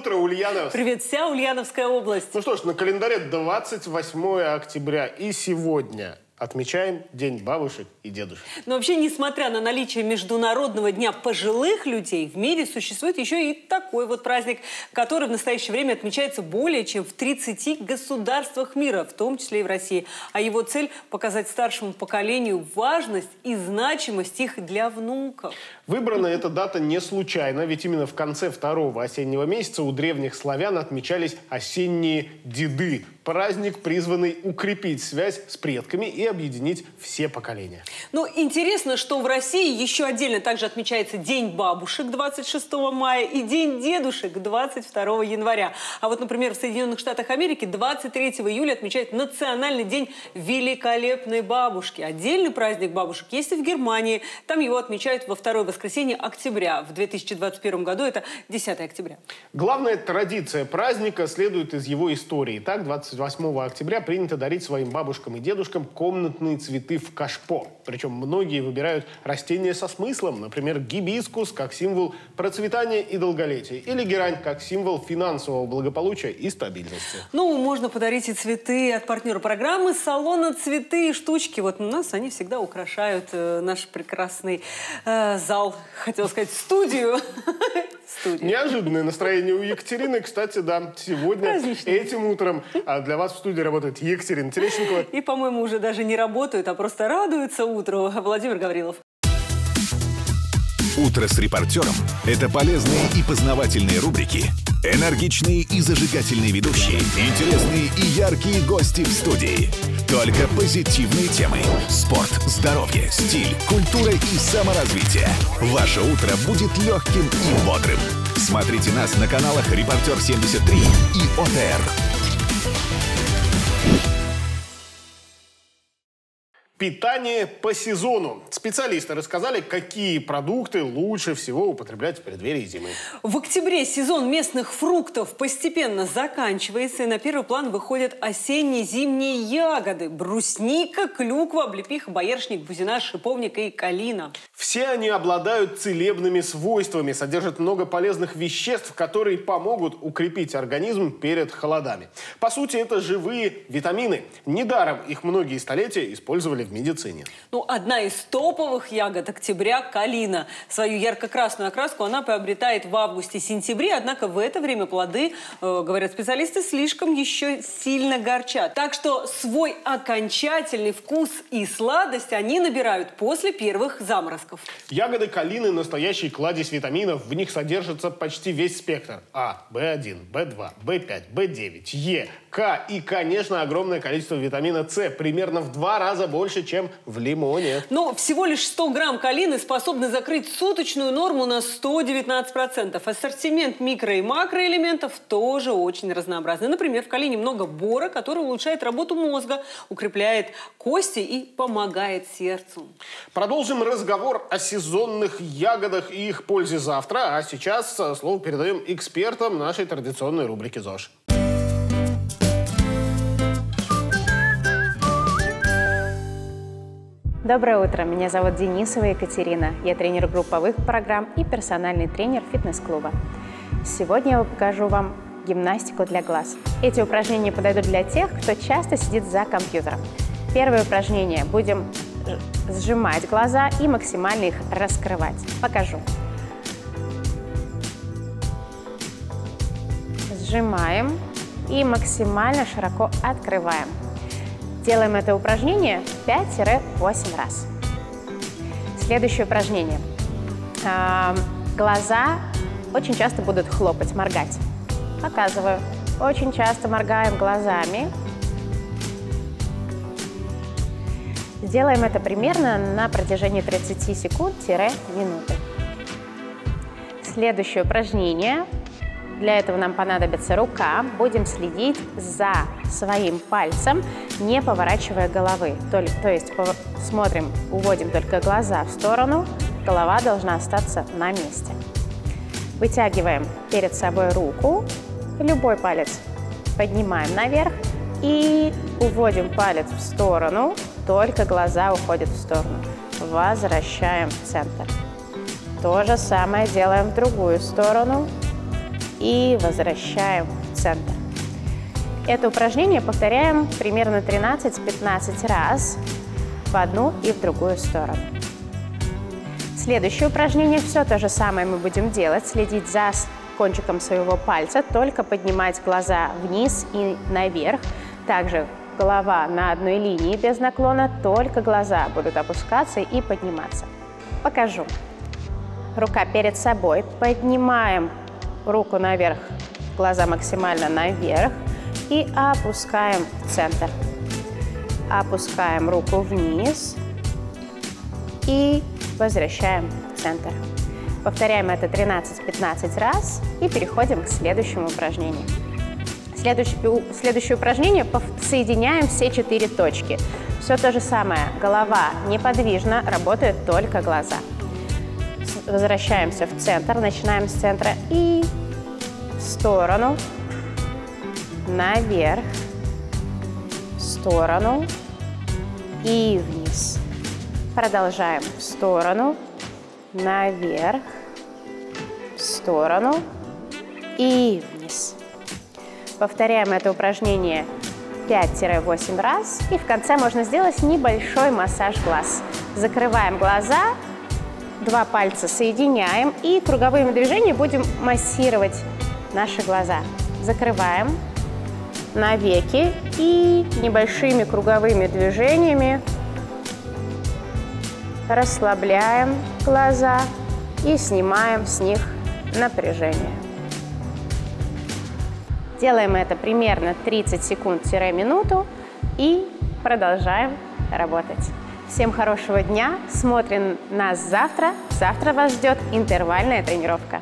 Утро, Ульянов! Привет, вся Ульяновская область. Ну что ж, на календаре 28 октября и сегодня отмечаем День бабушек и дедушек. Но вообще, несмотря на наличие Международного дня пожилых людей, в мире существует еще и такой вот праздник, который в настоящее время отмечается более чем в 30 государствах мира, в том числе и в России. А его цель – показать старшему поколению важность и значимость их для внуков. Выбрана эта дата не случайно, ведь именно в конце второго осеннего месяца у древних славян отмечались осенние деды. Праздник, призванный укрепить связь с предками и объединить все поколения. Ну, интересно, что в России еще отдельно также отмечается День бабушек 26 мая и День дедушек 22 января. А вот, например, в Соединенных Штатах Америки 23 июля отмечают Национальный день великолепной бабушки. Отдельный праздник бабушек есть и в Германии. Там его отмечают во второе воскресенье октября. В 2021 году это 10 октября. Главная традиция праздника следует из его истории. Так, 28 октября принято дарить своим бабушкам и дедушкам комнатные цветы в кашпо. Причем многие выбирают растения со смыслом, например, гибискус как символ процветания и долголетия, или герань как символ финансового благополучия и стабильности. Ну, можно подарить и цветы от партнера программы салона «Цветы и штучки». Вот у нас они всегда украшают э, наш прекрасный э, зал, хотел сказать, студию. студию. Неожиданное настроение у Екатерины. Кстати, да, сегодня, Праздничный. этим утром а для вас в студии работает Екатерина Терещенкова. И, по-моему, уже даже не работают, а просто радуются утру. Владимир Гаврилов. «Утро с репортером» — это полезные и познавательные рубрики, энергичные и зажигательные ведущие, интересные и яркие гости в студии. Только позитивные темы. Спорт, здоровье, стиль, культура и саморазвитие. Ваше утро будет легким и бодрым. Смотрите нас на каналах «Репортер 73» и «ОТР». you Питание по сезону. Специалисты рассказали, какие продукты лучше всего употреблять в преддверии зимы. В октябре сезон местных фруктов постепенно заканчивается, и на первый план выходят осенне-зимние ягоды. Брусника, клюква, облепиха, боярышник, бузина, шиповник и калина. Все они обладают целебными свойствами, содержат много полезных веществ, которые помогут укрепить организм перед холодами. По сути, это живые витамины. Недаром их многие столетия использовали в медицине. Ну, одна из топовых ягод октября – калина. Свою ярко-красную окраску она приобретает в августе-сентябре, однако в это время плоды, э, говорят специалисты, слишком еще сильно горчат. Так что свой окончательный вкус и сладость они набирают после первых заморозков. Ягоды калины – настоящий кладезь витаминов. В них содержится почти весь спектр. А, В1, В2, В5, В9, Е, К и, конечно, огромное количество витамина С. Примерно в два раза больше чем в лимоне. Но всего лишь 100 грамм калины способны закрыть суточную норму на 119%. Ассортимент микро- и макроэлементов тоже очень разнообразный. Например, в калине много бора, который улучшает работу мозга, укрепляет кости и помогает сердцу. Продолжим разговор о сезонных ягодах и их пользе завтра. А сейчас слово передаем экспертам нашей традиционной рубрики ЗОЖ. Доброе утро, меня зовут Денисова Екатерина. Я тренер групповых программ и персональный тренер фитнес-клуба. Сегодня я покажу вам гимнастику для глаз. Эти упражнения подойдут для тех, кто часто сидит за компьютером. Первое упражнение. Будем сжимать глаза и максимально их раскрывать. Покажу. Сжимаем и максимально широко открываем. Делаем это упражнение 5-8 раз. Следующее упражнение. Глаза очень часто будут хлопать, моргать. Показываю. Очень часто моргаем глазами. Сделаем это примерно на протяжении 30 секунд-минуты. Следующее упражнение для этого нам понадобится рука. Будем следить за своим пальцем, не поворачивая головы. То, то есть смотрим, уводим только глаза в сторону, голова должна остаться на месте. Вытягиваем перед собой руку, любой палец поднимаем наверх и уводим палец в сторону, только глаза уходят в сторону. Возвращаем в центр. То же самое делаем в другую сторону. И возвращаем в центр. Это упражнение повторяем примерно 13-15 раз в одну и в другую сторону. Следующее упражнение, все то же самое мы будем делать, следить за кончиком своего пальца, только поднимать глаза вниз и наверх. Также голова на одной линии без наклона, только глаза будут опускаться и подниматься. Покажу. Рука перед собой, поднимаем руку наверх, глаза максимально наверх и опускаем в центр. Опускаем руку вниз и возвращаем в центр. Повторяем это 13-15 раз и переходим к следующему упражнению. Следующее, следующее упражнение соединяем все четыре точки. Все то же самое. Голова неподвижна, работают только глаза. Возвращаемся в центр, начинаем с центра и в сторону, наверх, в сторону и вниз. Продолжаем в сторону, наверх, в сторону и вниз. Повторяем это упражнение 5-8 раз. И в конце можно сделать небольшой массаж глаз. Закрываем глаза, два пальца соединяем и круговыми движениями будем массировать наши глаза. Закрываем на веки и небольшими круговыми движениями расслабляем глаза и снимаем с них напряжение. Делаем это примерно 30 секунд-минуту и продолжаем работать. Всем хорошего дня, смотрим нас завтра. Завтра вас ждет интервальная тренировка.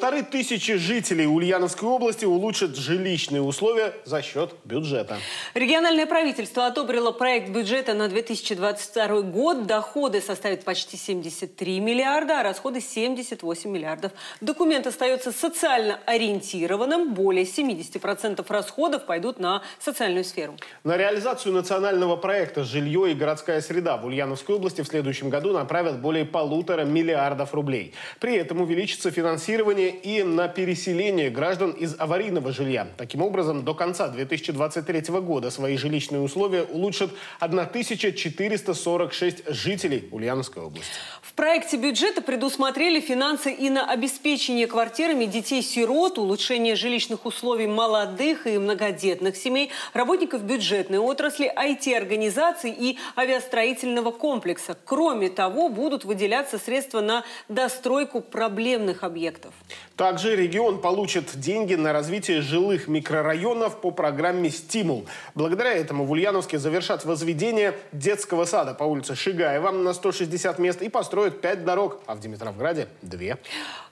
Полторы тысячи жителей Ульяновской области улучшат жилищные условия за счет бюджета. Региональное правительство одобрило проект бюджета на 2022 год. Доходы составят почти 73 миллиарда, а расходы 78 миллиардов. Документ остается социально ориентированным. Более 70% расходов пойдут на социальную сферу. На реализацию национального проекта «Жилье и городская среда» в Ульяновской области в следующем году направят более полутора миллиардов рублей. При этом увеличится финансирование и на переселение граждан из аварийного жилья. Таким образом, до конца 2023 года свои жилищные условия улучшат 1446 жителей Ульяновской области. Проекте бюджета предусмотрели финансы и на обеспечение квартирами детей-сирот, улучшение жилищных условий молодых и многодетных семей, работников бюджетной отрасли, IT-организаций и авиастроительного комплекса. Кроме того, будут выделяться средства на достройку проблемных объектов. Также регион получит деньги на развитие жилых микрорайонов по программе «Стимул». Благодаря этому в Ульяновске завершат возведение детского сада по улице Шигаева на 160 мест и построят 5 дорог, а в Димитровграде – 2.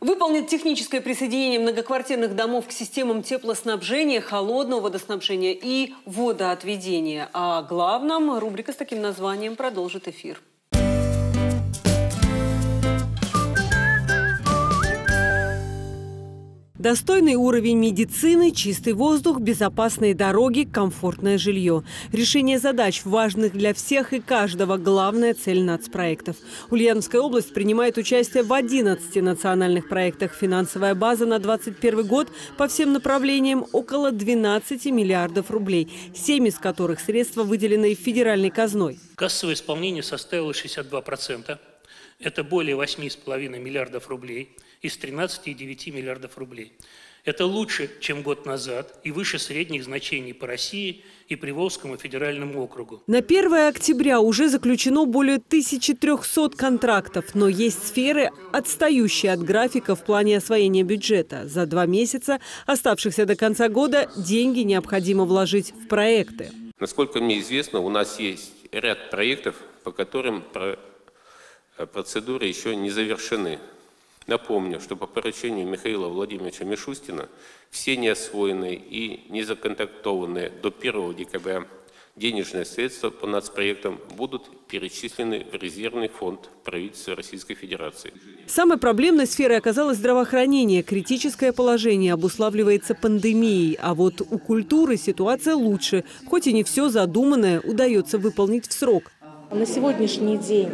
Выполнит техническое присоединение многоквартирных домов к системам теплоснабжения, холодного водоснабжения и водоотведения. А главном рубрика с таким названием продолжит эфир. Достойный уровень медицины, чистый воздух, безопасные дороги, комфортное жилье. Решение задач, важных для всех и каждого, главная цель нацпроектов. Ульяновская область принимает участие в 11 национальных проектах. Финансовая база на 2021 год по всем направлениям около 12 миллиардов рублей, 7 из которых средства выделены федеральной казной. Кассовое исполнение составило 62%. Это более 8,5 миллиардов рублей – из 13,9 миллиардов рублей. Это лучше, чем год назад и выше средних значений по России и Приволжскому федеральному округу. На 1 октября уже заключено более 1300 контрактов, но есть сферы, отстающие от графика в плане освоения бюджета. За два месяца, оставшихся до конца года, деньги необходимо вложить в проекты. Насколько мне известно, у нас есть ряд проектов, по которым процедуры еще не завершены. Напомню, что по поручению Михаила Владимировича Мишустина все неосвоенные и не законтактованные до 1 декабря денежные средства по нацпроектам будут перечислены в резервный фонд правительства Российской Федерации. Самой проблемной сферой оказалось здравоохранение. Критическое положение обуславливается пандемией. А вот у культуры ситуация лучше. Хоть и не все задуманное удается выполнить в срок. На сегодняшний день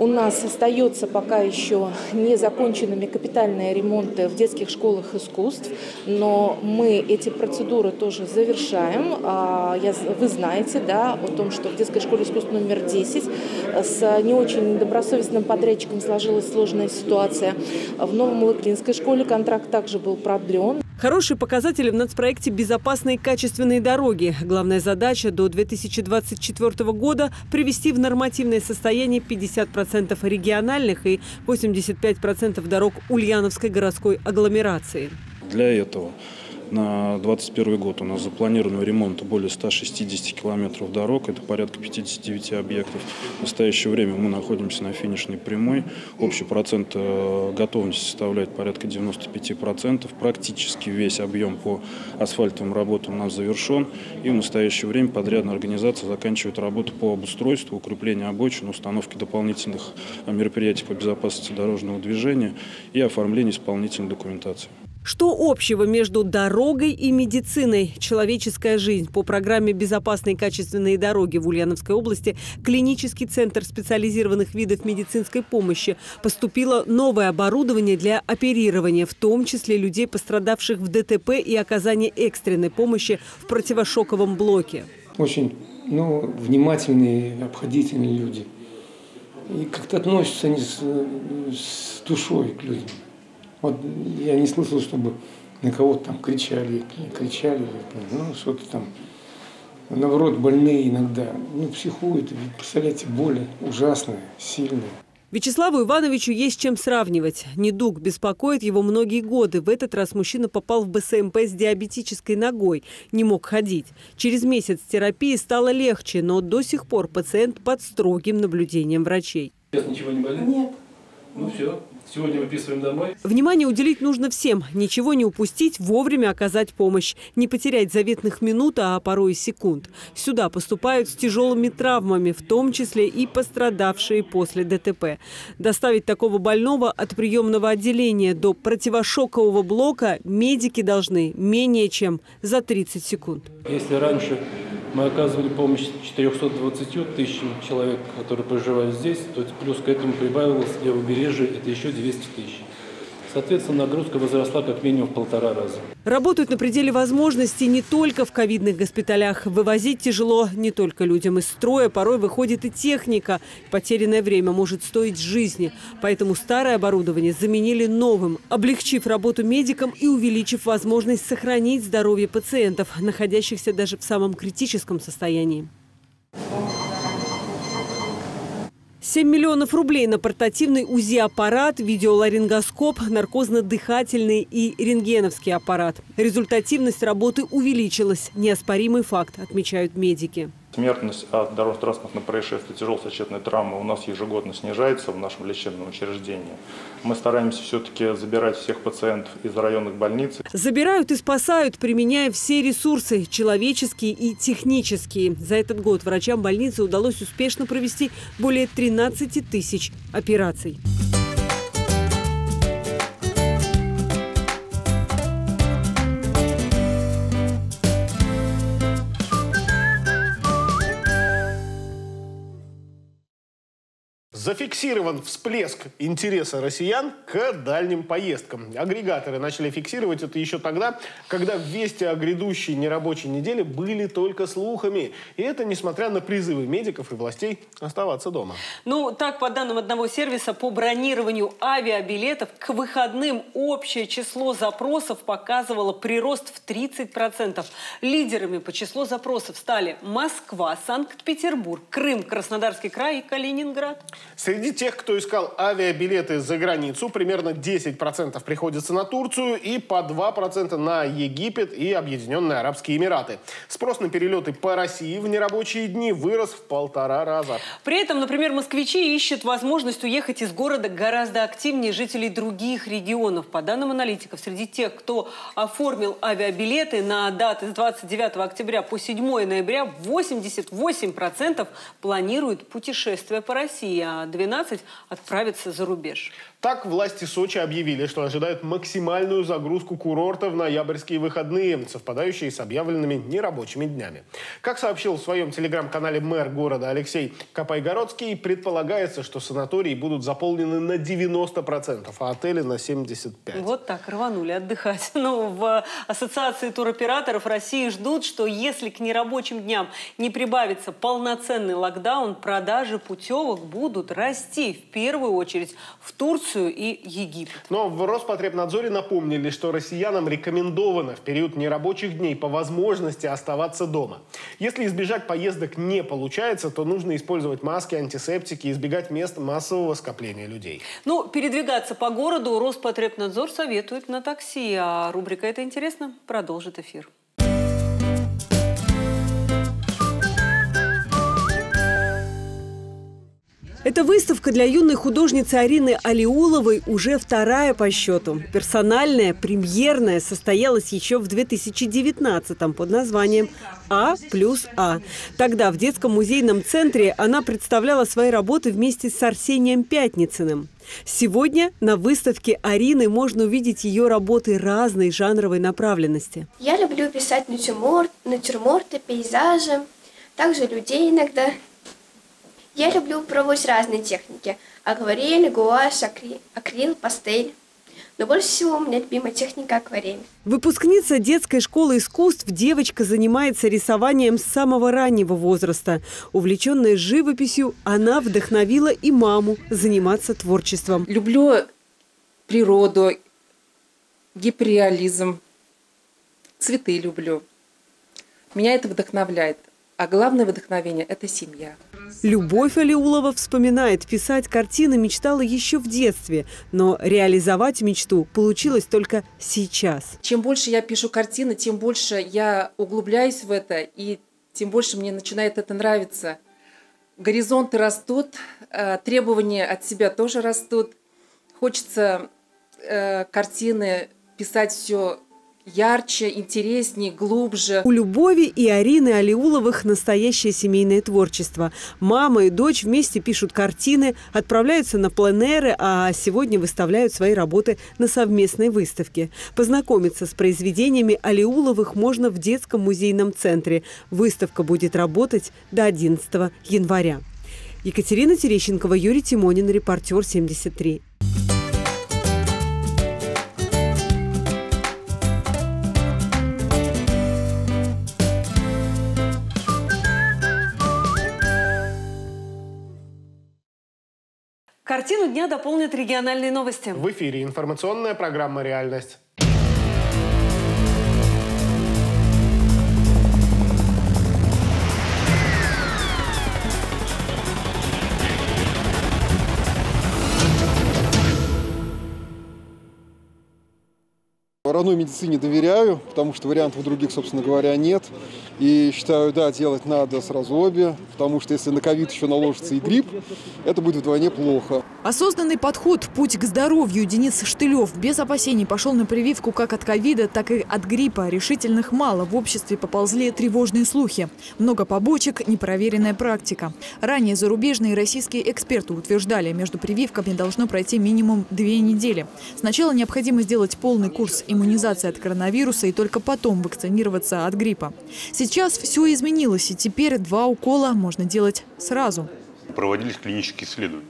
у нас остается пока еще незаконченными капитальные ремонты в детских школах искусств, но мы эти процедуры тоже завершаем. А, вы знаете да, о том, что в детской школе искусств номер 10 с не очень добросовестным подрядчиком сложилась сложная ситуация. В Новом Лыкинской школе контракт также был продлен. Хорошие показатели в нацпроекте «Безопасные качественные дороги». Главная задача до 2024 года – привести в нормативное состояние 50% региональных и 85% дорог Ульяновской городской агломерации. Для этого на 2021 год у нас запланировано ремонт более 160 километров дорог, это порядка 59 объектов. В настоящее время мы находимся на финишной прямой. Общий процент э, готовности составляет порядка 95%. Практически весь объем по асфальтовым работам у нас завершен. И в настоящее время подрядная организация заканчивает работу по обустройству, укреплению обочин, установке дополнительных мероприятий по безопасности дорожного движения и оформлению исполнительной документации. Что общего между дорогой и медициной? Человеческая жизнь. По программе «Безопасные и качественные дороги» в Ульяновской области клинический центр специализированных видов медицинской помощи поступило новое оборудование для оперирования, в том числе людей, пострадавших в ДТП и оказания экстренной помощи в противошоковом блоке. Очень ну, внимательные, обходительные люди. И как-то относятся они с, с душой к людям. Вот я не слышал, чтобы на кого-то там кричали, кричали, ну, что-то там. Наоборот, больные иногда, ну, психуют, представляете, боли ужасные, сильные. Вячеславу Ивановичу есть чем сравнивать. Недуг беспокоит его многие годы. В этот раз мужчина попал в БСМП с диабетической ногой, не мог ходить. Через месяц терапии стало легче, но до сих пор пациент под строгим наблюдением врачей. Сейчас ничего не болит? Нет. Ну все, Сегодня выписываем домой. Внимание уделить нужно всем. Ничего не упустить, вовремя оказать помощь. Не потерять заветных минут, а порой и секунд. Сюда поступают с тяжелыми травмами, в том числе и пострадавшие после ДТП. Доставить такого больного от приемного отделения до противошокового блока медики должны менее чем за 30 секунд. Если раньше мы оказывали помощь 420 тысячам человек, которые проживают здесь, то плюс к этому прибавилось для побережья это еще 200 тысяч. Соответственно, нагрузка возросла как минимум в полтора раза. Работают на пределе возможностей не только в ковидных госпиталях. Вывозить тяжело не только людям из строя. Порой выходит и техника. Потерянное время может стоить жизни. Поэтому старое оборудование заменили новым, облегчив работу медикам и увеличив возможность сохранить здоровье пациентов, находящихся даже в самом критическом состоянии. 7 миллионов рублей на портативный УЗИ-аппарат, видеоларингоскоп, наркозно-дыхательный и рентгеновский аппарат. Результативность работы увеличилась. Неоспоримый факт, отмечают медики. Смертность от дорожно-транспортных происшествий, тяжелой сочетной травмы у нас ежегодно снижается в нашем лечебном учреждении. Мы стараемся все-таки забирать всех пациентов из районных больниц. Забирают и спасают, применяя все ресурсы – человеческие и технические. За этот год врачам больницы удалось успешно провести более 13 тысяч операций. Зафиксирован всплеск интереса россиян к дальним поездкам. Агрегаторы начали фиксировать это еще тогда, когда вести о грядущей нерабочей неделе были только слухами. И это несмотря на призывы медиков и властей оставаться дома. Ну, так, по данным одного сервиса по бронированию авиабилетов, к выходным общее число запросов показывало прирост в 30%. Лидерами по числу запросов стали Москва, Санкт-Петербург, Крым, Краснодарский край и Калининград. Среди тех, кто искал авиабилеты за границу, примерно 10% приходится на Турцию и по 2% на Египет и Объединенные Арабские Эмираты. Спрос на перелеты по России в нерабочие дни вырос в полтора раза. При этом, например, москвичи ищут возможность уехать из города гораздо активнее жителей других регионов. По данным аналитиков, среди тех, кто оформил авиабилеты на даты с 29 октября по 7 ноября, 88% планируют путешествия по России, а 12% отправятся за рубеж. Так, власти Сочи объявили, что ожидают максимальную загрузку курорта в ноябрьские выходные, совпадающие с объявленными нерабочими днями. Как сообщил в своем телеграм-канале мэр города Алексей Капайгородский, предполагается, что санатории будут заполнены на 90%, а отели на 75%. Вот так, рванули отдыхать. Но в Ассоциации туроператоров России ждут, что если к нерабочим дням не прибавится полноценный локдаун, продажи путевок будут расти в первую очередь в Турцию Турцию и Египет. Но в Роспотребнадзоре напомнили, что россиянам рекомендовано в период нерабочих дней по возможности оставаться дома. Если избежать поездок не получается, то нужно использовать маски, антисептики, избегать мест массового скопления людей. Ну, передвигаться по городу Роспотребнадзор советует на такси. А рубрика «Это интересно» продолжит эфир. Эта выставка для юной художницы Арины Алиуловой уже вторая по счету. Персональная, премьерная состоялась еще в 2019-м под названием «А плюс А». Тогда в детском музейном центре она представляла свои работы вместе с Арсением Пятницыным. Сегодня на выставке Арины можно увидеть ее работы разной жанровой направленности. Я люблю писать натюрморт, натюрморты, пейзажи, также людей иногда – я люблю пробовать разные техники. Акварель, гуашь, акрил, пастель. Но больше всего у меня любимая техника акварель. Выпускница детской школы искусств, девочка занимается рисованием с самого раннего возраста. Увлеченная живописью, она вдохновила и маму заниматься творчеством. Люблю природу, гиперреализм, цветы люблю. Меня это вдохновляет. А главное вдохновение – это семья. Любовь Алиулова вспоминает, писать картины мечтала еще в детстве, но реализовать мечту получилось только сейчас. Чем больше я пишу картины, тем больше я углубляюсь в это, и тем больше мне начинает это нравиться. Горизонты растут, э, требования от себя тоже растут. Хочется э, картины писать все ярче, интереснее, глубже. У Любови и Арины Алиуловых настоящее семейное творчество. Мама и дочь вместе пишут картины, отправляются на пленеры, а сегодня выставляют свои работы на совместной выставке. Познакомиться с произведениями Алиуловых можно в детском музейном центре. Выставка будет работать до 11 января. Екатерина Терещенкова, Юрий Тимонин, репортер 73. Картину дня дополнят региональные новости. В эфире информационная программа «Реальность». Родной медицине доверяю, потому что вариантов других, собственно говоря, нет. И считаю, да, делать надо сразу обе, потому что если на ковид еще наложится и грипп, это будет вдвойне плохо. Осознанный подход «Путь к здоровью» Денис Штылев без опасений пошел на прививку как от ковида, так и от гриппа. Решительных мало. В обществе поползли тревожные слухи. Много побочек, непроверенная практика. Ранее зарубежные российские эксперты утверждали, между прививками должно пройти минимум две недели. Сначала необходимо сделать полный курс иммунизации от коронавируса и только потом вакцинироваться от гриппа. Сейчас все изменилось, и теперь два укола можно делать сразу. Проводились клинические исследования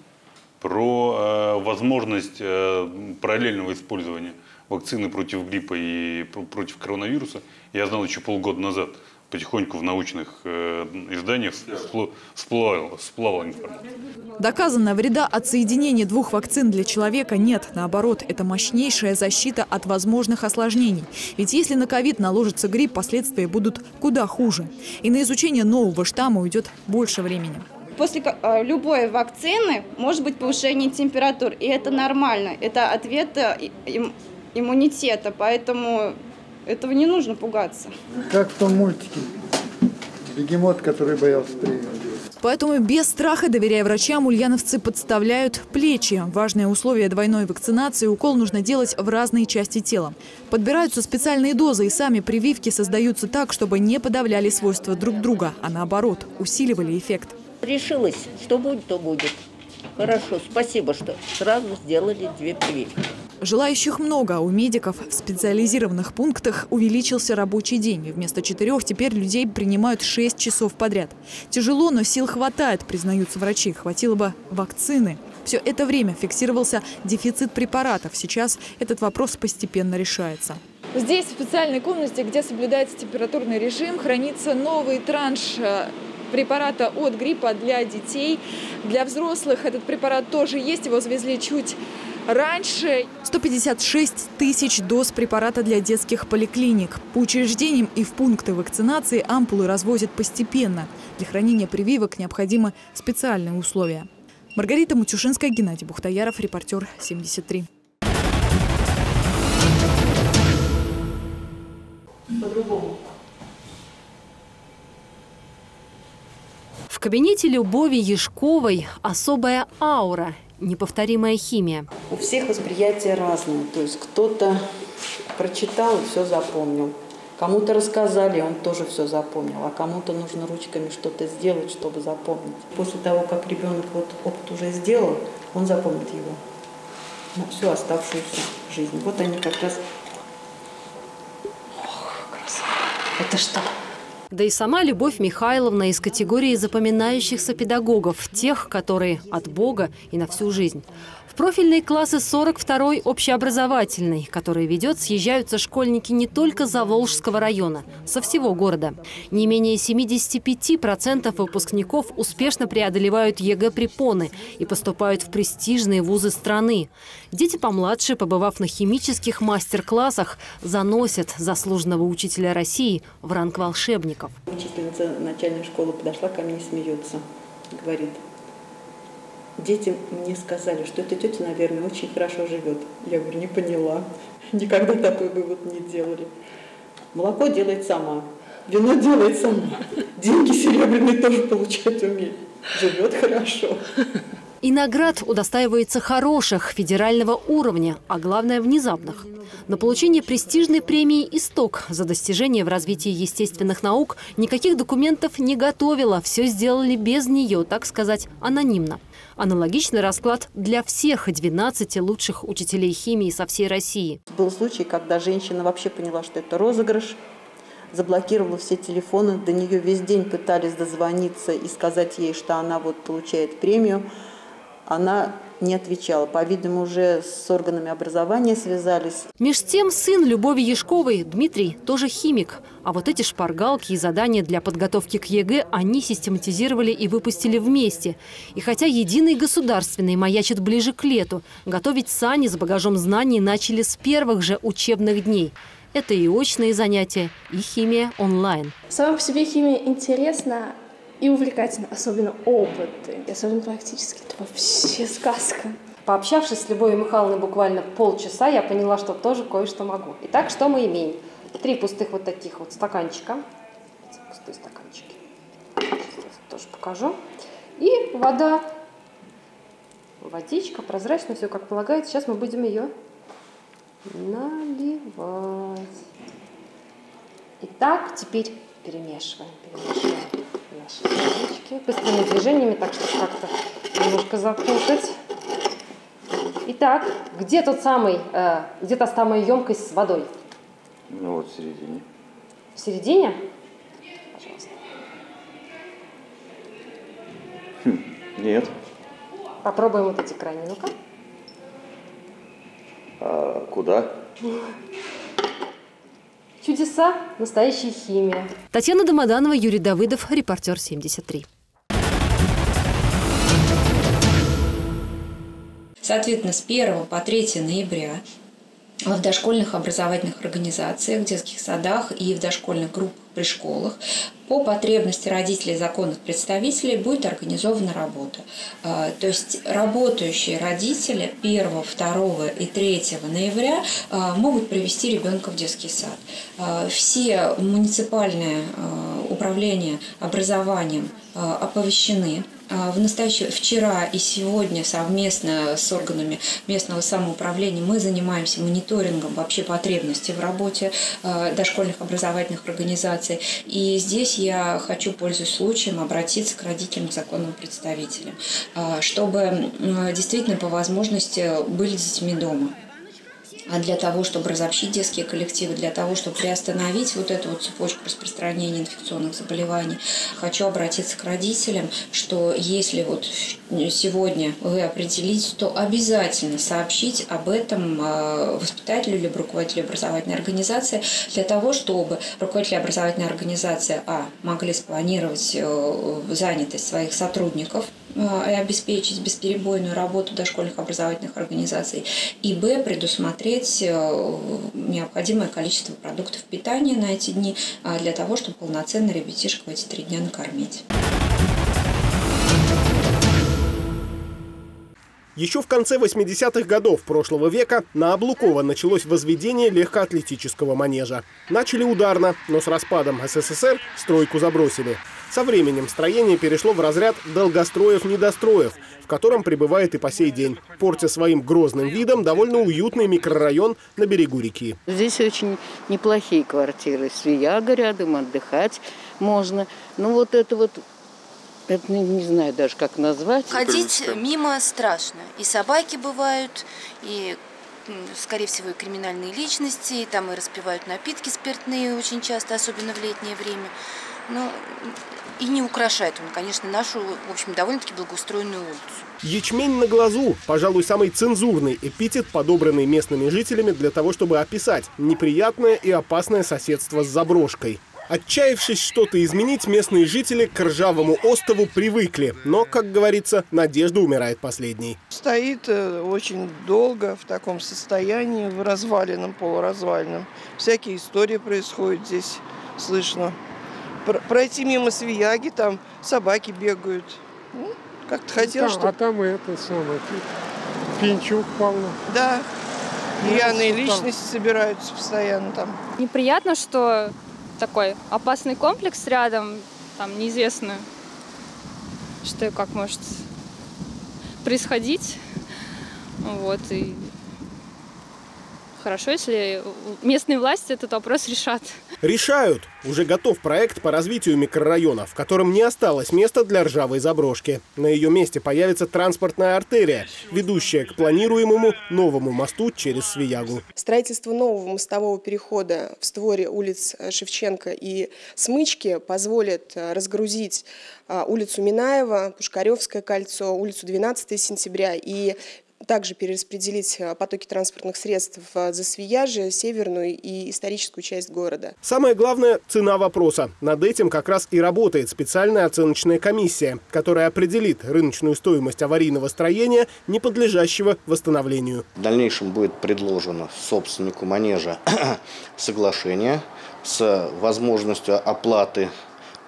про э, возможность э, параллельного использования вакцины против гриппа и против коронавируса. Я знал еще полгода назад потихоньку в научных э, изданиях всплывала, всплывала информация. Доказано, вреда от соединения двух вакцин для человека нет. Наоборот, это мощнейшая защита от возможных осложнений. Ведь если на ковид наложится грипп, последствия будут куда хуже. И на изучение нового штамма уйдет больше времени. после э, любой вакцины может быть повышение температур, и это нормально. Это ответ э, иммунитета, поэтому этого не нужно пугаться. Как в том мультике. Бегемот, который боялся прививки. Поэтому без страха, доверяя врачам, ульяновцы подставляют плечи. Важное условие двойной вакцинации – укол нужно делать в разные части тела. Подбираются специальные дозы, и сами прививки создаются так, чтобы не подавляли свойства друг друга, а наоборот, усиливали эффект. Решилась, что будет, то будет. Хорошо, спасибо, что сразу сделали две прививки. Желающих много. У медиков в специализированных пунктах увеличился рабочий день. Вместо четырех теперь людей принимают шесть часов подряд. Тяжело, но сил хватает, признаются врачи. Хватило бы вакцины. Все это время фиксировался дефицит препаратов. Сейчас этот вопрос постепенно решается. Здесь, в специальной комнате, где соблюдается температурный режим, хранится новый транш э, препарата от гриппа для детей. Для взрослых этот препарат тоже есть. Его завезли чуть раньше. 156 тысяч доз препарата для детских поликлиник. По учреждениям и в пункты вакцинации ампулы развозят постепенно. Для хранения прививок необходимы специальные условия. Маргарита Мутюшинская, Геннадий Бухтаяров, репортер 73. По-другому. В кабинете Любови Ешковой особая аура – неповторимая химия. У всех восприятие разное. То есть кто-то прочитал и все запомнил. Кому-то рассказали, он тоже все запомнил, а кому-то нужно ручками что-то сделать, чтобы запомнить. После того, как ребенок вот опыт уже сделал, он запомнит его на всю оставшуюся жизнь. Вот они как раз... Ох, красота. Это что? Да и сама Любовь Михайловна из категории запоминающихся педагогов, тех, которые от Бога и на всю жизнь. Профильные классы 42-й общеобразовательный, который ведет, съезжаются школьники не только Заволжского района, со всего города. Не менее 75% выпускников успешно преодолевают ЕГЭ-препоны и поступают в престижные вузы страны. Дети помладше, побывав на химических мастер-классах, заносят заслуженного учителя России в ранг волшебников. Учительница начальной школы подошла ко мне и смеется. Говорит, Дети мне сказали, что эта тетя, наверное, очень хорошо живет. Я говорю, не поняла. Никогда такой вывод не делали. Молоко делает сама, вино делает сама, деньги серебряные тоже получать умеет. Живет хорошо. И наград удостаивается хороших, федерального уровня, а главное – внезапных. На получение престижной премии «Исток» за достижение в развитии естественных наук никаких документов не готовила. Все сделали без нее, так сказать, анонимно. Аналогичный расклад для всех 12 лучших учителей химии со всей России. Был случай, когда женщина вообще поняла, что это розыгрыш, заблокировала все телефоны, до нее весь день пытались дозвониться и сказать ей, что она вот получает премию она не отвечала. По-видимому, уже с органами образования связались. Меж тем, сын Любови Яшковой, Дмитрий, тоже химик. А вот эти шпаргалки и задания для подготовки к ЕГЭ они систематизировали и выпустили вместе. И хотя единый государственный маячит ближе к лету, готовить сани с багажом знаний начали с первых же учебных дней. Это и очные занятия, и химия онлайн. Сама по себе химия интересна, и увлекательно, особенно опыты, особенно практически. Это вообще сказка. Пообщавшись с Любовью Михайловной буквально полчаса, я поняла, что тоже кое-что могу. Итак, что мы имеем? Три пустых вот таких вот стаканчика. Пустые стаканчики. Сейчас тоже покажу. И вода. Водичка, прозрачная, все как полагается. Сейчас мы будем ее наливать. Итак, теперь перемешиваем, перемешиваем наши яички быстрыми движениями, так что как-то немножко запутать. Итак, где тот самый, э, где та самая емкость с водой? Ну вот в середине. В середине? Пожалуйста. Хм, нет. Попробуем вот эти крайние, ну-ка. А куда? Чудеса, настоящая химия. Татьяна Домоданова, Юрий Давыдов, репортер 73. Соответственно, с 1 по 3 ноября в дошкольных образовательных организациях, в детских садах и в дошкольных группах при школах по потребности родителей законных представителей будет организована работа. А, то есть работающие родители 1, 2 и 3 ноября а, могут привести ребенка в детский сад. А, все муниципальные управления образованием оповещены в настоящее, вчера и сегодня совместно с органами местного самоуправления мы занимаемся мониторингом вообще потребностей в работе а, дошкольных образовательных организаций. И здесь я хочу, пользуясь случаем, обратиться к родителям, законным представителям, а, чтобы действительно по возможности были с детьми дома. А для того, чтобы разобщить детские коллективы, для того, чтобы приостановить вот эту вот цепочку распространения инфекционных заболеваний, хочу обратиться к родителям, что если вот сегодня вы определите, то обязательно сообщить об этом а, воспитателю либо руководителю образовательной организации для того, чтобы руководители образовательной организации а, могли спланировать э, занятость своих сотрудников а, и обеспечить бесперебойную работу дошкольных образовательных организаций, и б, предусмотреть э, необходимое количество продуктов питания на эти дни для того, чтобы полноценно ребятишек в эти три дня накормить. Еще в конце 80-х годов прошлого века на Облукова началось возведение легкоатлетического манежа. Начали ударно, но с распадом СССР стройку забросили. Со временем строение перешло в разряд долгостроев-недостроев, в котором пребывает и по сей день, портя своим грозным видом довольно уютный микрорайон на берегу реки. Здесь очень неплохие квартиры. Свияга рядом, отдыхать можно. Ну вот это вот это не, не знаю даже, как назвать. Ходить мимо страшно. И собаки бывают, и скорее всего, и криминальные личности, и там и распивают напитки спиртные очень часто, особенно в летнее время. Но и не украшает он, конечно, нашу, в общем, довольно-таки благоустроенную улицу. Ячмень на глазу – пожалуй, самый цензурный эпитет, подобранный местными жителями для того, чтобы описать неприятное и опасное соседство с заброшкой. Отчаявшись что-то изменить, местные жители к ржавому острову привыкли. Но, как говорится, надежда умирает последней. Стоит э, очень долго в таком состоянии, в разваленном, полуразваленном. Всякие истории происходят здесь, слышно. Пройти мимо свияги, там собаки бегают. Ну, как-то хотел, что... А там это самое, пинчук полно. Да, пьяные личности собираются постоянно там. Неприятно, что такой опасный комплекс рядом, там неизвестно, что и как может происходить. Вот, и хорошо, если местные власти этот вопрос решат. Решают. Уже готов проект по развитию микрорайона, в котором не осталось места для ржавой заброшки. На ее месте появится транспортная артерия, ведущая к планируемому новому мосту через Свиягу. Строительство нового мостового перехода в створе улиц Шевченко и Смычки позволит э, разгрузить э, улицу Минаева, Пушкаревское кольцо, улицу 12 сентября и также перераспределить э, потоки транспортных средств в Засвияже, северную и историческую часть города. Самое главное – цена вопроса. Над этим как раз и работает специальная оценочная комиссия, которая определит рыночную стоимость аварийного строения, не подлежащего восстановлению. В дальнейшем будет предложено собственнику манежа соглашение с возможностью оплаты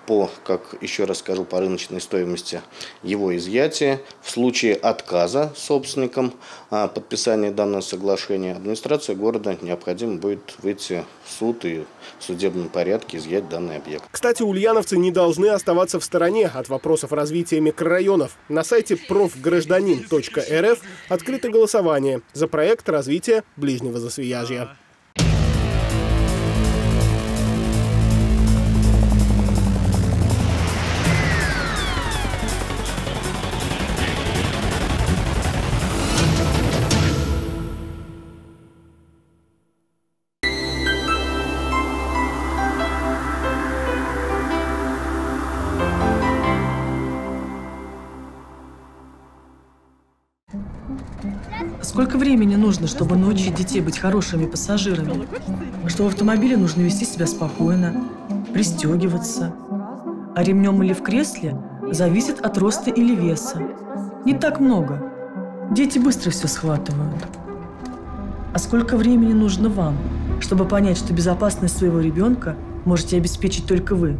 по, как еще раз скажу, по рыночной стоимости его изъятия. В случае отказа собственникам подписания данного соглашения администрация города необходимо будет выйти в суд и в судебном порядке изъять данный объект. Кстати, ульяновцы не должны оставаться в стороне от вопросов развития микрорайонов. На сайте профгражданин.рф открыто голосование за проект развития ближнего засвияжья. Сколько времени нужно, чтобы научить детей быть хорошими пассажирами? Что в автомобиле нужно вести себя спокойно, пристегиваться. А ремнем или в кресле зависит от роста или веса. Не так много. Дети быстро все схватывают. А сколько времени нужно вам, чтобы понять, что безопасность своего ребенка можете обеспечить только вы?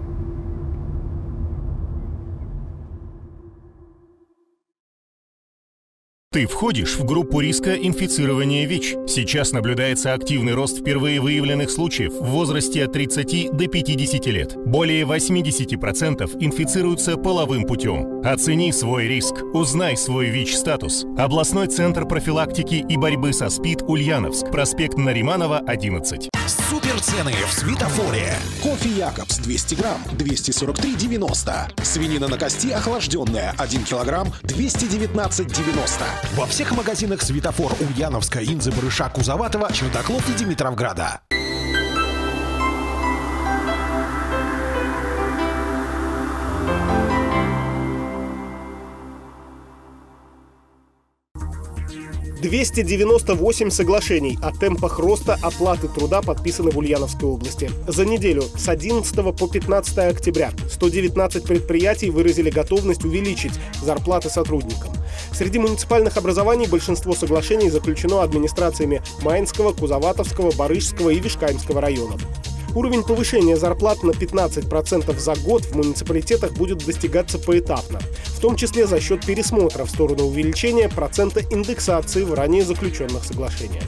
Ты входишь в группу риска инфицирования ВИЧ. Сейчас наблюдается активный рост впервые выявленных случаев в возрасте от 30 до 50 лет. Более 80% инфицируются половым путем. Оцени свой риск. Узнай свой ВИЧ-статус. Областной центр профилактики и борьбы со СПИД Ульяновск. Проспект Нариманова, 11. Суперцены в светофоре. Кофе Якобс 200 грамм 243,90. Свинина на кости охлажденная 1 килограмм 219,90. Во всех магазинах светофор Ульяновска, Инзы, Барыша, Кузоватова, Чердаклов и Димитровграда. «298 соглашений о темпах роста оплаты труда подписаны в Ульяновской области. За неделю с 11 по 15 октября 119 предприятий выразили готовность увеличить зарплаты сотрудникам. Среди муниципальных образований большинство соглашений заключено администрациями Майнского, Кузоватовского, Барышского и Вишкаемского районов. Уровень повышения зарплат на 15% за год в муниципалитетах будет достигаться поэтапно, в том числе за счет пересмотра в сторону увеличения процента индексации в ранее заключенных соглашениях.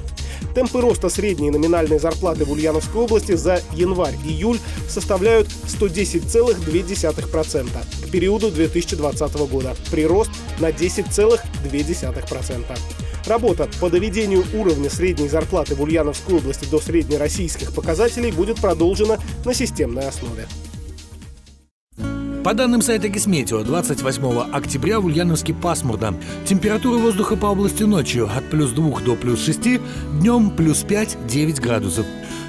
Темпы роста средней номинальной зарплаты в Ульяновской области за январь-июль составляют 110,2% к периоду 2020 года. Прирост на 10,2%. Работа по доведению уровня средней зарплаты в Ульяновской области до среднероссийских показателей будет продолжена на системной основе. По данным сайта Гисметео, 28 октября в Ульяновске пасмурно. Температура воздуха по области ночью от плюс 2 до плюс 6, днем плюс 5-9 градусов.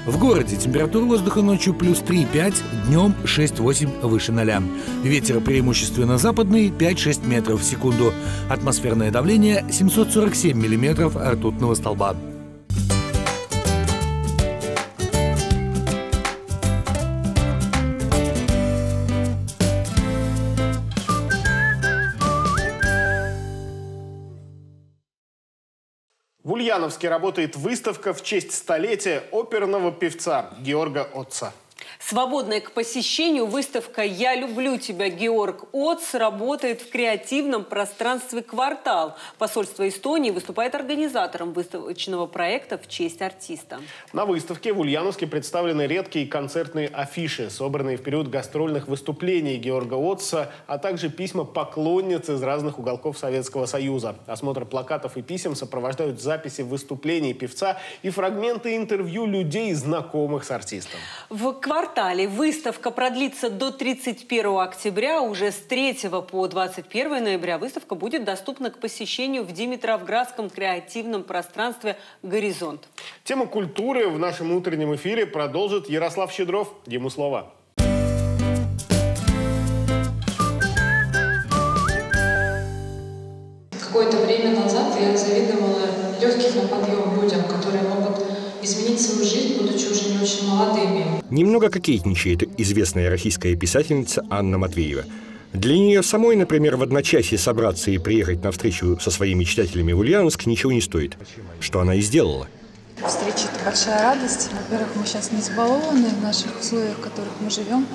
В городе температура воздуха ночью плюс 3-5, днем 6-8 выше 0. Ветер преимущественно западный 5-6 метров в секунду. Атмосферное давление 747 миллиметров ртутного столба. Ульяновске работает выставка в честь столетия оперного певца Георга Отца. Свободная к посещению выставка «Я люблю тебя, Георг Отц» работает в креативном пространстве «Квартал». Посольство Эстонии выступает организатором выставочного проекта в честь артиста. На выставке в Ульяновске представлены редкие концертные афиши, собранные в период гастрольных выступлений Георга Отца, а также письма поклонниц из разных уголков Советского Союза. Осмотр плакатов и писем сопровождают записи выступлений певца и фрагменты интервью людей, знакомых с артистом. В квартале выставка продлится до 31 октября. Уже с 3 по 21 ноября выставка будет доступна к посещению в Димитровградском креативном пространстве «Горизонт». Тему культуры в нашем утреннем эфире продолжит Ярослав Щедров. Ему слово. Какое-то время назад я завидовала легких на подъем людям, которые могут изменить свою жизнь, будучи уже не очень молодыми. Немного кокетничает известная российская писательница Анна Матвеева. Для нее самой, например, в одночасье собраться и приехать на встречу со своими читателями в Ульяновск ничего не стоит. Что она и сделала. Встреча – это большая радость. Во-первых, мы сейчас не избалованы в наших условиях, в которых мы живем.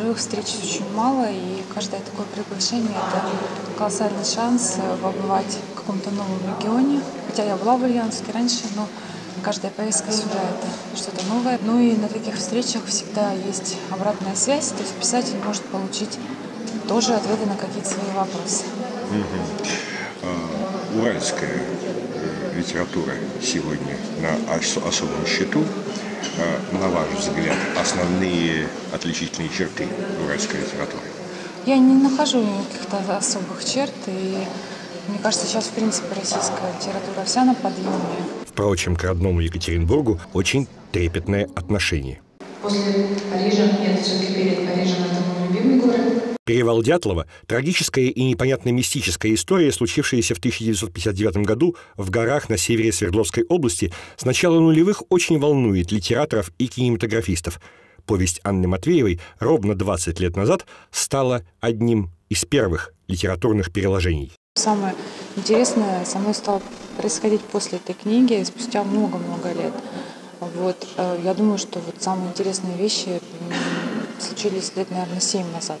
Живых встреч очень мало, и каждое такое приглашение – это колоссальный шанс побывать в каком-то новом регионе. Хотя я была в Ульяновске раньше, но каждая поездка сюда – это что-то новое. Ну и на таких встречах всегда есть обратная связь, то есть писатель может получить тоже ответы на какие-то свои вопросы. Угу. Уральская литература сегодня на особом счету. На ваш взгляд, основные отличительные черты уральской литературы? Я не нахожу каких-то особых черт, и мне кажется, сейчас, в принципе, российская литература вся на подъеме. Впрочем, к родному Екатеринбургу очень трепетное отношение. После Парижа, нет, все-таки перед Парижем это мой любимый город. Перевал Дятлова – трагическая и непонятно мистическая история, случившаяся в 1959 году в горах на севере Свердловской области, с начала нулевых очень волнует литераторов и кинематографистов. Повесть Анны Матвеевой ровно 20 лет назад стала одним из первых литературных переложений. Самое интересное со мной стало происходить после этой книги, спустя много-много лет. Вот, э, я думаю, что вот самые интересные вещи случились лет, наверное, семь назад.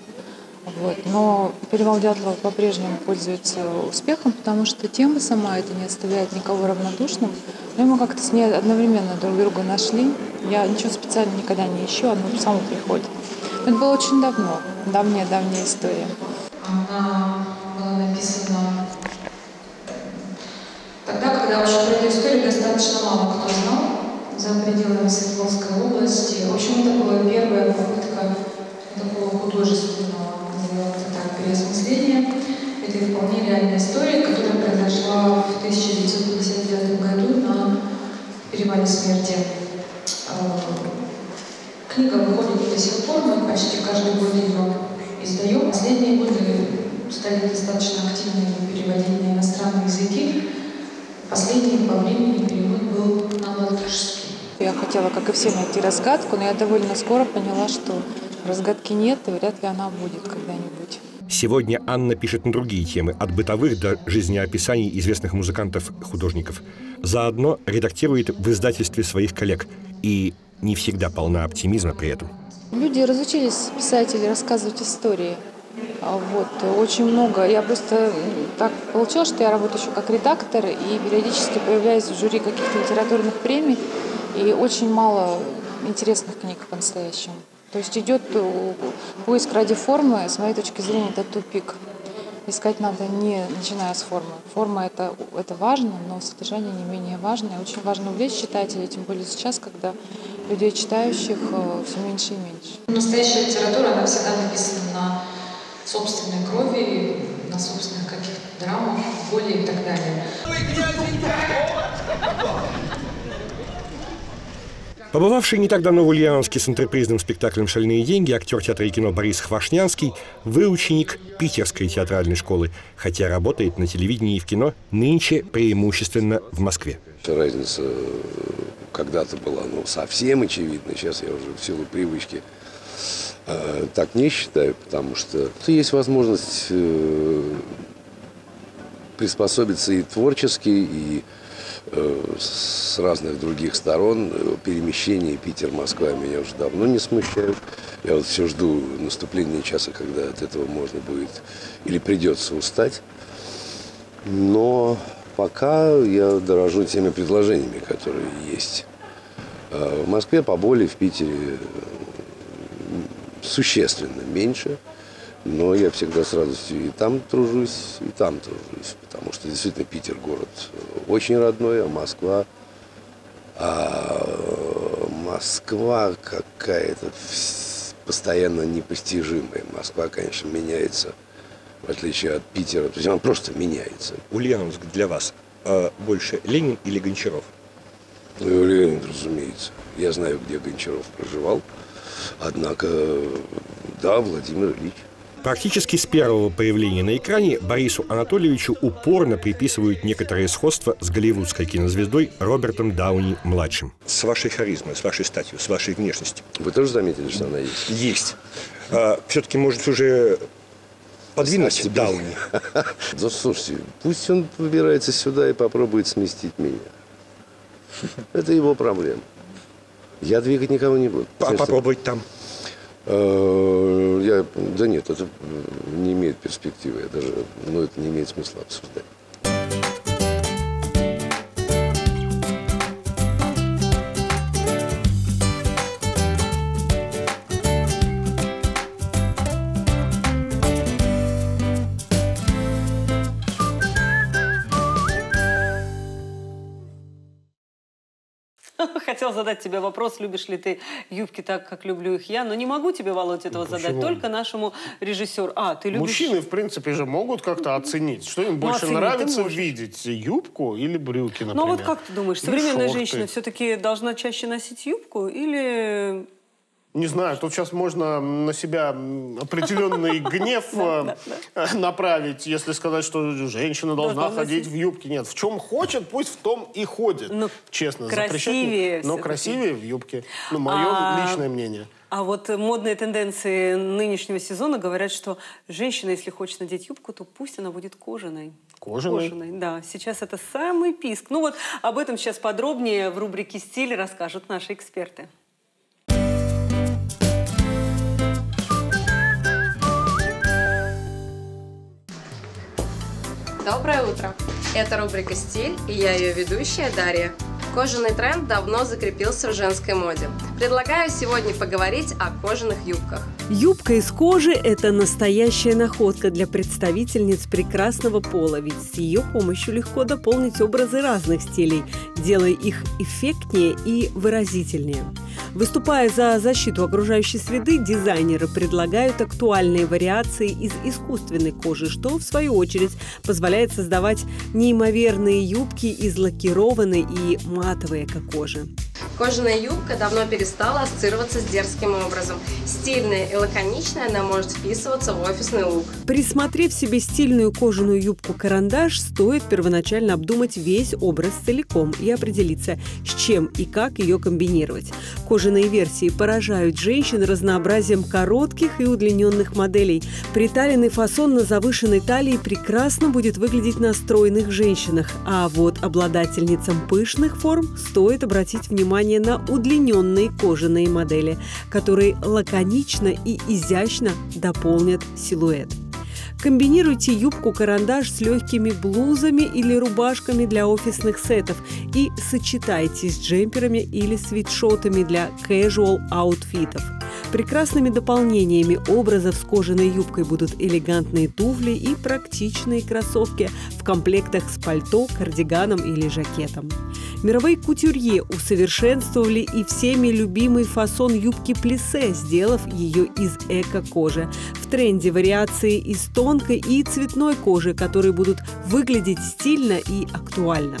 Вот. Но «Перевал Дятлова» по-прежнему пользуется успехом, потому что тема сама это не оставляет никого равнодушным. Но мы как-то с ней одновременно друг друга нашли. Я ничего специально никогда не ищу, оно само приходит. Это было очень давно, давняя-давняя история. Она была написана тогда, когда очень про эту историю достаточно мало кто знал за пределами Свердловской области. В общем, это была первая попытка такого художественного так, переосмысления этой вполне реальной истории, которая произошла в 1959 году на перевале смерти. А, книга выходит до сих пор, мы почти каждый год ее издаем. Последние годы стали достаточно активными переводить на иностранные языки. Последний по времени перевод был на латышский. Я хотела, как и все, найти разгадку, но я довольно скоро поняла, что разгадки нет, и вряд ли она будет когда-нибудь. Сегодня Анна пишет на другие темы, от бытовых до жизнеописаний известных музыкантов-художников. Заодно редактирует в издательстве своих коллег и не всегда полна оптимизма при этом. Люди разучились, писатели, рассказывать истории. А вот, очень много. Я просто так получилось, что я работаю еще как редактор и периодически появляюсь в жюри каких-то литературных премий. И очень мало интересных книг по-настоящему. То есть идет э, поиск ради формы, с моей точки зрения, это тупик. Искать надо не начиная с формы. Форма это, это важно, но содержание не менее важно. И очень важно увлечь читателей, тем более сейчас, когда людей читающих э, все меньше и меньше. Настоящая литература, она всегда написана на собственной крови, на собственных каких-то драмах, боли и так далее. Побывавший не так давно в Ульяновске с интерпризным спектаклем «Шальные деньги» актер театра и кино Борис Хвашнянский – выученик Питерской театральной школы, хотя работает на телевидении и в кино нынче преимущественно в Москве. Разница когда-то была ну, совсем очевидна, сейчас я уже в силу привычки э, так не считаю, потому что есть возможность э, приспособиться и творчески, и Э, с разных других сторон. Э, перемещение Питер-Москва меня уже давно не смущают. Я вот все жду наступления часа, когда от этого можно будет или придется устать. Но пока я дорожу теми предложениями, которые есть. Э, в Москве поболее, в Питере существенно меньше – но я всегда с радостью и там тружусь, и там тружусь. Потому что действительно Питер город очень родной, а Москва... А Москва какая-то постоянно непостижимая. Москва, конечно, меняется, в отличие от Питера. То есть она просто меняется. Ульяновск для вас э, больше Ленин или Гончаров? Ну, Ленин, разумеется. Я знаю, где Гончаров проживал. Однако, да, Владимир Ильич. Практически с первого появления на экране Борису Анатольевичу упорно приписывают некоторые сходства с голливудской кинозвездой Робертом Дауни-младшим. С вашей харизмой, с вашей статью, с вашей внешностью. Вы тоже заметили, что она есть? Есть. А, все-таки, может, уже подвинуть а Дауни? Да слушайте, пусть он выбирается сюда и попробует сместить меня. Это его проблема. Я двигать никого не буду. А попробовать там? Э, я, да нет, это не имеет перспективы. Я даже, ну, это не имеет смысла обсуждать. Задать тебе вопрос, любишь ли ты юбки так, как люблю их я, но не могу тебе, Володь, этого ну, задать, только нашему режиссеру. А, ты любишь... Мужчины, в принципе, же могут как-то оценить, что им ну, больше ну, нравится видеть, юбку или брюки, например. Ну, вот как ты думаешь, современная женщина все-таки должна чаще носить юбку или не знаю, тут сейчас можно на себя определенный гнев э, направить, если сказать, что женщина должна ходить в юбке. Нет, в чем хочет, пусть в том и ходит. Ну, Честно, запрещать. Но красивее в юбке. Ну, мое а, личное мнение. А вот модные тенденции нынешнего сезона говорят, что женщина, если хочет надеть юбку, то пусть она будет кожаной. Кожаной? Кожаной, да. Сейчас это самый писк. Ну вот об этом сейчас подробнее в рубрике «Стиль» расскажут наши эксперты. Доброе утро! Это рубрика «Стиль» и я ее ведущая Дарья. Кожаный тренд давно закрепился в женской моде. Предлагаю сегодня поговорить о кожаных юбках. Юбка из кожи – это настоящая находка для представительниц прекрасного пола, ведь с ее помощью легко дополнить образы разных стилей, делая их эффектнее и выразительнее. Выступая за защиту окружающей среды, дизайнеры предлагают актуальные вариации из искусственной кожи, что, в свою очередь, позволяет создавать неимоверные юбки из лакированной и матовой эко-кожи. Кожаная юбка давно перестала ассоциироваться с дерзким образом. Стильная и лаконичная она может вписываться в офисный лук. Присмотрев себе стильную кожаную юбку-карандаш, стоит первоначально обдумать весь образ целиком и определиться, с чем и как ее комбинировать. Кожаные версии поражают женщин разнообразием коротких и удлиненных моделей. Приталенный фасон на завышенной талии прекрасно будет выглядеть на стройных женщинах, а вот обладательницам пышных форм стоит обратить внимание на удлиненные кожаные модели, которые лаконично и изящно дополнят силуэт. Комбинируйте юбку-карандаш с легкими блузами или рубашками для офисных сетов и сочетайте с джемперами или свитшотами для casual аутфитов – Прекрасными дополнениями образов с кожаной юбкой будут элегантные туфли и практичные кроссовки в комплектах с пальто, кардиганом или жакетом. Мировые кутюрье усовершенствовали и всеми любимый фасон юбки плиссе, сделав ее из эко-кожи. В тренде вариации из тонкой и цветной кожи, которые будут выглядеть стильно и актуально.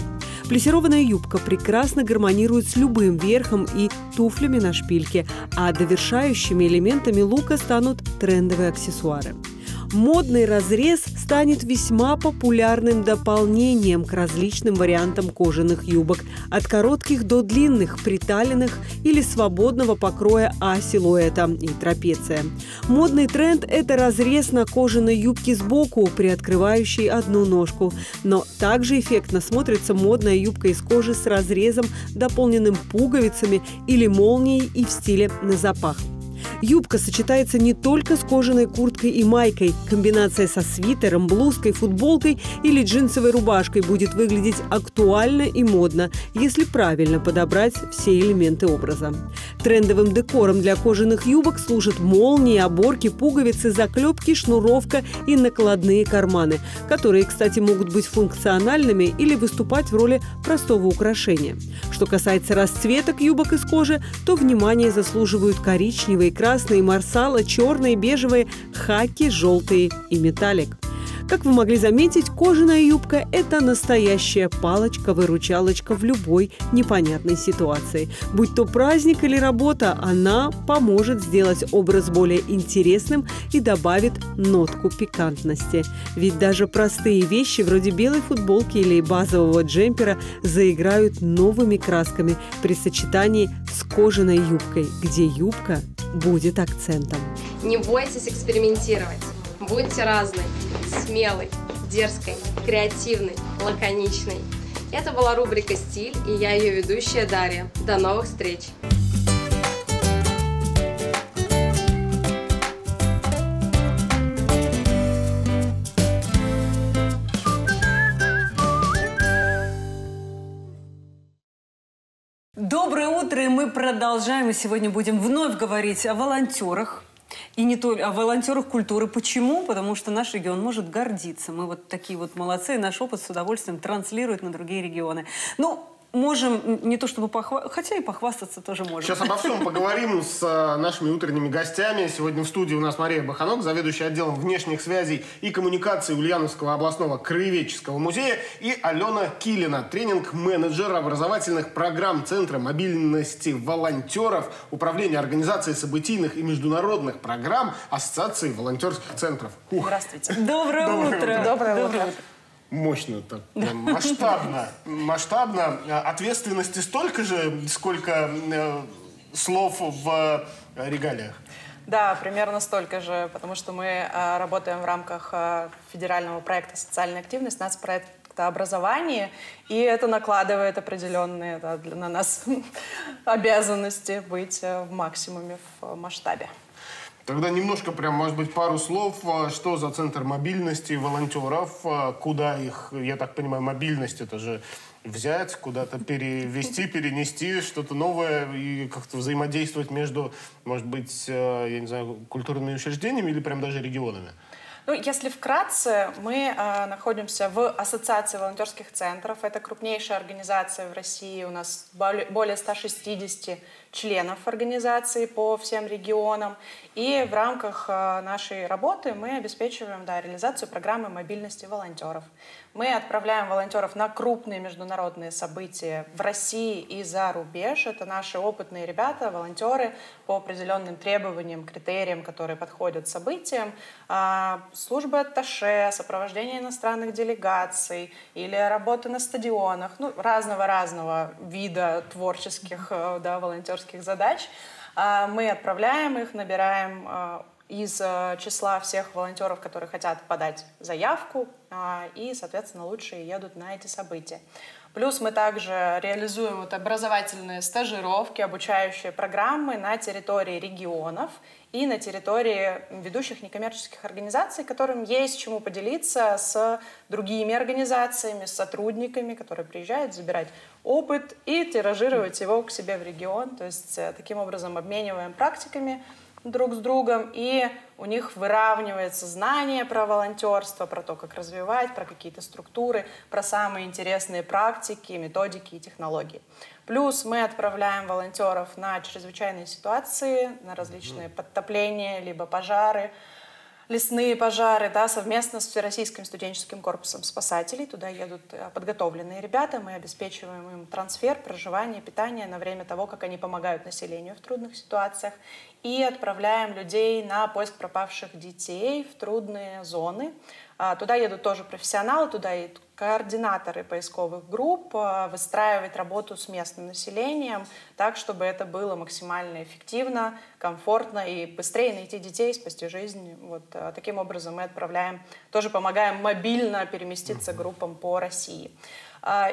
Плессированная юбка прекрасно гармонирует с любым верхом и туфлями на шпильке, а довершающими элементами лука станут трендовые аксессуары. Модный разрез станет весьма популярным дополнением к различным вариантам кожаных юбок, от коротких до длинных, приталенных или свободного покроя А-силуэта и трапеция. Модный тренд – это разрез на кожаной юбке сбоку, приоткрывающей одну ножку. Но также эффектно смотрится модная юбка из кожи с разрезом, дополненным пуговицами или молнией и в стиле на запах. Юбка сочетается не только с кожаной курткой и майкой. Комбинация со свитером, блузкой, футболкой или джинсовой рубашкой будет выглядеть актуально и модно, если правильно подобрать все элементы образа. Трендовым декором для кожаных юбок служат молнии, оборки, пуговицы, заклепки, шнуровка и накладные карманы, которые, кстати, могут быть функциональными или выступать в роли простого украшения. Что касается расцветок юбок из кожи, то внимание заслуживают коричневые, красные, марсала, черные, бежевые, хаки, желтые и металлик. Как вы могли заметить, кожаная юбка – это настоящая палочка-выручалочка в любой непонятной ситуации. Будь то праздник или работа, она поможет сделать образ более интересным и добавит нотку пикантности. Ведь даже простые вещи вроде белой футболки или базового джемпера заиграют новыми красками при сочетании с кожаной юбкой, где юбка будет акцентом. Не бойтесь экспериментировать. Будьте разной, смелой, дерзкой, креативной, лаконичной. Это была рубрика «Стиль» и я ее ведущая Дарья. До новых встреч! Доброе утро, и мы продолжаем. И сегодня будем вновь говорить о волонтерах, и не только о волонтерах культуры. Почему? Потому что наш регион может гордиться. Мы вот такие вот молодцы, и наш опыт с удовольствием транслируют на другие регионы. Ну, можем не то чтобы похвастаться, хотя и похвастаться тоже можем. Сейчас обо всем поговорим с э, нашими утренними гостями. Сегодня в студии у нас Мария Баханок, заведующая отделом внешних связей и коммуникации Ульяновского областного краеведческого музея, и Алена Килина, тренинг-менеджер образовательных программ Центра мобильности волонтеров, Управления организацией событийных и международных программ Ассоциации волонтерских центров. Ух. Здравствуйте. Доброе, Доброе утро. утро. Доброе, утро. Мощно так, масштабно, масштабно. Ответственности столько же, сколько э, слов в э, регалиях? Да, примерно столько же, потому что мы э, работаем в рамках э, федерального проекта «Социальная активность», нацпроекта образования, и это накладывает определенные да, для, на нас обязанности быть э, в максимуме в масштабе. Тогда немножко, прям, может быть, пару слов, а, что за центр мобильности волонтеров, а, куда их, я так понимаю, мобильность это же взять, куда-то перевести, перенести что-то новое и как-то взаимодействовать между, может быть, э, я не знаю, культурными учреждениями или прям даже регионами? Ну, если вкратце, мы э, находимся в Ассоциации волонтерских центров. Это крупнейшая организация в России. У нас более 160 членов организации по всем регионам. И в рамках э, нашей работы мы обеспечиваем да, реализацию программы мобильности волонтеров. Мы отправляем волонтеров на крупные международные события в России и за рубеж. Это наши опытные ребята, волонтеры по определенным требованиям, критериям, которые подходят событиям. А, службы атташе, сопровождение иностранных делегаций или работа на стадионах. Ну, разного-разного вида творческих э, да, волонтерских задач. А, мы отправляем их, набираем а, из э, числа всех волонтеров, которые хотят подать заявку, а, и, соответственно, лучшие едут на эти события. Плюс мы также реализуем вот образовательные стажировки, обучающие программы на территории регионов и на территории ведущих некоммерческих организаций, которым есть чему поделиться с другими организациями, с сотрудниками, которые приезжают забирать опыт и тиражировать его к себе в регион. То есть э, таким образом обмениваем практиками, друг с другом, и у них выравнивается знание про волонтерство, про то, как развивать, про какие-то структуры, про самые интересные практики, методики и технологии. Плюс мы отправляем волонтеров на чрезвычайные ситуации, на различные подтопления, либо пожары, лесные пожары, да, совместно с Всероссийским студенческим корпусом спасателей. Туда едут э, подготовленные ребята, мы обеспечиваем им трансфер, проживание, питание на время того, как они помогают населению в трудных ситуациях. И отправляем людей на поиск пропавших детей в трудные зоны. А, туда едут тоже профессионалы, туда едут координаторы поисковых групп, а, выстраивать работу с местным населением так, чтобы это было максимально эффективно, комфортно и быстрее найти детей, спасти жизнь. Вот а, таким образом мы отправляем, тоже помогаем мобильно переместиться группам по России.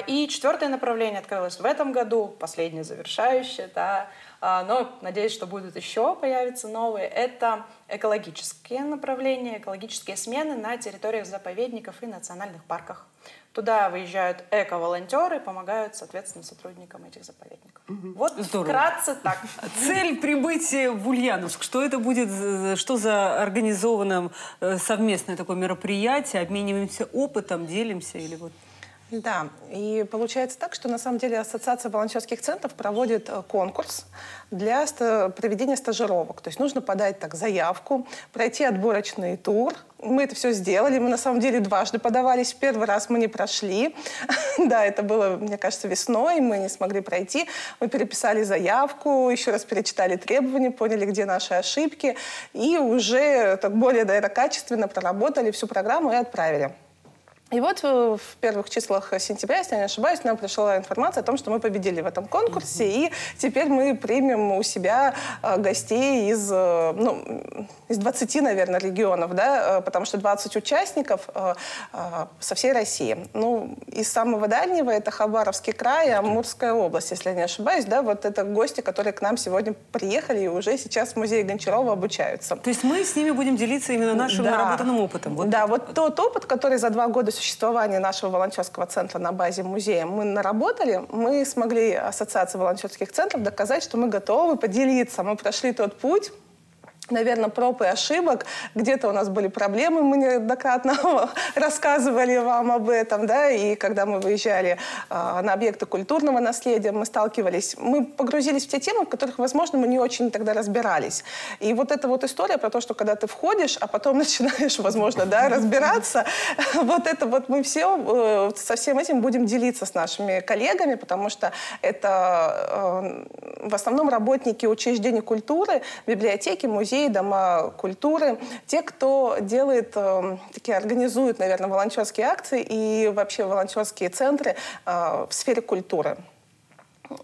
И четвертое направление открылось в этом году, последнее завершающее, да, но надеюсь, что будут еще появиться новые. Это экологические направления, экологические смены на территориях заповедников и национальных парках. Туда выезжают эко-волонтеры, помогают, соответственно, сотрудникам этих заповедников. Угу. Вот Здорово. вкратце так. Цель прибытия в Ульяновск. Что это будет, что за организованное э, совместное такое мероприятие? Обмениваемся опытом, делимся или вот да, и получается так, что на самом деле Ассоциация волонтерских центров проводит э, конкурс для проведения стажировок. То есть нужно подать так заявку, пройти отборочный тур. Мы это все сделали. Мы на самом деле дважды подавались. Первый раз мы не прошли. да, это было, мне кажется, весной. Мы не смогли пройти. Мы переписали заявку, еще раз перечитали требования, поняли, где наши ошибки. И уже так более, наверное, качественно проработали всю программу и отправили. И вот в первых числах сентября, если я не ошибаюсь, нам пришла информация о том, что мы победили в этом конкурсе, и теперь мы примем у себя э, гостей из, э, ну, из 20, наверное, регионов, да, э, потому что 20 участников со всей России. Ну, из самого дальнего это Хабаровский край, Амурская область, если я не ошибаюсь, да, вот это гости, которые к нам сегодня приехали и уже сейчас в музее Гончарова обучаются. То есть мы с ними будем делиться именно нашим да. наработанным опытом? Вот. Да, вот тот опыт, который за два года существования нашего волонтерского центра на базе музея мы наработали, мы смогли Ассоциации волонтерских центров доказать, что мы готовы поделиться. Мы прошли тот путь, наверное, проб и ошибок. Где-то у нас были проблемы, мы неоднократно рассказывали вам об этом, да, и когда мы выезжали э, на объекты культурного наследия, мы сталкивались, мы погрузились в те темы, в которых, возможно, мы не очень тогда разбирались. И вот эта вот история про то, что когда ты входишь, а потом начинаешь, возможно, да, разбираться, вот это вот мы все э, со всем этим будем делиться с нашими коллегами, потому что это э, в основном работники учреждений культуры, библиотеки, музеи, музеи, дома культуры, те, кто делает, э, такие организует, наверное, волонтерские акции и вообще волонтерские центры э, в сфере культуры.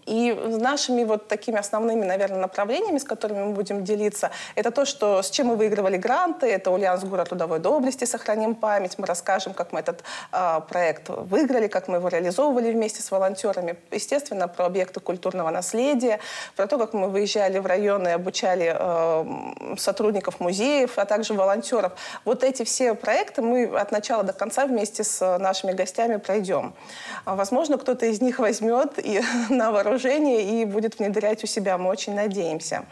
И нашими вот такими основными, наверное, направлениями, с которыми мы будем делиться, это то, что с чем мы выигрывали гранты, это Ульяновск город трудовой доблести, сохраним память, мы расскажем, как мы этот э, проект выиграли, как мы его реализовывали вместе с волонтерами, естественно, про объекты культурного наследия, про то, как мы выезжали в районы, обучали э, сотрудников музеев, а также волонтеров. Вот эти все проекты мы от начала до конца вместе с нашими гостями пройдем. Возможно, кто-то из них возьмет и на вооружение и будет внедрять у себя. Мы очень надеемся.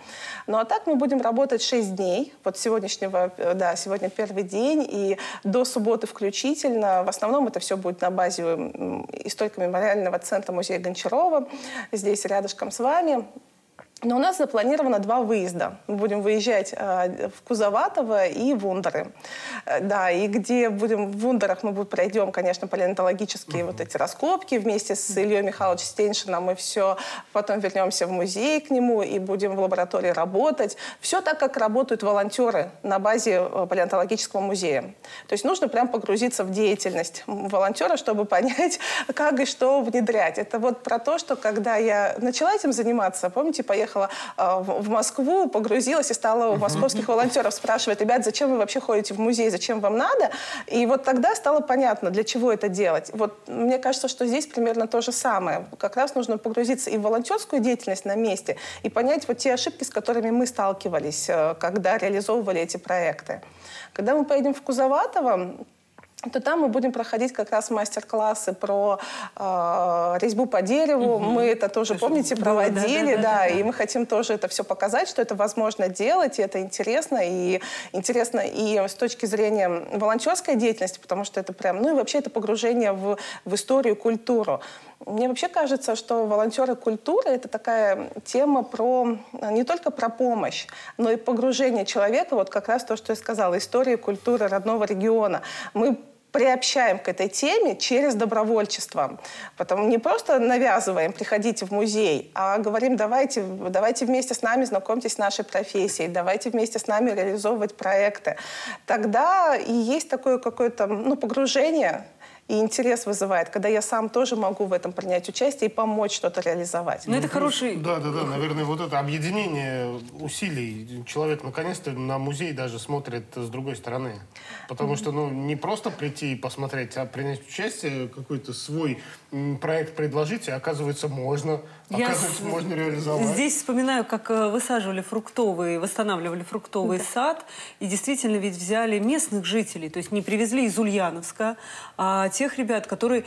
Ну а так мы будем работать 6 дней. Вот сегодняшнего, да, сегодня первый день и до субботы включительно. В основном это все будет на базе историко-мемориального центра музея Гончарова. Здесь рядышком с вами. Но у нас запланировано два выезда. Мы будем выезжать э, в Кузоватово и Вундеры. Э, да, и где будем в Вундерах мы пройдем, конечно, палеонтологические вот эти раскопки вместе с Ильей Михайловичем Стеншином и все. Потом вернемся в музей к нему и будем в лаборатории работать. Все так, как работают волонтеры на базе э, палеонтологического музея. То есть нужно прям погрузиться в деятельность волонтера, чтобы понять, как и что внедрять. Это вот про то, что когда я начала этим заниматься, помните, поехала приехала э, в Москву, погрузилась и стала у московских волонтеров спрашивать, ребят, зачем вы вообще ходите в музей, зачем вам надо? И вот тогда стало понятно, для чего это делать. Вот мне кажется, что здесь примерно то же самое. Как раз нужно погрузиться и в волонтерскую деятельность на месте, и понять вот те ошибки, с которыми мы сталкивались, э, когда реализовывали эти проекты. Когда мы поедем в Кузоватово, то там мы будем проходить как раз мастер-классы про э, резьбу по дереву. Угу. Мы это тоже, помните, проводили, да, да, да, да, да, и мы хотим тоже это все показать, что это возможно делать, и это интересно, и интересно и с точки зрения волонтерской деятельности, потому что это прям, ну и вообще это погружение в, в историю, культуру. Мне вообще кажется, что волонтеры культуры — это такая тема про не только про помощь, но и погружение человека, вот как раз то, что я сказала, истории культуры родного региона. Мы приобщаем к этой теме через добровольчество. Потому не просто навязываем, приходите в музей, а говорим, давайте, давайте вместе с нами знакомьтесь с нашей профессией, давайте вместе с нами реализовывать проекты. Тогда и есть такое какое-то ну, погружение и интерес вызывает, когда я сам тоже могу в этом принять участие и помочь что-то реализовать. Ну, это хороший... Да, да, да, наверное, вот это объединение усилий. Человек наконец-то на музей даже смотрит с другой стороны. Потому что, ну, не просто прийти и посмотреть, а принять участие, какой-то свой проект предложить, и оказывается, можно. Я оказывается, с... можно реализовать. Здесь вспоминаю, как э, высаживали фруктовый, восстанавливали фруктовый да. сад, и действительно ведь взяли местных жителей, то есть не привезли из Ульяновска, а тех ребят, которые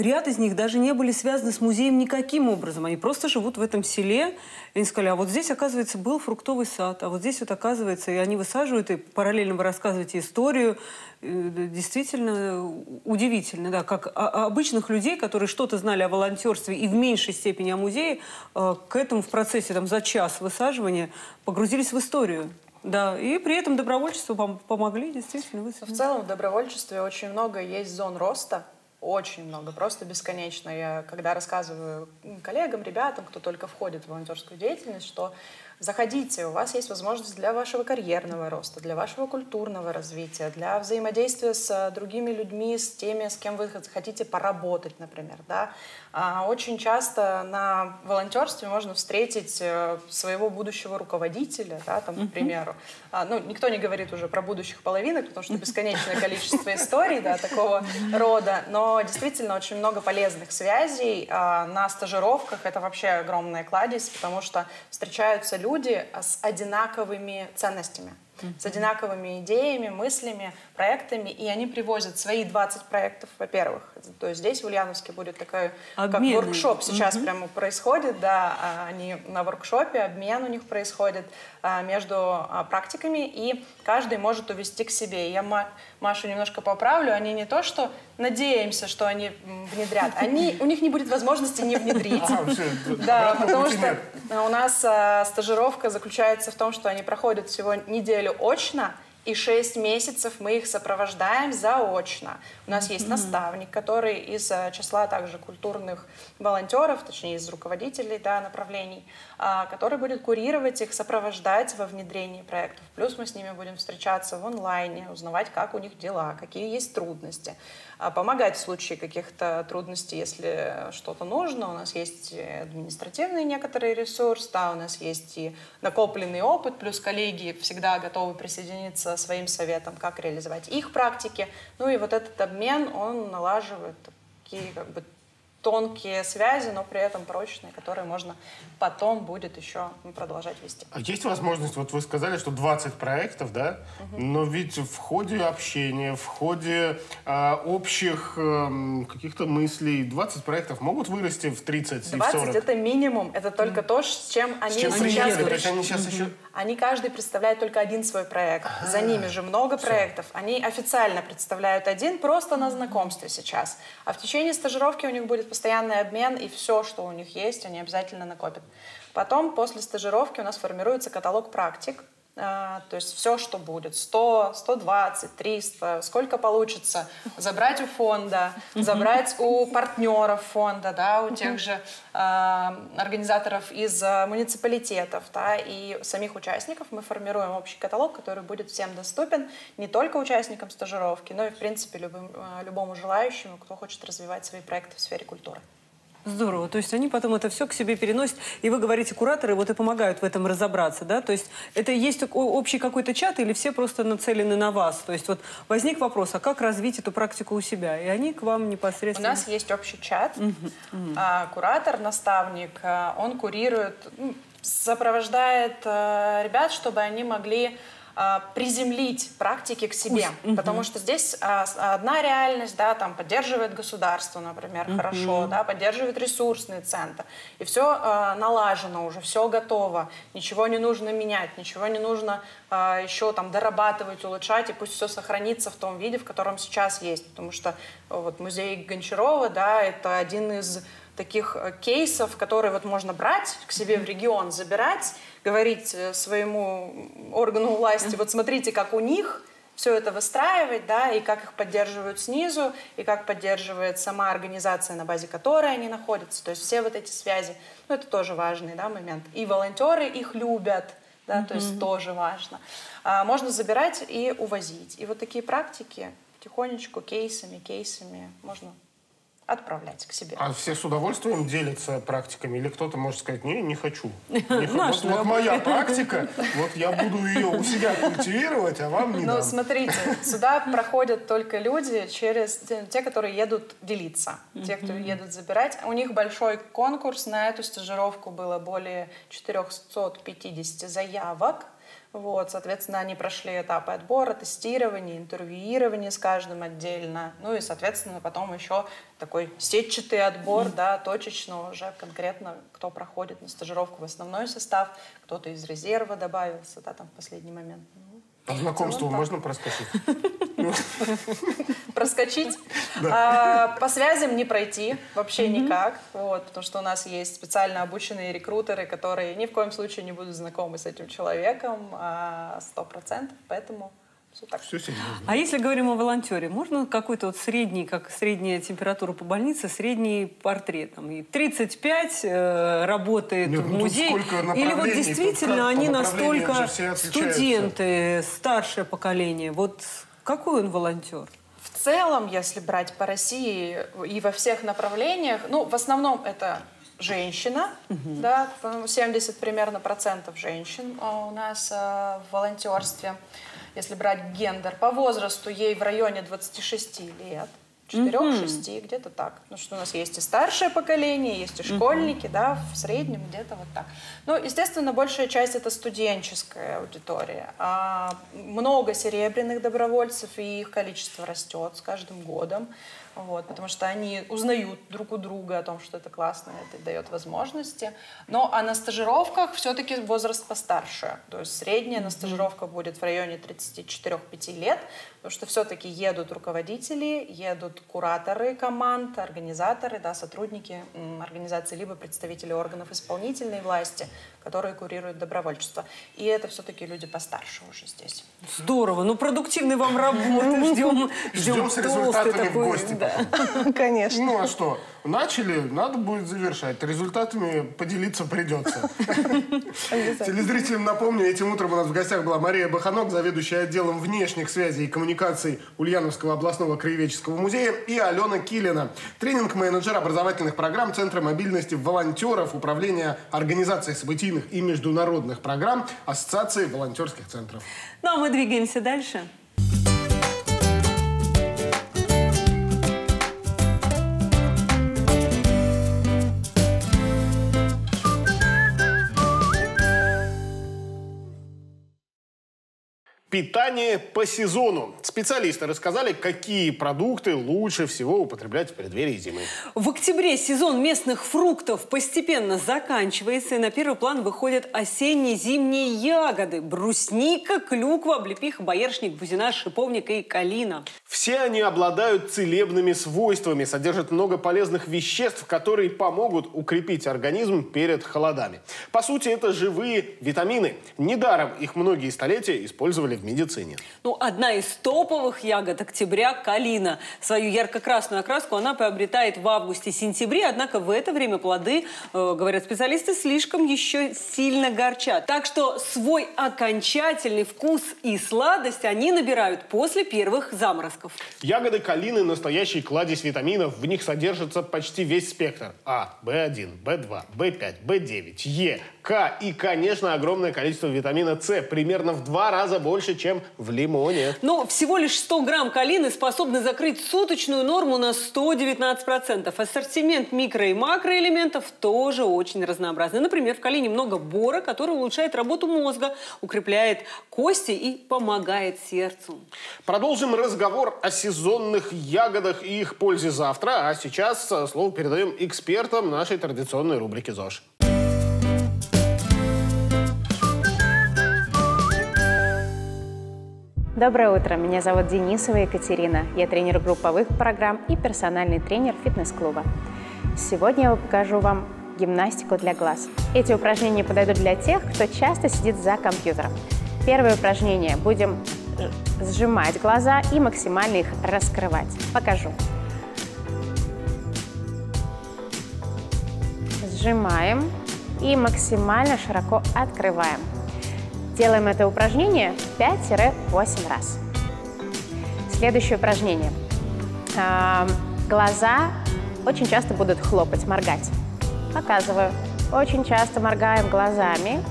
ряд из них даже не были связаны с музеем никаким образом. Они просто живут в этом селе. И они сказали, а вот здесь, оказывается, был фруктовый сад, а вот здесь вот, оказывается, и они высаживают, и параллельно вы рассказываете историю. Действительно удивительно, да, как обычных людей, которые что-то знали о волонтерстве и в меньшей степени о музее, э, к этому в процессе там, за час высаживания погрузились в историю. Да, и при этом добровольчеству помогли, действительно. В целом в добровольчестве очень много есть зон роста, очень много, просто бесконечно. Я когда рассказываю коллегам, ребятам, кто только входит в волонтерскую деятельность, что Заходите, у вас есть возможность для вашего карьерного роста, для вашего культурного развития, для взаимодействия с э, другими людьми, с теми, с кем вы хотите поработать, например. Да? А очень часто на волонтерстве можно встретить э, своего будущего руководителя, да, там, к примеру. А, ну, никто не говорит уже про будущих половинок, потому что бесконечное количество историй да, такого рода, но действительно очень много полезных связей. А, на стажировках это вообще огромная кладезь, потому что встречаются люди, люди с одинаковыми ценностями с одинаковыми идеями, мыслями, проектами, и они привозят свои 20 проектов, во-первых. То есть здесь в Ульяновске будет такой, как воркшоп сейчас угу. прямо происходит, да, а они на воркшопе, обмен у них происходит а, между а, практиками, и каждый может увести к себе. Я Машу немножко поправлю, они не то, что надеемся, что они внедрят, они, у них не будет возможности не внедрить. Да, потому что у нас стажировка заключается в том, что они проходят всего неделю очно, и 6 месяцев мы их сопровождаем заочно. У нас есть наставник, который из э, числа также культурных волонтеров, точнее из руководителей да, направлений, а, который будет курировать их, сопровождать во внедрении проектов. Плюс мы с ними будем встречаться в онлайне, узнавать, как у них дела, какие есть трудности. А, помогать в случае каких-то трудностей, если что-то нужно. У нас есть административный некоторый ресурс, да, у нас есть и накопленный опыт, плюс коллеги всегда готовы присоединиться своим советом, как реализовать их практики. Ну и вот этот обмен, он налаживает такие как бы тонкие связи, но при этом прочные, которые можно потом будет еще продолжать вести. А есть возможность, вот вы сказали, что 20 проектов, да? Угу. Но ведь в ходе общения, в ходе э, общих э, каких-то мыслей 20 проектов могут вырасти в 30 20 и в 40? это минимум, это только то, с чем они с чем сейчас... Они, то есть они сейчас угу. еще... Они каждый представляет только один свой проект. А-а-а. За ними же много Все. проектов. Они официально представляют один просто на знакомстве сейчас. А в течение стажировки у них будет постоянный обмен, и все, что у них есть, они обязательно накопят. Потом, после стажировки, у нас формируется каталог практик, то есть все, что будет, 100, 120, 300, сколько получится забрать у фонда, забрать у партнеров фонда, да, у тех же э, организаторов из э, муниципалитетов да, и самих участников. Мы формируем общий каталог, который будет всем доступен, не только участникам стажировки, но и, в принципе, любым, любому желающему, кто хочет развивать свои проекты в сфере культуры. Здорово. То есть они потом это все к себе переносят. И вы говорите, кураторы вот и помогают в этом разобраться, да? То есть это есть общий какой-то чат или все просто нацелены на вас? То есть вот возник вопрос, а как развить эту практику у себя? И они к вам непосредственно... У нас есть общий чат. Угу, угу. А, куратор, наставник, а, он курирует, ну, сопровождает а, ребят, чтобы они могли а, приземлить практики к себе, угу. потому что здесь а, одна реальность, да, там поддерживает государство, например, угу. хорошо, да, поддерживает ресурсный центр, и все а, налажено уже, все готово, ничего не нужно менять, ничего не нужно еще там дорабатывать, улучшать, и пусть все сохранится в том виде, в котором сейчас есть, потому что вот музей Гончарова, да, это один из таких э, кейсов, которые вот можно брать к себе в регион, забирать, говорить э, своему органу власти, вот смотрите, как у них все это выстраивать, да, и как их поддерживают снизу, и как поддерживает сама организация, на базе которой они находятся. То есть все вот эти связи, ну, это тоже важный, да, момент. И волонтеры их любят, да, mm-hmm. то есть тоже важно. А, можно забирать и увозить. И вот такие практики потихонечку, кейсами, кейсами можно отправлять к себе. А все с удовольствием делятся практиками? Или кто-то может сказать, не, не хочу. Не вот, вот моя практика, вот я буду ее у себя культивировать, а вам не Ну, смотрите, сюда проходят только люди через те, которые едут делиться, те, кто едут забирать. У них большой конкурс, на эту стажировку было более 450 заявок. Вот, соответственно, они прошли этапы отбора, тестирования, интервьюирования с каждым отдельно. Ну и, соответственно, потом еще такой сетчатый отбор, да, точечно уже конкретно, кто проходит на стажировку в основной состав, кто-то из резерва добавился, да, там в последний момент. А знакомство можно проскочить? Проскочить? А, по связям не пройти вообще никак, вот, потому что у нас есть специально обученные рекрутеры, которые ни в коем случае не будут знакомы с этим человеком а, сто процентов, поэтому все так. Все серьезно. А если говорим о волонтере, можно какой-то вот средний, как средняя температура по больнице, средний портрет? Там, и 35 э, работает Нет, в ну, музее. Или вот действительно они настолько студенты, старшее поколение. Вот какой он волонтер? В целом, если брать по России и во всех направлениях, ну, в основном это женщина, угу. да, 70 примерно процентов женщин а у нас а, в волонтерстве если брать гендер, по возрасту ей в районе 26 лет. 4-6, mm-hmm. где-то так. Ну, что у нас есть и старшее поколение, есть и школьники, mm-hmm. да, в среднем где-то вот так. Ну, естественно, большая часть это студенческая аудитория. А много серебряных добровольцев, и их количество растет с каждым годом. Вот, потому что они узнают друг у друга о том, что это классно, это дает возможности. Но а на стажировках все-таки возраст постарше. То есть средняя mm-hmm. на стажировках будет в районе 34-5 лет, потому что все-таки едут руководители, едут кураторы команд, организаторы, да, сотрудники организации, либо представители органов исполнительной власти, которые курируют добровольчество. И это все-таки люди постарше уже здесь. Здорово. Ну, продуктивной вам работы. Ждем, Ждем с результатами в гости. Да. Конечно. Ну а что? Начали, надо будет завершать. Результатами поделиться придется. Телезрителям напомню, этим утром у нас в гостях была Мария Баханок, заведующая отделом внешних связей и коммуникаций Ульяновского областного краеведческого музея, и Алена Килина, тренинг-менеджер образовательных программ Центра мобильности волонтеров Управления организацией событийных и международных программ Ассоциации волонтерских центров. Ну, а мы двигаемся дальше. Питание по сезону. Специалисты рассказали, какие продукты лучше всего употреблять в преддверии зимы. В октябре сезон местных фруктов постепенно заканчивается, и на первый план выходят осенние зимние ягоды. Брусника, клюква, облепиха, боярышник, бузина, шиповник и калина. Все они обладают целебными свойствами, содержат много полезных веществ, которые помогут укрепить организм перед холодами. По сути, это живые витамины. Недаром их многие столетия использовали в медицине. Ну, одна из топовых ягод октября – калина. Свою ярко-красную окраску она приобретает в августе-сентябре, однако в это время плоды, э, говорят специалисты, слишком еще сильно горчат. Так что свой окончательный вкус и сладость они набирают после первых заморозков. Ягоды калины – настоящий кладезь витаминов. В них содержится почти весь спектр. А, В1, В2, В5, В9, Е, К и, конечно, огромное количество витамина С. Примерно в два раза больше, чем в лимоне. Но всего лишь 100 грамм калины способны закрыть суточную норму на 119%. Ассортимент микро- и макроэлементов тоже очень разнообразный. Например, в калине много бора, который улучшает работу мозга, укрепляет кости и помогает сердцу. Продолжим разговор о сезонных ягодах и их пользе завтра. А сейчас э, слово передаем экспертам нашей традиционной рубрики ЗОЖ. Доброе утро, меня зовут Денисова Екатерина. Я тренер групповых программ и персональный тренер фитнес-клуба. Сегодня я покажу вам гимнастику для глаз. Эти упражнения подойдут для тех, кто часто сидит за компьютером. Первое упражнение. Будем сжимать глаза и максимально их раскрывать. Покажу. Сжимаем и максимально широко открываем. Делаем это упражнение 5-8 раз. Следующее упражнение. Глаза очень часто будут хлопать, моргать. Показываю. Очень часто моргаем глазами.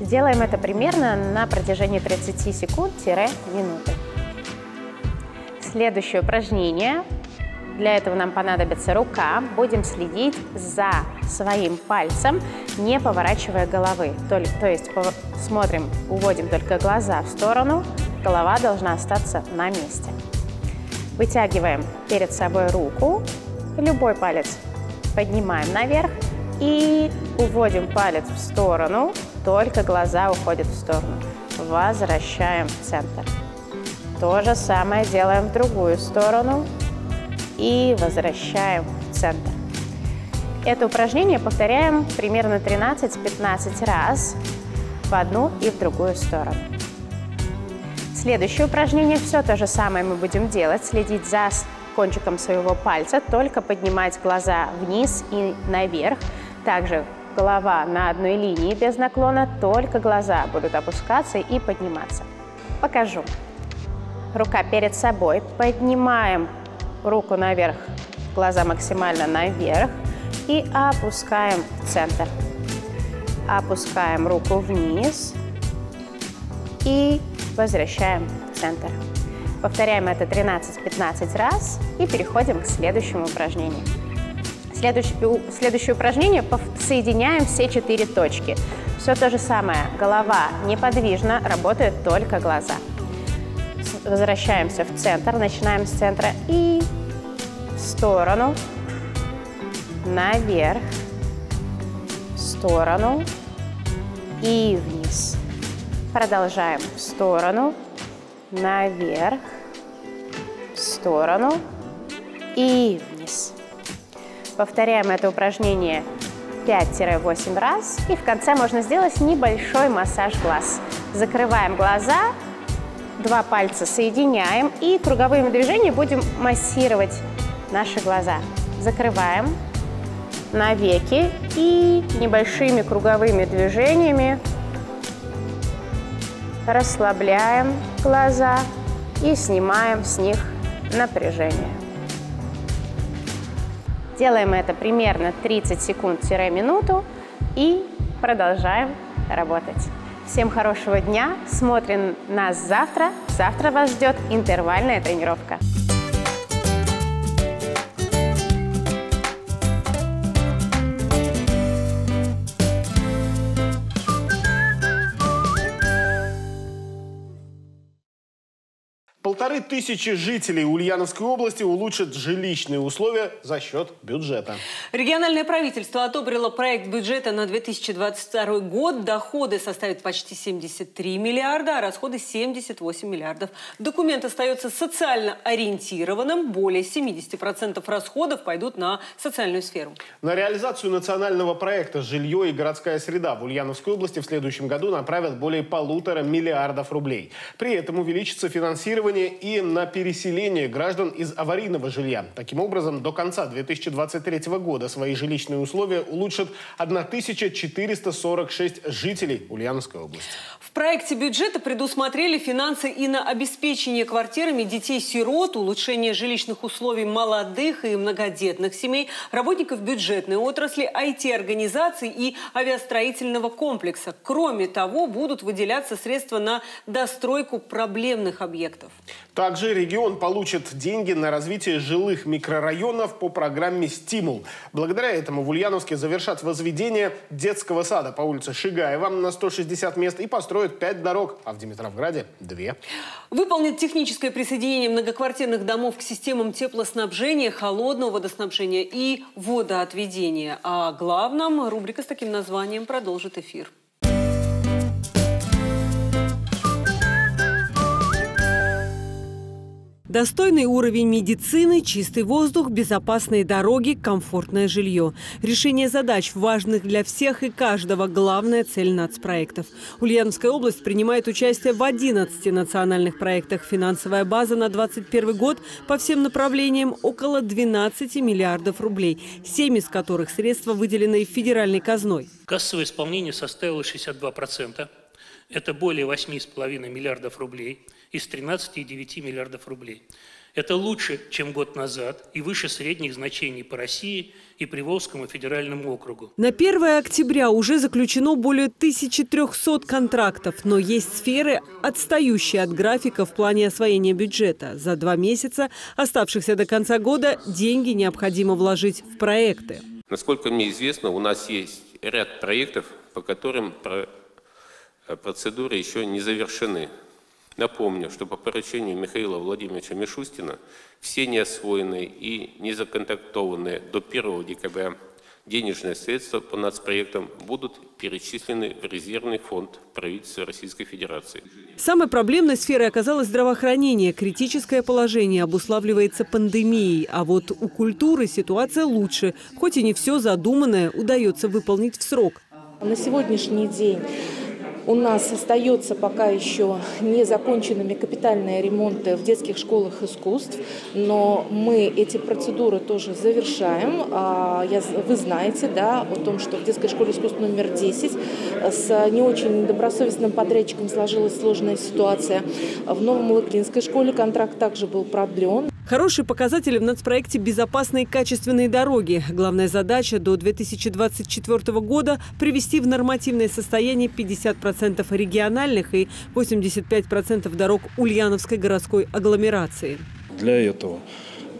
Сделаем это примерно на протяжении 30 секунд-минуты. Следующее упражнение. Для этого нам понадобится рука. Будем следить за своим пальцем, не поворачивая головы. То, то есть смотрим, уводим только глаза в сторону, голова должна остаться на месте. Вытягиваем перед собой руку, любой палец поднимаем наверх и уводим палец в сторону, только глаза уходят в сторону. Возвращаем в центр. То же самое делаем в другую сторону и возвращаем в центр. Это упражнение повторяем примерно 13-15 раз в одну и в другую сторону. Следующее упражнение, все то же самое мы будем делать, следить за кончиком своего пальца, только поднимать глаза вниз и наверх. Также голова на одной линии без наклона, только глаза будут опускаться и подниматься. Покажу. Рука перед собой, поднимаем руку наверх, глаза максимально наверх и опускаем в центр. Опускаем руку вниз и возвращаем в центр. Повторяем это 13-15 раз и переходим к следующему упражнению. Следующее, следующее упражнение соединяем все четыре точки. Все то же самое. Голова неподвижна, работают только глаза. Возвращаемся в центр, начинаем с центра и в сторону, наверх, в сторону и вниз. Продолжаем в сторону, наверх, в сторону и вниз. Повторяем это упражнение 5-8 раз. И в конце можно сделать небольшой массаж глаз. Закрываем глаза, два пальца соединяем и круговыми движениями будем массировать наши глаза. Закрываем на веки и небольшими круговыми движениями расслабляем глаза и снимаем с них напряжение. Делаем это примерно 30 секунд-минуту и продолжаем работать. Всем хорошего дня, смотрим нас завтра. Завтра вас ждет интервальная тренировка. Полторы тысячи жителей Ульяновской области улучшат жилищные условия за счет бюджета. Региональное правительство одобрило проект бюджета на 2022 год. Доходы составят почти 73 миллиарда, а расходы 78 миллиардов. Документ остается социально ориентированным. Более 70% расходов пойдут на социальную сферу. На реализацию национального проекта «Жилье и городская среда» в Ульяновской области в следующем году направят более полутора миллиардов рублей. При этом увеличится финансирование и на переселение граждан из аварийного жилья. Таким образом, до конца 2023 года свои жилищные условия улучшат 1446 жителей Ульяновской области. В проекте бюджета предусмотрели финансы и на обеспечение квартирами детей-сирот, улучшение жилищных условий молодых и многодетных семей, работников бюджетной отрасли, IT-организаций и авиастроительного комплекса. Кроме того, будут выделяться средства на достройку проблемных объектов. Также регион получит деньги на развитие жилых микрорайонов по программе «Стимул». Благодаря этому в Ульяновске завершат возведение детского сада по улице Шигаева на 160 мест и построят 5 дорог, а в Димитровграде – 2. Выполнит техническое присоединение многоквартирных домов к системам теплоснабжения, холодного водоснабжения и водоотведения. О главном рубрика с таким названием продолжит эфир. Достойный уровень медицины, чистый воздух, безопасные дороги, комфортное жилье. Решение задач, важных для всех и каждого, главная цель нацпроектов. Ульяновская область принимает участие в 11 национальных проектах. Финансовая база на 2021 год по всем направлениям около 12 миллиардов рублей, 7 из которых средства выделены федеральной казной. Кассовое исполнение составило 62%. Это более 8,5 миллиардов рублей из 13,9 миллиардов рублей. Это лучше, чем год назад и выше средних значений по России и Приволжскому федеральному округу. На 1 октября уже заключено более 1300 контрактов, но есть сферы, отстающие от графика в плане освоения бюджета. За два месяца, оставшихся до конца года, деньги необходимо вложить в проекты. Насколько мне известно, у нас есть ряд проектов, по которым процедуры еще не завершены. Напомню, что по поручению Михаила Владимировича Мишустина все неосвоенные и не законтактованные до 1 декабря денежные средства по нацпроектам будут перечислены в резервный фонд правительства Российской Федерации. Самой проблемной сферой оказалось здравоохранение. Критическое положение обуславливается пандемией. А вот у культуры ситуация лучше, хоть и не все задуманное удается выполнить в срок. На сегодняшний день у нас остается пока еще незаконченными капитальные ремонты в детских школах искусств, но мы эти процедуры тоже завершаем. А, вы знаете да, о том, что в детской школе искусств номер 10 с не очень добросовестным подрядчиком сложилась сложная ситуация. В Новом Лыклинской школе контракт также был продлен. Хорошие показатели в нацпроекте «Безопасные качественные дороги». Главная задача до 2024 года – привести в нормативное состояние 50% региональных и 85% дорог Ульяновской городской агломерации. Для этого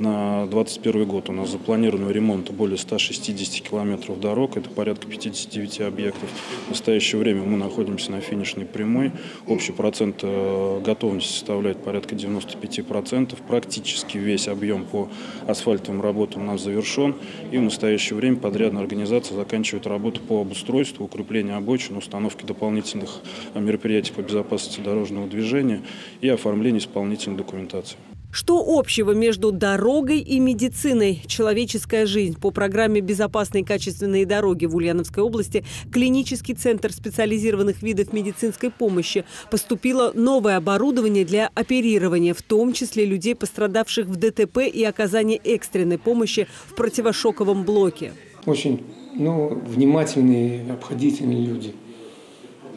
на 2021 год у нас запланировано ремонт более 160 километров дорог, это порядка 59 объектов. В настоящее время мы находимся на финишной прямой. Общий процент э, готовности составляет порядка 95%. Практически весь объем по асфальтовым работам у нас завершен. И в настоящее время подрядная организация заканчивает работу по обустройству, укреплению обочин, установке дополнительных мероприятий по безопасности дорожного движения и оформлению исполнительной документации. Что общего между дорогой и медициной? Человеческая жизнь. По программе «Безопасные качественные дороги» в Ульяновской области клинический центр специализированных видов медицинской помощи поступило новое оборудование для оперирования, в том числе людей, пострадавших в ДТП и оказания экстренной помощи в противошоковом блоке. Очень ну, внимательные, обходительные люди.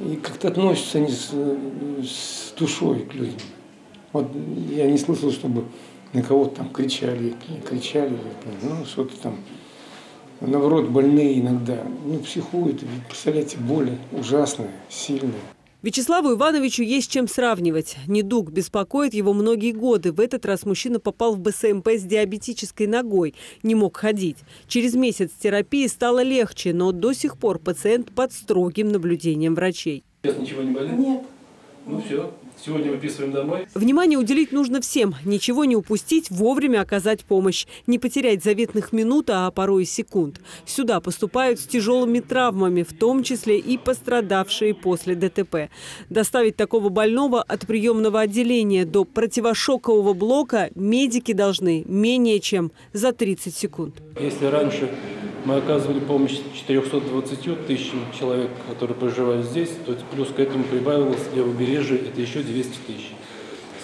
И как-то относятся они с, с душой к людям. Вот я не слышал, чтобы на кого-то там кричали, кричали, ну, что-то там. Наоборот, больные иногда, ну, психуют, представляете, боли ужасные, сильные. Вячеславу Ивановичу есть чем сравнивать. Недуг беспокоит его многие годы. В этот раз мужчина попал в БСМП с диабетической ногой, не мог ходить. Через месяц терапии стало легче, но до сих пор пациент под строгим наблюдением врачей. Сейчас ничего не болит? Нет. Ну все, сегодня выписываем домой. Внимание уделить нужно всем. Ничего не упустить, вовремя оказать помощь. Не потерять заветных минут, а порой и секунд. Сюда поступают с тяжелыми травмами, в том числе и пострадавшие после ДТП. Доставить такого больного от приемного отделения до противошокового блока медики должны менее чем за 30 секунд. Если раньше мы оказывали помощь 420 тысячам человек, которые проживают здесь, то плюс к этому прибавилось левобережье, это еще 200 тысяч.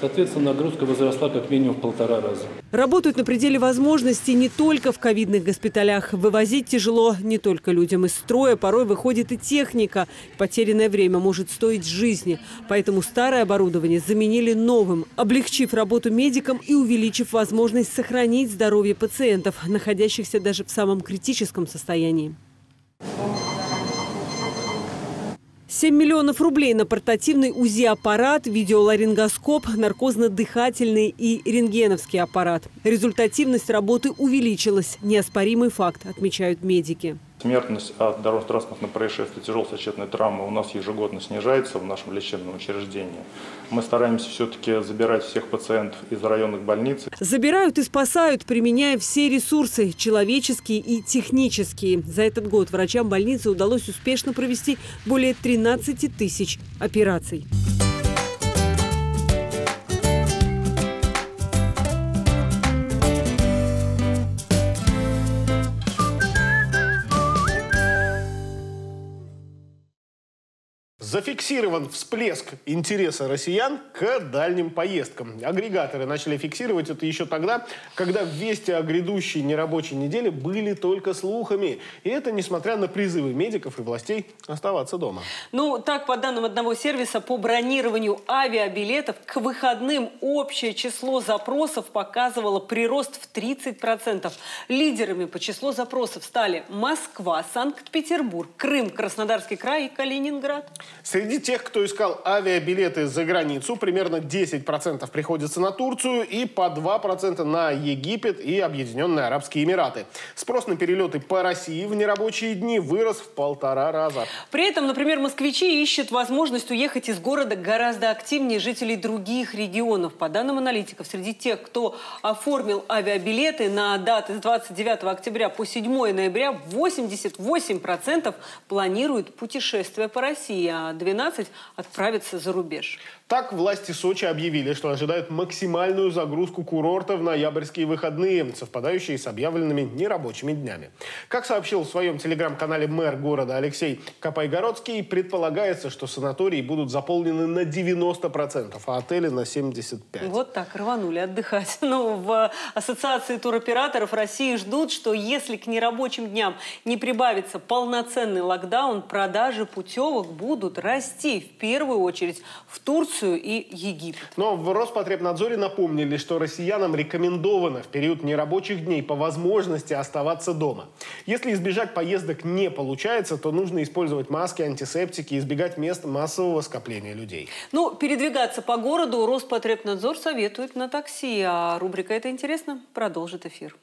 Соответственно, нагрузка возросла как минимум в полтора раза. Работают на пределе возможностей не только в ковидных госпиталях. Вывозить тяжело не только людям из строя. Порой выходит и техника. Потерянное время может стоить жизни. Поэтому старое оборудование заменили новым, облегчив работу медикам и увеличив возможность сохранить здоровье пациентов, находящихся даже в самом критическом состоянии. 7 миллионов рублей на портативный УЗИ-аппарат, видеоларингоскоп, наркозно-дыхательный и рентгеновский аппарат. Результативность работы увеличилась. Неоспоримый факт, отмечают медики. Смертность от дорожно-транспортных происшествий, тяжелой сочетной травмы у нас ежегодно снижается в нашем лечебном учреждении. Мы стараемся все-таки забирать всех пациентов из районных больниц. Забирают и спасают, применяя все ресурсы – человеческие и технические. За этот год врачам больницы удалось успешно провести более 13 тысяч операций. Зафиксирован всплеск интереса россиян к дальним поездкам. Агрегаторы начали фиксировать это еще тогда, когда вести о грядущей нерабочей неделе были только слухами. И это несмотря на призывы медиков и властей оставаться дома. Ну, так, по данным одного сервиса по бронированию авиабилетов, к выходным общее число запросов показывало прирост в 30%. Лидерами по числу запросов стали Москва, Санкт-Петербург, Крым, Краснодарский край и Калининград. Среди тех, кто искал авиабилеты за границу, примерно 10% приходится на Турцию и по 2% на Египет и Объединенные Арабские Эмираты. Спрос на перелеты по России в нерабочие дни вырос в полтора раза. При этом, например, москвичи ищут возможность уехать из города гораздо активнее жителей других регионов. По данным аналитиков, среди тех, кто оформил авиабилеты на даты с 29 октября по 7 ноября, 88% планируют путешествие по России, а 12 отправиться за рубеж. Так власти Сочи объявили, что ожидают максимальную загрузку курорта в ноябрьские выходные, совпадающие с объявленными нерабочими днями. Как сообщил в своем телеграм-канале мэр города Алексей Капайгородский, предполагается, что санатории будут заполнены на 90%, а отели на 75%. Вот так, рванули отдыхать. Ну, в Ассоциации туроператоров России ждут, что если к нерабочим дням не прибавится полноценный локдаун, продажи путевок будут расти. В первую очередь в Турцию Турцию и Египет. Но в Роспотребнадзоре напомнили, что россиянам рекомендовано в период нерабочих дней по возможности оставаться дома. Если избежать поездок не получается, то нужно использовать маски, антисептики, избегать мест массового скопления людей. Ну, передвигаться по городу Роспотребнадзор советует на такси. А рубрика «Это интересно» продолжит эфир.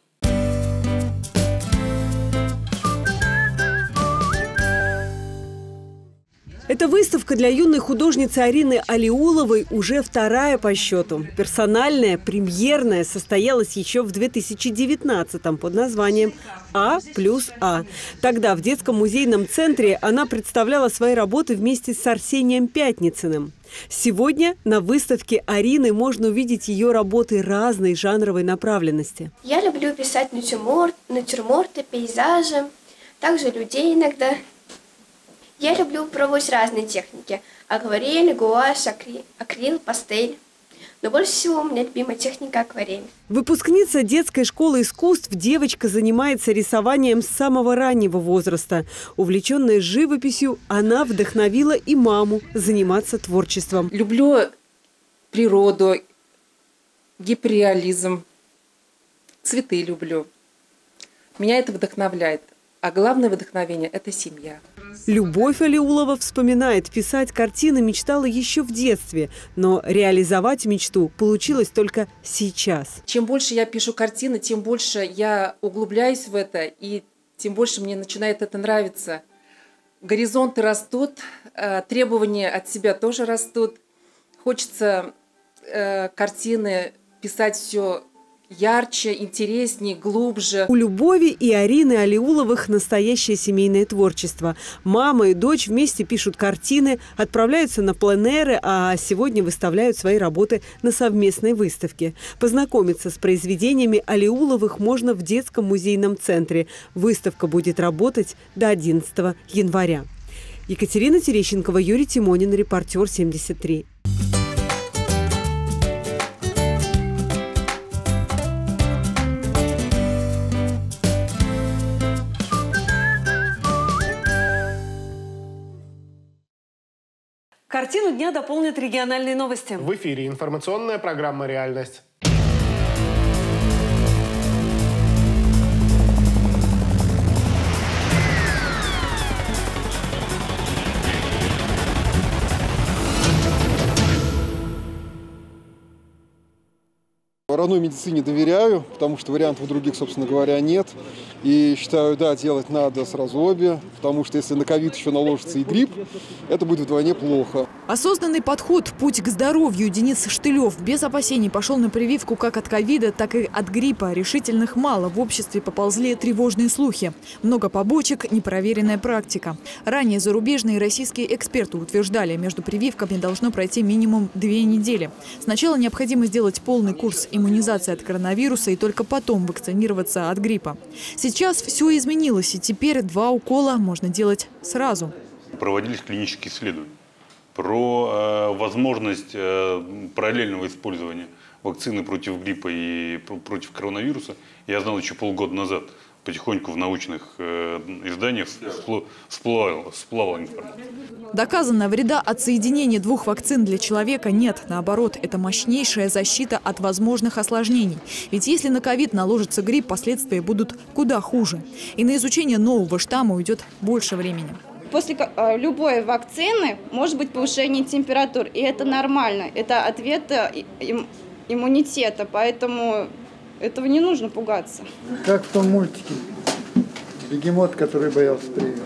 Эта выставка для юной художницы Арины Алиуловой уже вторая по счету. Персональная, премьерная состоялась еще в 2019-м под названием «А плюс А». Тогда в детском музейном центре она представляла свои работы вместе с Арсением Пятницыным. Сегодня на выставке Арины можно увидеть ее работы разной жанровой направленности. Я люблю писать натюрморт, натюрморты, пейзажи, также людей иногда. Я люблю пробовать разные техники. Акварель, гуашь, акрил, акрил пастель. Но больше всего у меня любимая техника акварель. Выпускница детской школы искусств, девочка занимается рисованием с самого раннего возраста. Увлеченная живописью, она вдохновила и маму заниматься творчеством. Люблю природу, гиперреализм, цветы люблю. Меня это вдохновляет. А главное вдохновение – это семья. Любовь Алиулова вспоминает, писать картины мечтала еще в детстве, но реализовать мечту получилось только сейчас. Чем больше я пишу картины, тем больше я углубляюсь в это, и тем больше мне начинает это нравиться. Горизонты растут, э, требования от себя тоже растут. Хочется э, картины писать все ярче, интереснее, глубже. У Любови и Арины Алиуловых настоящее семейное творчество. Мама и дочь вместе пишут картины, отправляются на пленеры, а сегодня выставляют свои работы на совместной выставке. Познакомиться с произведениями Алиуловых можно в детском музейном центре. Выставка будет работать до 11 января. Екатерина Терещенкова, Юрий Тимонин, репортер 73. Картину дня дополнят региональные новости. В эфире информационная программа «Реальность». Родной медицине доверяю, потому что вариантов других, собственно говоря, нет. И считаю, да, делать надо сразу обе, потому что если на ковид еще наложится и грипп, это будет вдвойне плохо. Осознанный подход «Путь к здоровью» Денис Штылев без опасений пошел на прививку как от ковида, так и от гриппа. Решительных мало. В обществе поползли тревожные слухи. Много побочек, непроверенная практика. Ранее зарубежные и российские эксперты утверждали, между прививками должно пройти минимум две недели. Сначала необходимо сделать полный курс иммунизации от коронавируса и только потом вакцинироваться от гриппа. Сейчас все изменилось, и теперь два укола можно делать сразу. Проводились клинические исследования про э, возможность э, параллельного использования вакцины против гриппа и против коронавируса. Я знал еще полгода назад потихоньку в научных э, изданиях всплывала, всплывала информация. Доказано, вреда от соединения двух вакцин для человека нет. Наоборот, это мощнейшая защита от возможных осложнений. Ведь если на ковид наложится грипп, последствия будут куда хуже. И на изучение нового штамма уйдет больше времени. После э, любой вакцины может быть повышение температур, и это нормально. Это ответ э, иммунитета, поэтому этого не нужно пугаться. Как в том мультике. Бегемот, который боялся прививки.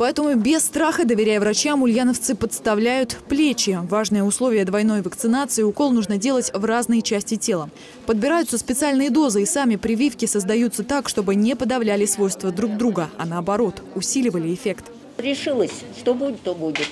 Поэтому без страха, доверяя врачам, ульяновцы подставляют плечи. Важное условие двойной вакцинации – укол нужно делать в разные части тела. Подбираются специальные дозы, и сами прививки создаются так, чтобы не подавляли свойства друг друга, а наоборот, усиливали эффект. Решилась, что будет, то будет.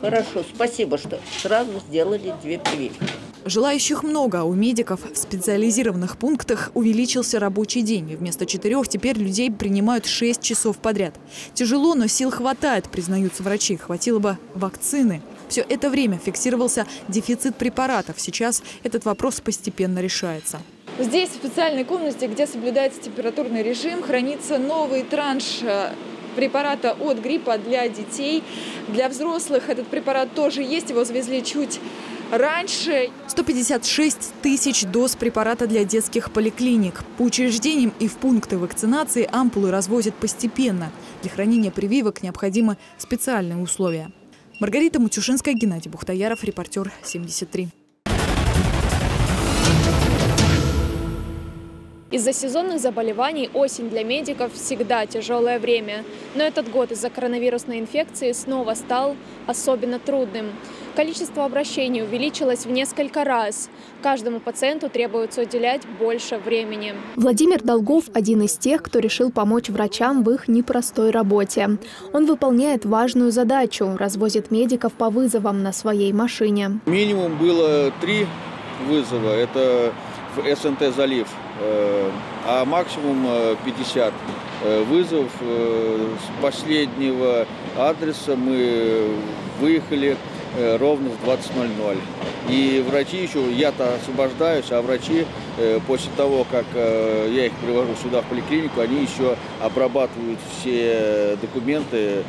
Хорошо, спасибо, что сразу сделали две прививки. Желающих много. У медиков в специализированных пунктах увеличился рабочий день. Вместо четырех теперь людей принимают шесть часов подряд. Тяжело, но сил хватает, признаются врачи. Хватило бы вакцины. Все это время фиксировался дефицит препаратов. Сейчас этот вопрос постепенно решается. Здесь, в специальной комнате, где соблюдается температурный режим, хранится новый транш э, препарата от гриппа для детей. Для взрослых этот препарат тоже есть. Его завезли чуть Раньше 156 тысяч доз препарата для детских поликлиник. По учреждениям и в пункты вакцинации ампулы развозят постепенно. Для хранения прививок необходимы специальные условия. Маргарита Мутюшинская, Геннадий Бухтаяров, репортер 73. Из-за сезонных заболеваний осень для медиков всегда тяжелое время. Но этот год из-за коронавирусной инфекции снова стал особенно трудным. Количество обращений увеличилось в несколько раз. Каждому пациенту требуется уделять больше времени. Владимир Долгов – один из тех, кто решил помочь врачам в их непростой работе. Он выполняет важную задачу – развозит медиков по вызовам на своей машине. Минимум было три вызова. Это в СНТ «Залив», э, а максимум 50 э, вызовов. Э, с последнего адреса мы выехали ровно в 20.00. И врачи еще, я-то освобождаюсь, а врачи э, после того, как э, я их привожу сюда в поликлинику, они еще обрабатывают все документы,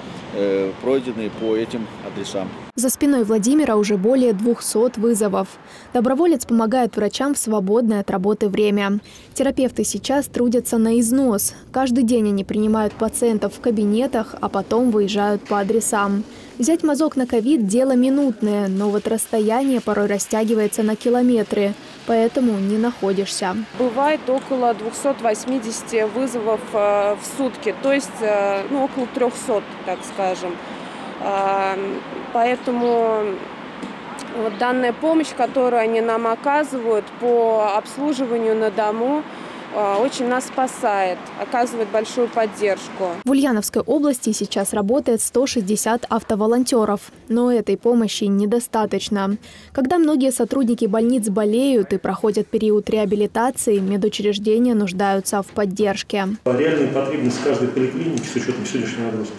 пройденные по этим адресам. За спиной Владимира уже более 200 вызовов. Доброволец помогает врачам в свободное от работы время. Терапевты сейчас трудятся на износ. Каждый день они принимают пациентов в кабинетах, а потом выезжают по адресам. Взять мазок на ковид – дело минутное, но вот расстояние порой растягивается на километры, поэтому не находишься. Бывает около 280 вызовов э, в сутки, то есть э, ну, около 300, так скажем. А, поэтому вот данная помощь, которую они нам оказывают по обслуживанию на дому – очень нас спасает, оказывает большую поддержку. В Ульяновской области сейчас работает 160 автоволонтеров, но этой помощи недостаточно. Когда многие сотрудники больниц болеют и проходят период реабилитации, медучреждения нуждаются в поддержке. Реальная потребность каждой поликлиники с учетом сегодняшней нагрузки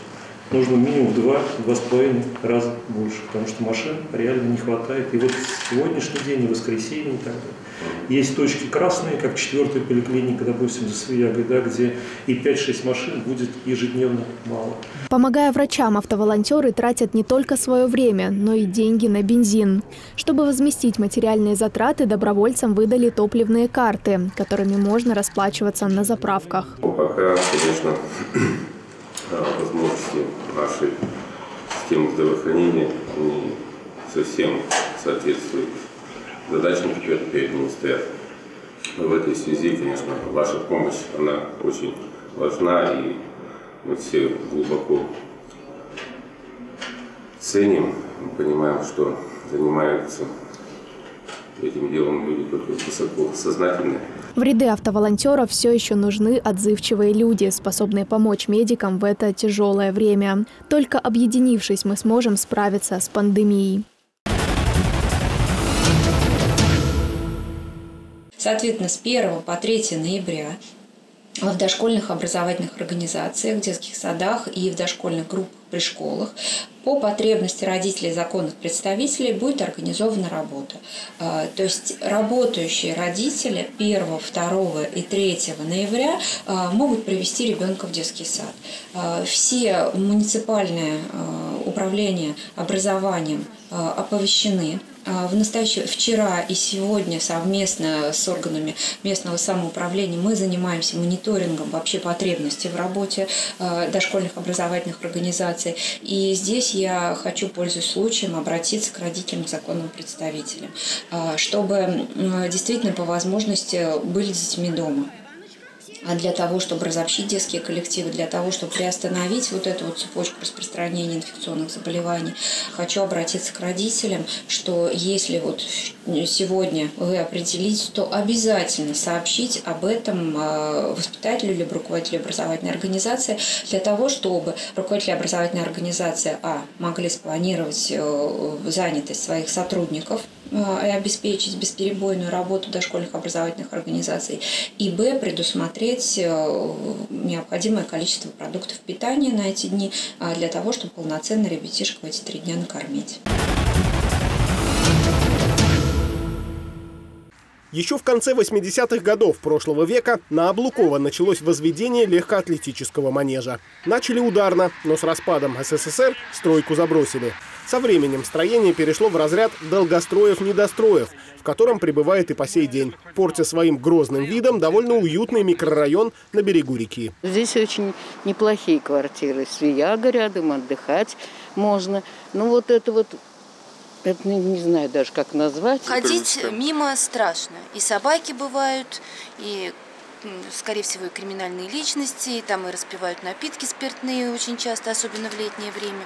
нужно минимум в 2-2,5 раза больше, потому что машин реально не хватает. И вот сегодняшний день, и воскресенье, и так далее. Есть точки красные, как четвертая поликлиника, допустим, за Свиягой, да, где и 5-6 машин будет ежедневно мало. Помогая врачам, автоволонтеры тратят не только свое время, но и деньги на бензин. Чтобы возместить материальные затраты, добровольцам выдали топливные карты, которыми можно расплачиваться на заправках. Пока, конечно, возможности нашей системы здравоохранения не совсем соответствуют задачам, которые перед ними стоят. В этой связи, конечно, ваша помощь, она очень важна, и мы все глубоко ценим, понимаем, что занимаются этим делом люди только высоко сознательные. В ряды автоволонтеров все еще нужны отзывчивые люди, способные помочь медикам в это тяжелое время. Только объединившись, мы сможем справиться с пандемией. Соответственно, с 1 по 3 ноября в дошкольных образовательных организациях, детских садах и в дошкольных группах при школах по потребности родителей законных представителей будет организована работа. А, то есть работающие родители 1, 2 и 3 ноября а, могут привести ребенка в детский сад. А, все муниципальные управления образованием оповещены в настоящее, вчера и сегодня совместно с органами местного самоуправления мы занимаемся мониторингом вообще потребностей в работе дошкольных образовательных организаций. И здесь я хочу, пользуясь случаем, обратиться к родителям, законным представителям, э, чтобы действительно по возможности были с детьми дома. А для того, чтобы разобщить детские коллективы, для того, чтобы приостановить вот эту вот цепочку распространения инфекционных заболеваний, хочу обратиться к родителям, что если вот сегодня вы определите, то обязательно сообщить об этом а, воспитателю или руководителю образовательной организации для того, чтобы руководители образовательной организации а, могли спланировать э, занятость своих сотрудников и обеспечить бесперебойную работу дошкольных образовательных организаций, и б, предусмотреть э, необходимое количество продуктов питания на эти дни а, для того, чтобы полноценно ребятишек в эти три дня накормить. Еще в конце 80-х годов прошлого века на Облукова началось возведение легкоатлетического манежа. Начали ударно, но с распадом СССР стройку забросили. Со временем строение перешло в разряд долгостроев-недостроев, в котором пребывает и по сей день, портя своим грозным видом довольно уютный микрорайон на берегу реки. Здесь очень неплохие квартиры. Свияга рядом, отдыхать можно. Ну вот это вот это не, не знаю даже, как назвать. Ходить мимо страшно. И собаки бывают, и скорее всего, и криминальные личности, там и распивают напитки спиртные очень часто, особенно в летнее время.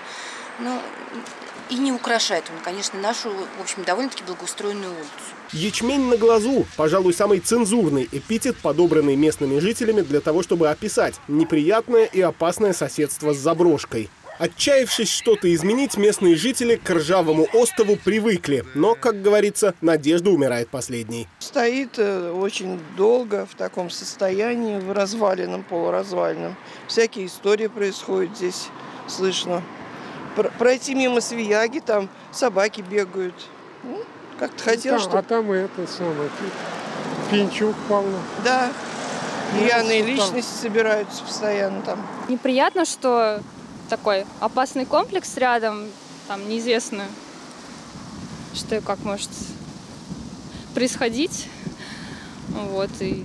Но и не украшает он, конечно, нашу, в общем, довольно-таки благоустроенную улицу. Ячмень на глазу – пожалуй, самый цензурный эпитет, подобранный местными жителями для того, чтобы описать неприятное и опасное соседство с заброшкой. Отчаявшись что-то изменить, местные жители к ржавому острову привыкли. Но, как говорится, надежда умирает последней. Стоит э, очень долго в таком состоянии, в разваленном, полуразваленном. Всякие истории происходят здесь, слышно. Пройти мимо свияги, там собаки бегают. Ну, как-то хотел, там, чтобы... А там и это самое, пинчук полно. Да, пьяные ну, личности там... собираются постоянно там. Неприятно, что такой опасный комплекс рядом, там неизвестно, что и как может происходить. Вот, и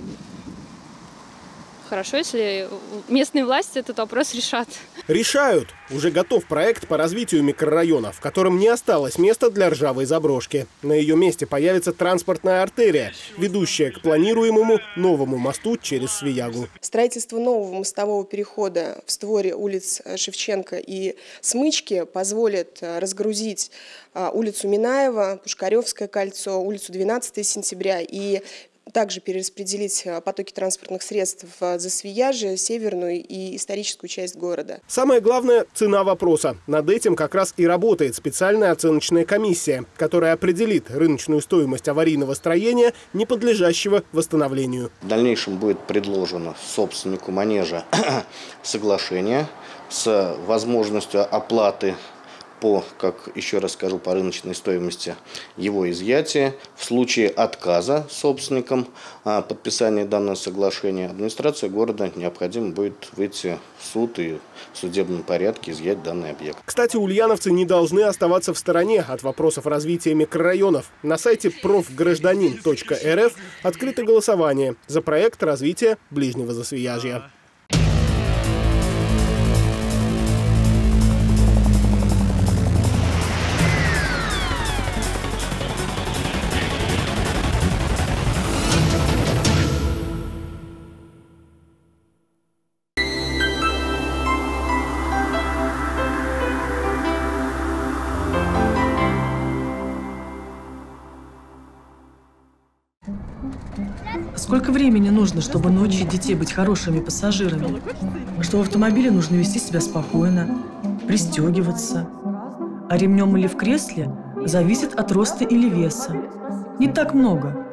хорошо, если местные власти этот вопрос решат. Решают. Уже готов проект по развитию микрорайона, в котором не осталось места для ржавой заброшки. На ее месте появится транспортная артерия, ведущая к планируемому новому мосту через Свиягу. Строительство нового мостового перехода в створе улиц Шевченко и Смычки позволит э, разгрузить э, улицу Минаева, Пушкаревское кольцо, улицу 12 сентября и также перераспределить э, потоки транспортных средств в Засвияже, северную и историческую часть города. Самое главное – цена вопроса. Над этим как раз и работает специальная оценочная комиссия, которая определит рыночную стоимость аварийного строения, не подлежащего восстановлению. В дальнейшем будет предложено собственнику манежа соглашение с возможностью оплаты по, как еще раз скажу, по рыночной стоимости его изъятия. В случае отказа собственникам подписания данного соглашения администрация города необходимо будет выйти в суд и в судебном порядке изъять данный объект. Кстати, ульяновцы не должны оставаться в стороне от вопросов развития микрорайонов. На сайте профгражданин.рф открыто голосование за проект развития ближнего засвияжья. Сколько времени нужно, чтобы научить детей быть хорошими пассажирами? Что в автомобиле нужно вести себя спокойно, пристегиваться. А ремнем или в кресле зависит от роста или веса. Не так много.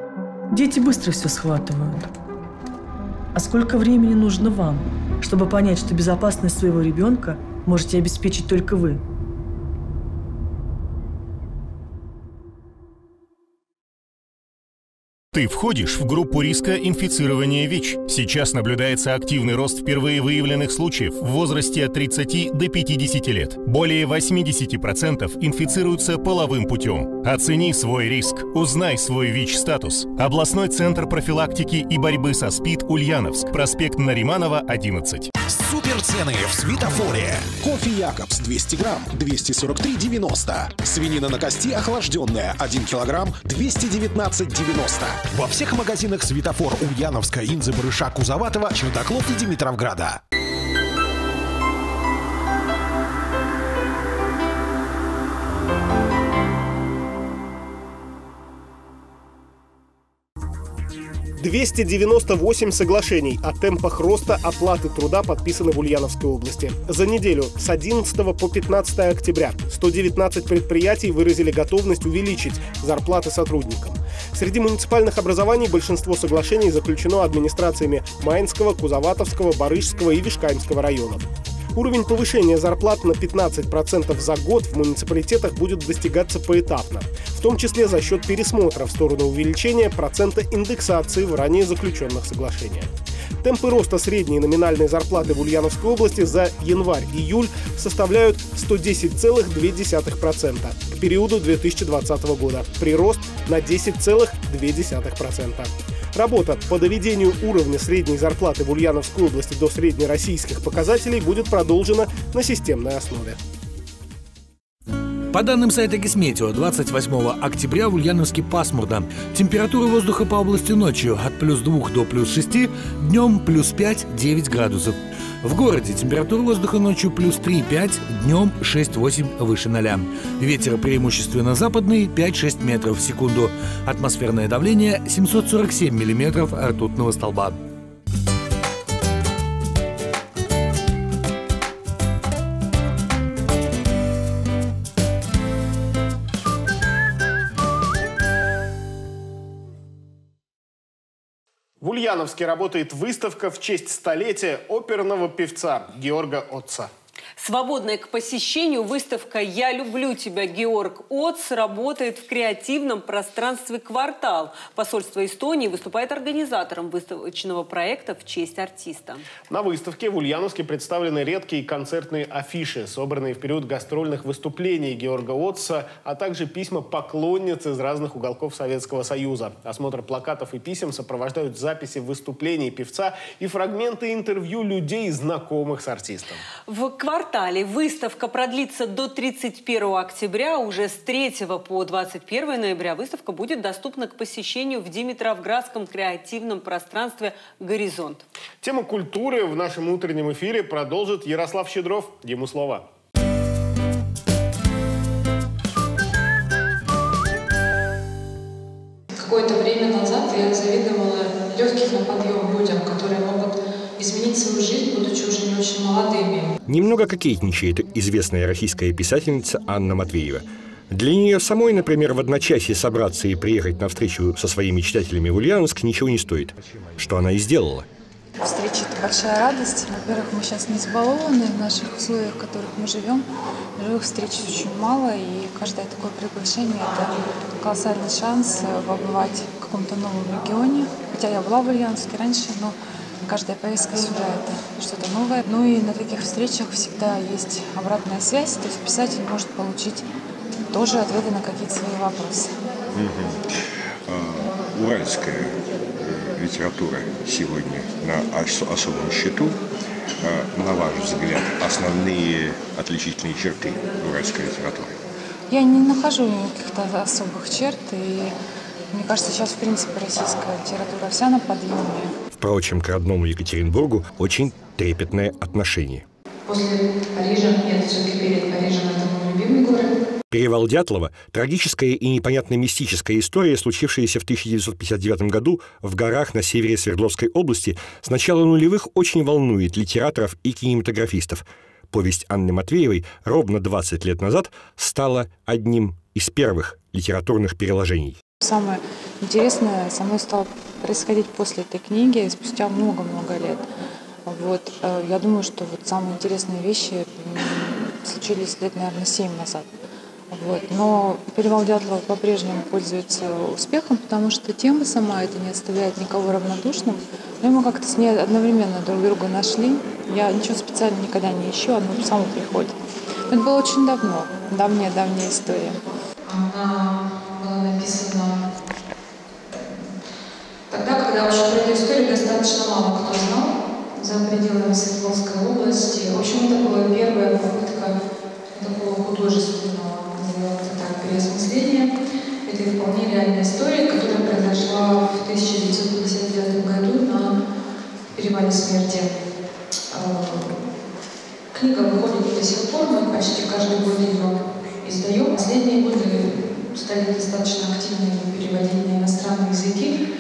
Дети быстро все схватывают. А сколько времени нужно вам, чтобы понять, что безопасность своего ребенка можете обеспечить только вы – Ты входишь в группу риска инфицирования ВИЧ. Сейчас наблюдается активный рост впервые выявленных случаев в возрасте от 30 до 50 лет. Более 80% инфицируются половым путем. Оцени свой риск. Узнай свой ВИЧ-статус. Областной центр профилактики и борьбы со СПИД Ульяновск. Проспект Нариманова, 11. Суперцены в Светофоре. Кофе Якобс 200 грамм 243,90. Свинина на кости охлажденная 1 килограмм 219,90. Во всех магазинах «Светофор» Ульяновска, Инзы, Барыша, Кузоватова, Чудаклов и Димитровграда. 298 соглашений о темпах роста оплаты труда подписаны в Ульяновской области. За неделю с 11 по 15 октября 119 предприятий выразили готовность увеличить зарплаты сотрудникам. Среди муниципальных образований большинство соглашений заключено администрациями Майнского, Кузоватовского, Барышского и Вишкаемского районов. Уровень повышения зарплат на 15% за год в муниципалитетах будет достигаться поэтапно, в том числе за счет пересмотра в сторону увеличения процента индексации в ранее заключенных соглашениях. Темпы роста средней номинальной зарплаты в Ульяновской области за январь-июль составляют 110,2% к периоду 2020 года, прирост на 10,2%. Работа по доведению уровня средней зарплаты в Ульяновской области до среднероссийских показателей будет продолжена на системной основе. По данным сайта Гисметео, 28 октября в Ульяновске пасмурно. Температура воздуха по области ночью от плюс 2 до плюс 6, днем плюс 5-9 градусов. В городе температура воздуха ночью плюс 3-5, днем 6-8 выше 0. Ветер преимущественно западный 5-6 метров в секунду. Атмосферное давление 747 миллиметров ртутного столба. Ульяновске работает выставка в честь столетия оперного певца Георга Отца. Свободная к посещению выставка «Я люблю тебя, Георг Отц» работает в креативном пространстве «Квартал». Посольство Эстонии выступает организатором выставочного проекта в честь артиста. На выставке в Ульяновске представлены редкие концертные афиши, собранные в период гастрольных выступлений Георга Отца, а также письма поклонниц из разных уголков Советского Союза. Осмотр плакатов и писем сопровождают записи выступлений певца и фрагменты интервью людей, знакомых с артистом. В «Квартал» квартале. Выставка продлится до 31 октября. Уже с 3 по 21 ноября выставка будет доступна к посещению в Димитровградском креативном пространстве «Горизонт». Тему культуры в нашем утреннем эфире продолжит Ярослав Щедров. Ему слово. Какое-то время назад я завидовала легких на подъем людям, которые могут изменить свою жизнь, будучи уже не очень молодыми. Немного кокетничает известная российская писательница Анна Матвеева. Для нее самой, например, в одночасье собраться и приехать на встречу со своими читателями в Ульяновск ничего не стоит. Что она и сделала. Встреча – это большая радость. Во-первых, мы сейчас не избалованы в наших условиях, в которых мы живем. Живых встреч очень мало, и каждое такое приглашение – это колоссальный шанс побывать в каком-то новом регионе. Хотя я была в Ульяновске раньше, но Каждая поездка сюда – это что-то новое. Ну и на таких встречах всегда есть обратная связь, то есть писатель может получить тоже ответы на какие-то свои вопросы. Угу. Уральская э, литература сегодня на особом счету. А, на ваш взгляд, основные отличительные черты уральской литературы? Я не нахожу каких-то особых черт, и мне кажется, сейчас, в принципе, российская литература вся на подъеме. Впрочем, к родному Екатеринбургу очень трепетное отношение. После Парижа, нет, все-таки перед Парижем это мой любимый город. Перевал Дятлова – трагическая и непонятно мистическая история, случившаяся в 1959 году в горах на севере Свердловской области, с начала нулевых очень волнует литераторов и кинематографистов. Повесть Анны Матвеевой ровно 20 лет назад стала одним из первых литературных переложений. Самое интересное со мной стало происходить после этой книги спустя много-много лет. Вот, э, я думаю, что вот самые интересные вещи случились лет, наверное, семь назад. Вот. Но «Перевал Дятлова» по-прежнему пользуется успехом, потому что тема сама это не оставляет никого равнодушным. Но мы как-то с ней одновременно друг друга нашли. Я ничего специально никогда не ищу, оно само приходит. Это было очень давно, давняя-давняя история. Она была написана тогда, когда вообще про эту историю достаточно мало кто знал за пределами Свердловской области. В общем, это была первая попытка такого художественного так, переосмысления этой вполне реальной истории, которая произошла в 1959 году на перевале смерти. А, книга выходит до сих пор, мы почти каждый год ее издаем. Последние годы стали достаточно активными переводить на иностранные языки.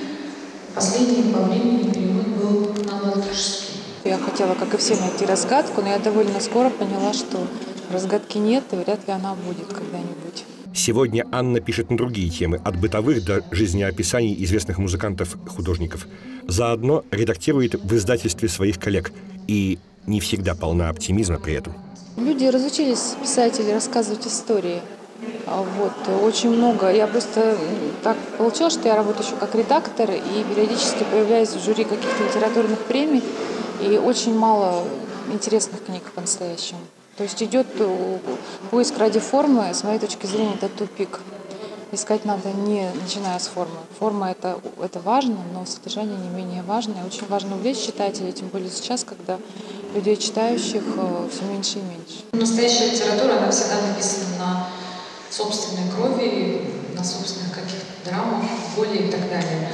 Последний по времени перевод был на латышский. Я хотела, как и все, найти разгадку, но я довольно скоро поняла, что разгадки нет, и вряд ли она будет когда-нибудь. Сегодня Анна пишет на другие темы, от бытовых до жизнеописаний известных музыкантов-художников. Заодно редактирует в издательстве своих коллег и не всегда полна оптимизма при этом. Люди разучились писать или рассказывать истории. А вот, очень много. Я просто так получилось, что я работаю еще как редактор и периодически появляюсь в жюри каких-то литературных премий. И очень мало интересных книг по-настоящему. То есть идет э, поиск ради формы, с моей точки зрения, это тупик. Искать надо не начиная с формы. Форма это, это важно, но содержание не менее важно. И очень важно увлечь читателей, тем более сейчас, когда людей читающих э, все меньше и меньше. Настоящая литература, она всегда написана на собственной крови, на собственных каких-то драмах, боли и так далее.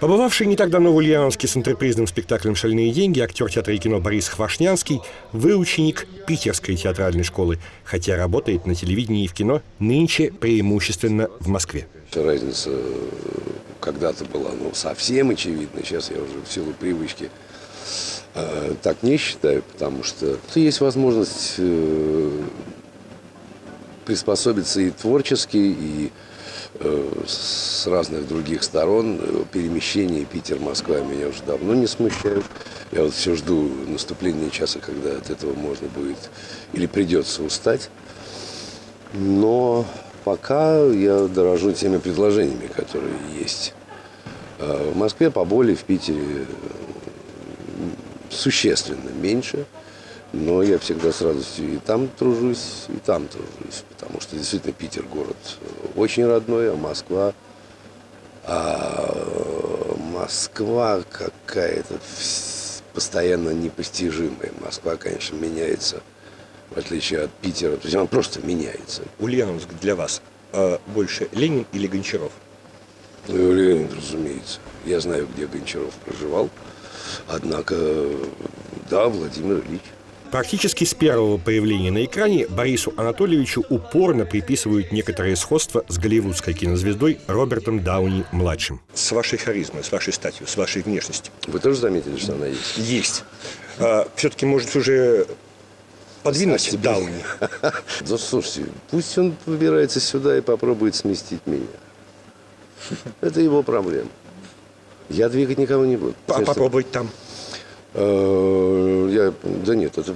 Побывавший не так давно в Ульяновске с интерпризным спектаклем «Шальные деньги» актер театра и кино Борис Хвашнянский – выученик Питерской театральной школы, хотя работает на телевидении и в кино нынче преимущественно в Москве. Разница когда-то была ну, совсем очевидна, сейчас я уже в силу привычки э, так не считаю, потому что есть возможность э, приспособиться и творчески, и Э, с разных других сторон. Перемещение Питер-Москва меня уже давно не смущают. Я вот все жду наступления часа, когда от этого можно будет или придется устать. Но пока я дорожу теми предложениями, которые есть. Э, в Москве поболее, в Питере существенно меньше. Но я всегда с радостью и там тружусь, и там тружусь. Потому что действительно Питер город очень родной, а Москва... А Москва какая-то постоянно непостижимая. Москва, конечно, меняется, в отличие от Питера. То есть она просто меняется. Ульяновск для вас э, больше Ленин или Гончаров? Ну, Ленин, разумеется. Я знаю, где Гончаров проживал. Однако, да, Владимир Ильич. Практически с первого появления на экране Борису Анатольевичу упорно приписывают некоторые сходства с голливудской кинозвездой Робертом Дауни-младшим. С вашей харизмой, с вашей статью, с вашей внешностью. Вы тоже заметили, что она есть? Есть. А, все-таки, может, уже подвинуть Дауни? Да слушайте, пусть он выбирается сюда и попробует сместить меня. Это его проблема. Я двигать никого не буду. Попробовать там. Э, я, да нет, это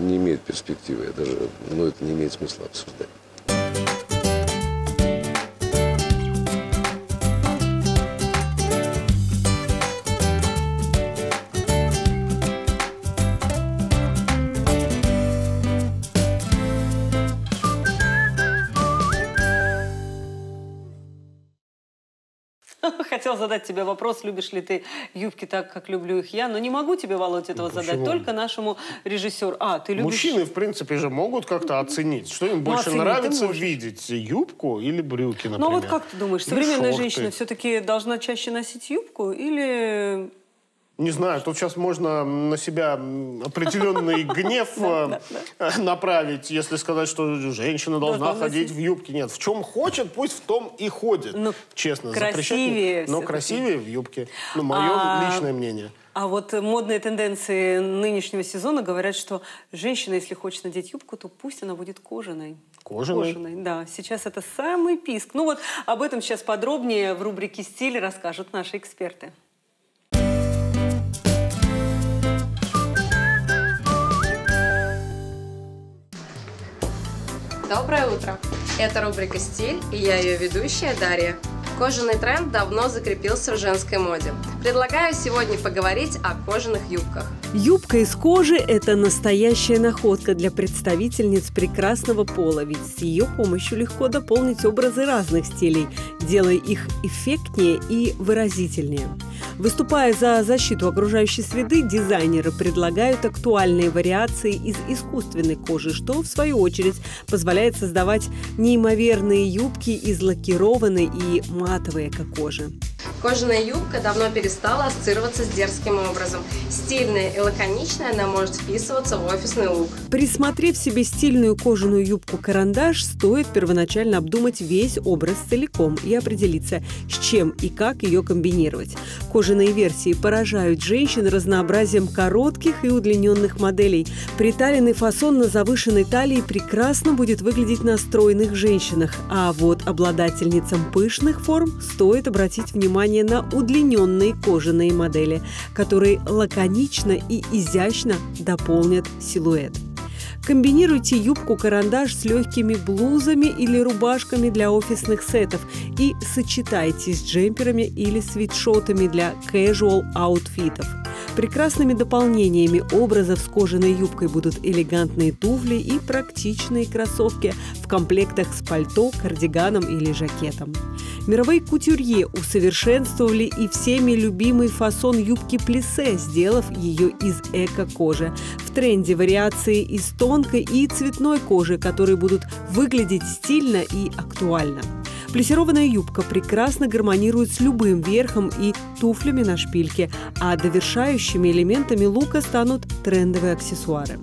не имеет перспективы. Я даже, ну, это не имеет смысла обсуждать. Хотел задать тебе вопрос, любишь ли ты юбки так, как люблю их я, но не могу тебе, Володь, этого Почему? задать, только нашему режиссеру. А, ты любишь... Мужчины, в принципе, же могут как-то оценить, что им ну, больше ну, нравится видеть, юбку или брюки, например. Ну, вот как ты думаешь, современная женщина все-таки должна чаще носить юбку или не знаю, тут сейчас можно на себя определенный гнев э, направить, если сказать, что женщина должна ходить в юбке. Нет, в чем хочет, пусть в том и ходит. Ну, Честно, красивее. Но красивее в юбке. Ну, мое а, личное мнение. А вот модные тенденции нынешнего сезона говорят, что женщина, если хочет надеть юбку, то пусть она будет кожаной. Кожаной? Кожаной, да. Сейчас это самый писк. Ну вот об этом сейчас подробнее в рубрике «Стиль» расскажут наши эксперты. Доброе утро! Это рубрика «Стиль» и я ее ведущая Дарья. Кожаный тренд давно закрепился в женской моде. Предлагаю сегодня поговорить о кожаных юбках. Юбка из кожи – это настоящая находка для представительниц прекрасного пола, ведь с ее помощью легко дополнить образы разных стилей, делая их эффектнее и выразительнее. Выступая за защиту окружающей среды, дизайнеры предлагают актуальные вариации из искусственной кожи, что, в свою очередь, позволяет создавать неимоверные юбки из лакированной и матовой эко-кожи. Кожаная юбка давно перестала ассоциироваться с дерзким образом. Стильная и лаконичная она может вписываться в офисный лук. Присмотрев себе стильную кожаную юбку-карандаш, стоит первоначально обдумать весь образ целиком и определиться, с чем и как ее комбинировать. Кожаные версии поражают женщин разнообразием коротких и удлиненных моделей. Приталенный фасон на завышенной талии прекрасно будет выглядеть на стройных женщинах, а вот обладательницам пышных форм стоит обратить внимание внимание на удлиненные кожаные модели, которые лаконично и изящно дополнят силуэт. Комбинируйте юбку-карандаш с легкими блузами или рубашками для офисных сетов и сочетайте с джемперами или свитшотами для casual аутфитов. Прекрасными дополнениями образов с кожаной юбкой будут элегантные туфли и практичные кроссовки в комплектах с пальто, кардиганом или жакетом. Мировые кутюрье усовершенствовали и всеми любимый фасон юбки плиссе, сделав ее из эко-кожи. В тренде вариации из тонкой и цветной кожи, которые будут выглядеть стильно и актуально. Плессированная юбка прекрасно гармонирует с любым верхом и туфлями на шпильке, а довершающими элементами лука станут трендовые аксессуары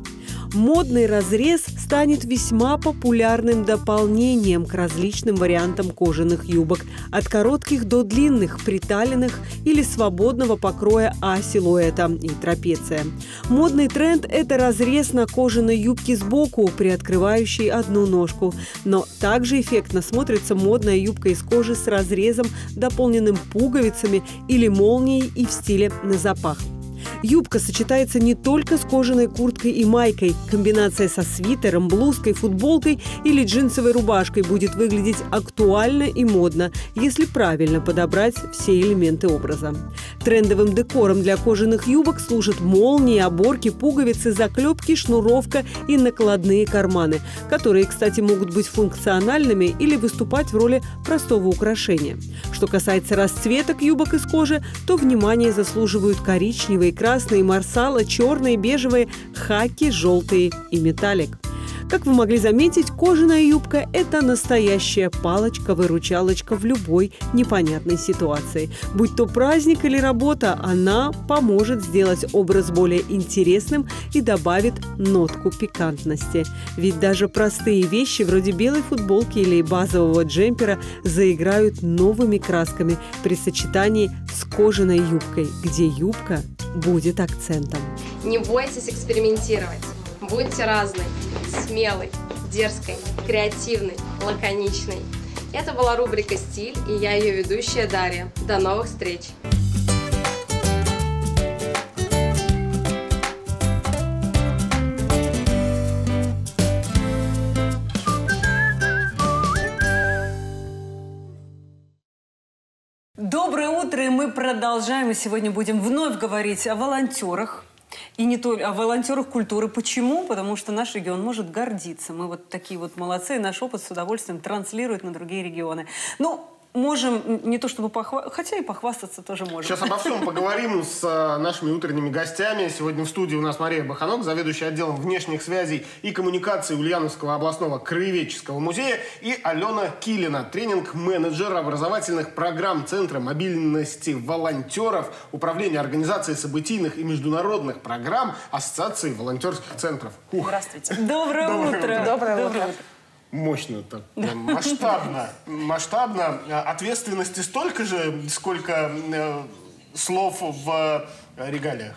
модный разрез станет весьма популярным дополнением к различным вариантам кожаных юбок, от коротких до длинных, приталенных или свободного покроя А-силуэта и трапеция. Модный тренд – это разрез на кожаной юбке сбоку, приоткрывающий одну ножку. Но также эффектно смотрится модная юбка из кожи с разрезом, дополненным пуговицами или молнией и в стиле на запах. Юбка сочетается не только с кожаной курткой и майкой. Комбинация со свитером, блузкой, футболкой или джинсовой рубашкой будет выглядеть актуально и модно, если правильно подобрать все элементы образа. Трендовым декором для кожаных юбок служат молнии, оборки, пуговицы, заклепки, шнуровка и накладные карманы, которые, кстати, могут быть функциональными или выступать в роли простого украшения. Что касается расцветок юбок из кожи, то внимание заслуживают коричневые, красные, марсала, черные, бежевые, хаки, желтые и металлик. Как вы могли заметить, кожаная юбка – это настоящая палочка-выручалочка в любой непонятной ситуации. Будь то праздник или работа, она поможет сделать образ более интересным и добавит нотку пикантности. Ведь даже простые вещи вроде белой футболки или базового джемпера заиграют новыми красками при сочетании с кожаной юбкой, где юбка будет акцентом. Не бойтесь экспериментировать. Будьте разной, смелой, дерзкой, креативной, лаконичной. Это была рубрика «Стиль» и я ее ведущая Дарья. До новых встреч! Доброе утро, и мы продолжаем. И сегодня будем вновь говорить о волонтерах, и не только о волонтерах культуры. Почему? Потому что наш регион может гордиться. Мы вот такие вот молодцы, и наш опыт с удовольствием транслирует на другие регионы. Ну, можем не то чтобы похвастаться, хотя и похвастаться тоже можем. Сейчас обо всем поговорим с э, нашими утренними гостями. Сегодня в студии у нас Мария Баханок, заведующая отделом внешних связей и коммуникации Ульяновского областного краеведческого музея, и Алена Килина, тренинг-менеджер образовательных программ Центра мобильности волонтеров, Управления организацией событийных и международных программ Ассоциации волонтерских центров. Ух. Здравствуйте. Доброе, Доброе утро. утро. Доброе, утро. Мощно так, прям масштабно, масштабно. А Ответственности столько же, сколько э, слов в э, регалиях.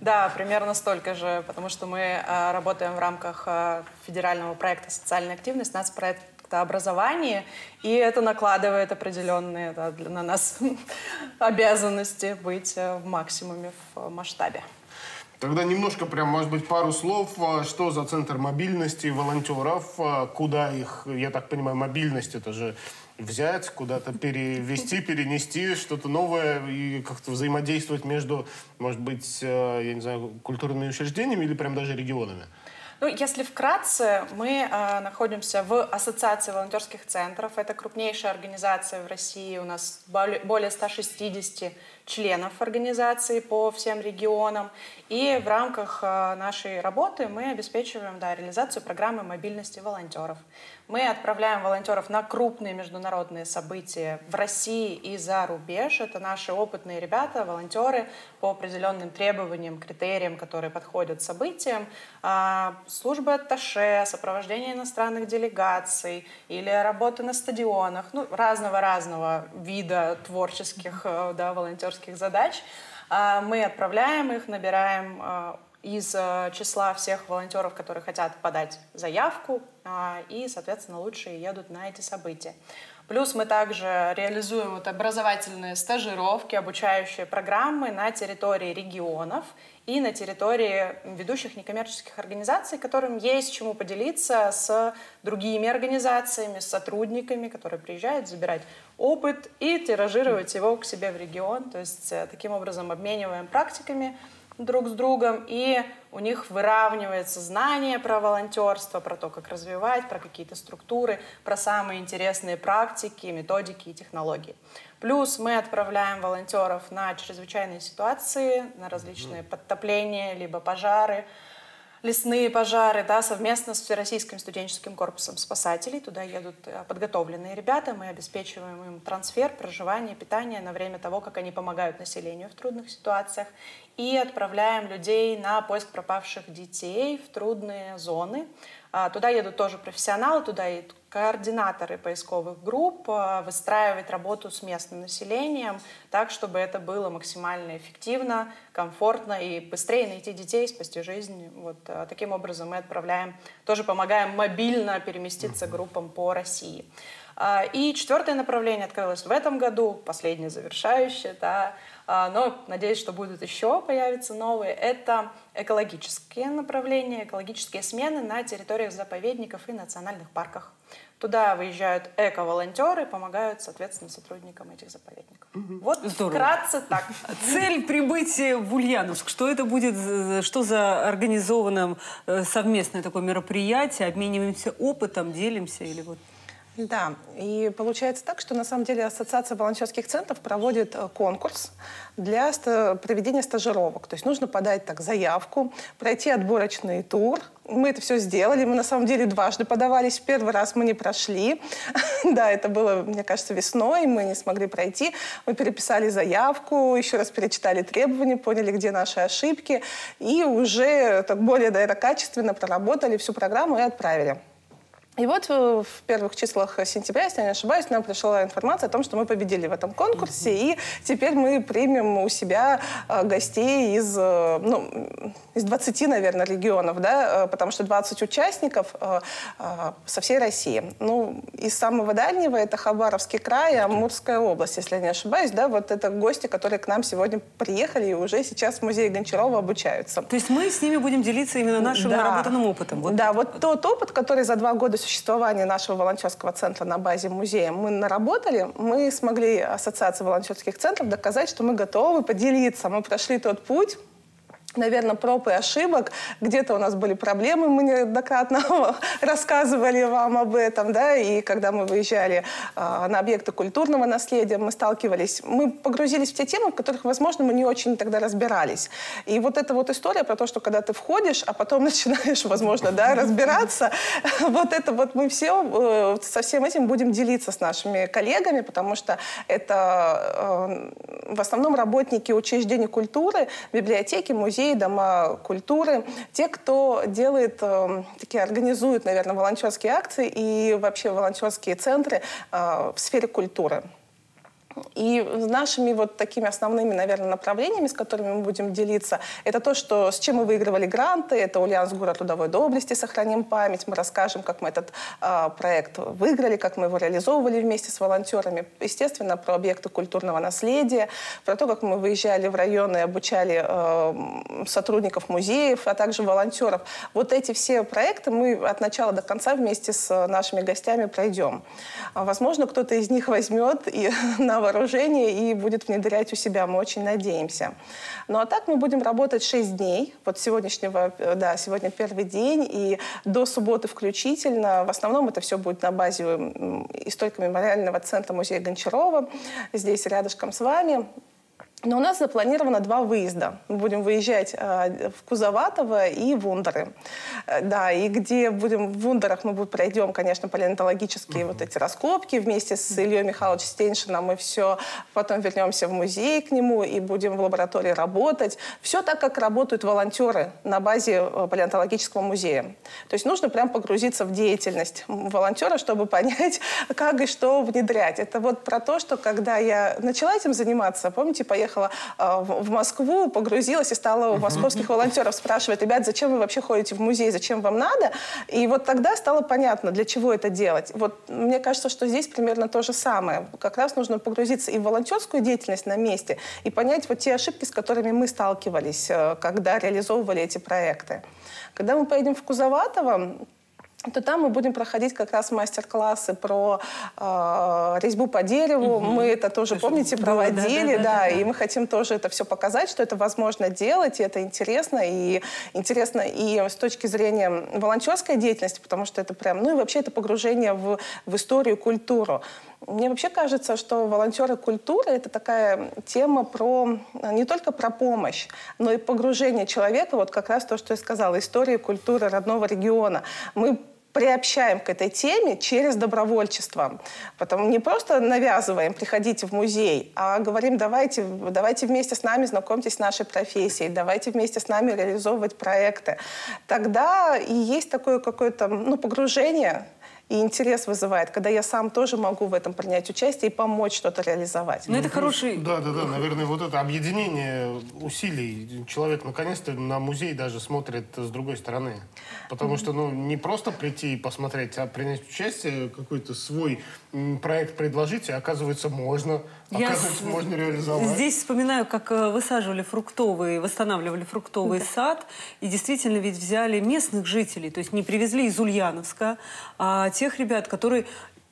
Да, примерно столько же, потому что мы э, работаем в рамках э, федерального проекта «Социальная активность», нацпроекта образования, и это накладывает определенные да, для, на нас обязанности быть э, в максимуме в масштабе. Тогда немножко, прям, может быть, пару слов, а, что за центр мобильности волонтеров, а, куда их, я так понимаю, мобильность это же взять, куда-то перевести, перенести что-то новое и как-то взаимодействовать между, может быть, э, я не знаю, культурными учреждениями или прям даже регионами? Ну, если вкратце, мы э, находимся в Ассоциации волонтерских центров. Это крупнейшая организация в России. У нас более, более 160 членов организации по всем регионам. И в рамках э, нашей работы мы обеспечиваем да, реализацию программы мобильности волонтеров. Мы отправляем волонтеров на крупные международные события в России и за рубеж. Это наши опытные ребята, волонтеры по определенным требованиям, критериям, которые подходят событиям. А, службы атташе, сопровождение иностранных делегаций или работы на стадионах. Ну, разного-разного вида творческих э, да, волонтерских задач. А, мы отправляем их, набираем а, из э, числа всех волонтеров, которые хотят подать заявку, и, соответственно, лучшие едут на эти события. Плюс мы также реализуем вот образовательные стажировки, обучающие программы на территории регионов и на территории ведущих некоммерческих организаций, которым есть чему поделиться с другими организациями, с сотрудниками, которые приезжают забирать опыт и тиражировать его к себе в регион. То есть э, таким образом обмениваем практиками, друг с другом, и у них выравнивается знание про волонтерство, про то, как развивать, про какие-то структуры, про самые интересные практики, методики и технологии. Плюс мы отправляем волонтеров на чрезвычайные ситуации, на различные подтопления, либо пожары, лесные пожары, да, совместно с Всероссийским студенческим корпусом спасателей. Туда едут э, подготовленные ребята, мы обеспечиваем им трансфер, проживание, питание на время того, как они помогают населению в трудных ситуациях. И отправляем людей на поиск пропавших детей в трудные зоны. А, туда едут тоже профессионалы, туда едут координаторы поисковых групп, а, выстраивать работу с местным населением так, чтобы это было максимально эффективно, комфортно и быстрее найти детей, спасти жизнь. Вот а, таким образом мы отправляем, тоже помогаем мобильно переместиться группам по России. И четвертое направление открылось в этом году, последнее завершающее, да, но надеюсь, что будут еще появиться новые. Это экологические направления, экологические смены на территориях заповедников и национальных парках. Туда выезжают эко-волонтеры, помогают, соответственно, сотрудникам этих заповедников. Угу. Вот Здорово. вкратце так. Цель прибытия в Ульяновск. Что это будет, что за организованное э, совместное такое мероприятие? Обмениваемся опытом, делимся или вот... Да, и получается так, что на самом деле Ассоциация волонтерских центров проводит э, конкурс для проведения стажировок. То есть нужно подать так заявку, пройти отборочный тур. Мы это все сделали. Мы на самом деле дважды подавались. Первый раз мы не прошли. да, это было, мне кажется, весной. Мы не смогли пройти. Мы переписали заявку, еще раз перечитали требования, поняли, где наши ошибки. И уже так более наверное, качественно проработали всю программу и отправили. И вот в первых числах сентября, если я не ошибаюсь, нам пришла информация о том, что мы победили в этом конкурсе, и теперь мы примем у себя э, гостей из, э, ну, из 20, наверное, регионов, да, э, потому что 20 участников со всей России. Ну, из самого дальнего это Хабаровский край, Амурская область, если я не ошибаюсь, да, вот это гости, которые к нам сегодня приехали и уже сейчас в музее Гончарова обучаются. То есть мы с ними будем делиться именно нашим да. наработанным опытом? Вот. Да, вот тот опыт, который за два года существования нашего волонтерского центра на базе музея мы наработали, мы смогли Ассоциации волонтерских центров доказать, что мы готовы поделиться. Мы прошли тот путь, наверное, проб и ошибок. Где-то у нас были проблемы, мы неоднократно рассказывали вам об этом, да, и когда мы выезжали э, на объекты культурного наследия, мы сталкивались, мы погрузились в те темы, в которых, возможно, мы не очень тогда разбирались. И вот эта вот история про то, что когда ты входишь, а потом начинаешь, возможно, да, разбираться, вот это вот мы все э, со всем этим будем делиться с нашими коллегами, потому что это э, в основном работники учреждений культуры, библиотеки, музеи, музеи, дома культуры, те, кто делает, э, такие организует, наверное, волонтерские акции и вообще волонтерские центры э, в сфере культуры. И нашими вот такими основными, наверное, направлениями, с которыми мы будем делиться, это то, что с чем мы выигрывали гранты, это Ульяновск город трудовой доблести, сохраним память, мы расскажем, как мы этот э, проект выиграли, как мы его реализовывали вместе с волонтерами, естественно, про объекты культурного наследия, про то, как мы выезжали в районы обучали э, сотрудников музеев, а также волонтеров. Вот эти все проекты мы от начала до конца вместе с нашими гостями пройдем. Возможно, кто-то из них возьмет и на вооружение и будет внедрять у себя. Мы очень надеемся. Ну а так мы будем работать 6 дней. Вот сегодняшнего, да, сегодня первый день и до субботы включительно. В основном это все будет на базе историко-мемориального центра музея Гончарова. Здесь рядышком с вами. Но у нас запланировано два выезда. Мы будем выезжать э, в Кузоватово и в Вундеры. Э, да, и где будем в Вундерах мы будем, пройдем, конечно, палеонтологические uh-huh. вот эти раскопки вместе с Ильей Михайловичем Стеншином. Мы все потом вернемся в музей к нему и будем в лаборатории работать. Все так, как работают волонтеры на базе э, палеонтологического музея. То есть нужно прям погрузиться в деятельность волонтера, чтобы понять, как и что внедрять. Это вот про то, что когда я начала этим заниматься, помните, поехала приехала э, в Москву, погрузилась и стала у московских волонтеров спрашивать, ребят, зачем вы вообще ходите в музей, зачем вам надо? И вот тогда стало понятно, для чего это делать. Вот мне кажется, что здесь примерно то же самое. Как раз нужно погрузиться и в волонтерскую деятельность на месте, и понять вот те ошибки, с которыми мы сталкивались, э, когда реализовывали эти проекты. Когда мы поедем в Кузоватово, то там мы будем проходить как раз мастер-классы про э, резьбу по дереву. Угу. Мы это тоже, то помните, проводили, да, да, да, да, да, и мы хотим тоже это все показать, что это возможно делать, и это интересно, и интересно и с точки зрения волонтерской деятельности, потому что это прям, ну и вообще это погружение в, в историю, культуру. Мне вообще кажется, что волонтеры культуры — это такая тема про не только про помощь, но и погружение человека, вот как раз то, что я сказала, истории культуры родного региона. Мы приобщаем к этой теме через добровольчество. Потом не просто навязываем, приходите в музей, а говорим, давайте, давайте вместе с нами знакомьтесь с нашей профессией, давайте вместе с нами реализовывать проекты. Тогда и есть такое какое-то ну, погружение и интерес вызывает, когда я сам тоже могу в этом принять участие и помочь что-то реализовать. Ну, это хороший... Да, да, да, наверное, вот это объединение усилий. Человек наконец-то на музей даже смотрит с другой стороны. Потому что, ну, не просто прийти и посмотреть, а принять участие, какой-то свой проект предложить, и оказывается, можно. Я оказывается, с... можно реализовать. Здесь вспоминаю, как э, высаживали фруктовый, восстанавливали фруктовый да. сад, и действительно ведь взяли местных жителей, то есть не привезли из Ульяновска, а тех ребят, которые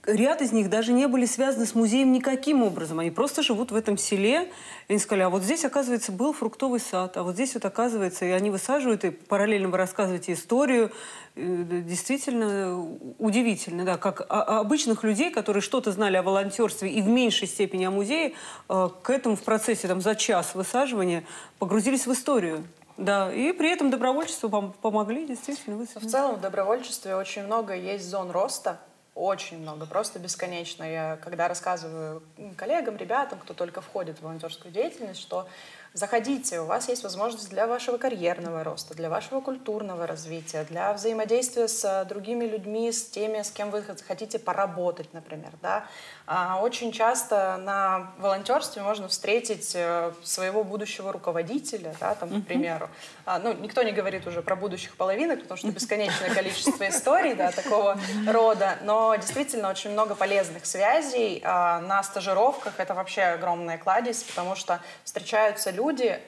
ряд из них даже не были связаны с музеем никаким образом. Они просто живут в этом селе. И они сказали, а вот здесь, оказывается, был фруктовый сад, а вот здесь вот, оказывается, и они высаживают, и параллельно вы рассказываете историю. Действительно удивительно, да, как обычных людей, которые что-то знали о волонтерстве и в меньшей степени о музее, э, к этому в процессе там, за час высаживания погрузились в историю. Да, и при этом добровольчество помогли, действительно. В целом в добровольчестве очень много есть зон роста, очень много, просто бесконечно. Я когда рассказываю коллегам, ребятам, кто только входит в волонтерскую деятельность, что Заходите, у вас есть возможность для вашего карьерного роста, для вашего культурного развития, для взаимодействия с другими людьми, с теми, с кем вы хотите поработать, например. Да? А очень часто на волонтерстве можно встретить э, своего будущего руководителя, да, там, к примеру. А, ну, никто не говорит уже про будущих половинок, потому что бесконечное количество историй да, такого рода, но действительно очень много полезных связей. А, на стажировках это вообще огромная кладезь, потому что встречаются люди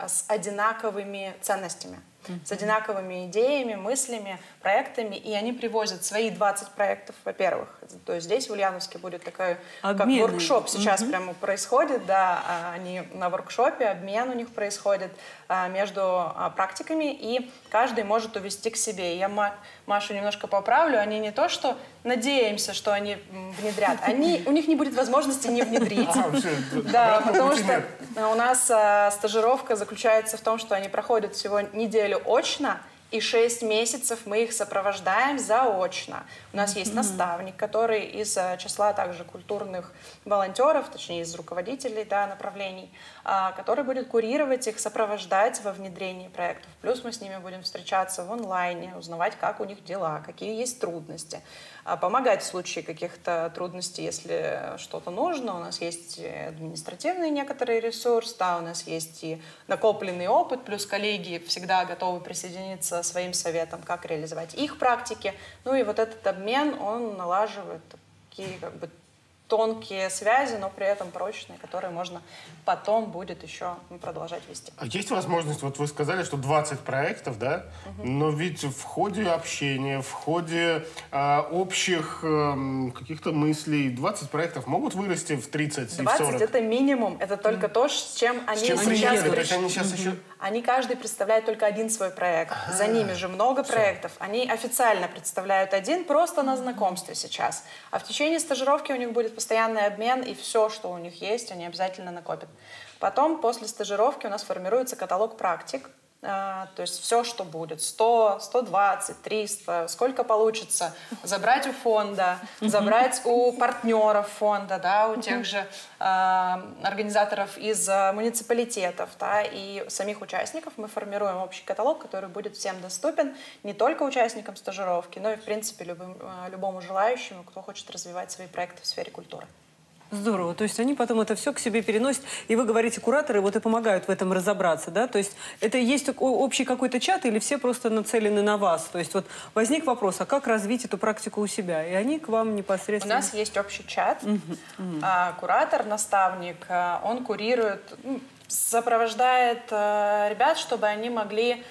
с одинаковыми ценностями с одинаковыми идеями, мыслями, проектами, и они привозят свои 20 проектов, во-первых. То есть здесь в Ульяновске будет такой, как воркшоп сейчас прямо происходит, да, а они на воркшопе, обмен у них происходит между а, практиками, и каждый может увести к себе. Я Машу немножко поправлю, они не то, что надеемся, что они внедрят, они, у них не будет возможности не внедрить. Да, потому что у нас стажировка заключается в том, что они проходят всего неделю очно, и 6 месяцев мы их сопровождаем заочно. У нас есть наставник, который из э, числа также культурных волонтеров, точнее из руководителей да, направлений, а, который будет курировать их, сопровождать во внедрении проектов. Плюс мы с ними будем встречаться в онлайне, узнавать, как у них дела, какие есть трудности. А, помогать в случае каких-то трудностей, если что-то нужно. У нас есть административный некоторый ресурс, да, у нас есть и накопленный опыт, плюс коллеги всегда готовы присоединиться своим советом, как реализовать их практики. Ну и вот этот обмен, он налаживает такие как бы тонкие связи, но при этом прочные, которые можно потом будет еще продолжать вести. А есть возможность, вот вы сказали, что 20 проектов, да? Угу. Но ведь в ходе общения, в ходе э, общих э, каких-то мыслей 20 проектов могут вырасти в 30 20 и в 40? это минимум, это только то, с чем они с чем сейчас... То есть они сейчас еще... Они каждый представляет только один свой проект. А -а -а. За ними же много Все. проектов. Они официально представляют один просто на знакомстве сейчас. А в течение стажировки у них будет постоянный обмен, и все, что у них есть, они обязательно накопят. Потом, после стажировки, у нас формируется каталог практик, то есть все, что будет, 100, 120, 300, сколько получится забрать у фонда, забрать у партнеров фонда, да, у тех же э, организаторов из э, муниципалитетов да, и самих участников. Мы формируем общий каталог, который будет всем доступен, не только участникам стажировки, но и, в принципе, любым, любому желающему, кто хочет развивать свои проекты в сфере культуры. Здорово. То есть они потом это все к себе переносят. И вы говорите, кураторы вот и помогают в этом разобраться, да? То есть это есть общий какой-то чат или все просто нацелены на вас? То есть вот возник вопрос, а как развить эту практику у себя? И они к вам непосредственно... У нас есть общий чат. Угу, угу. А, куратор, наставник, а, он курирует, сопровождает а, ребят, чтобы они могли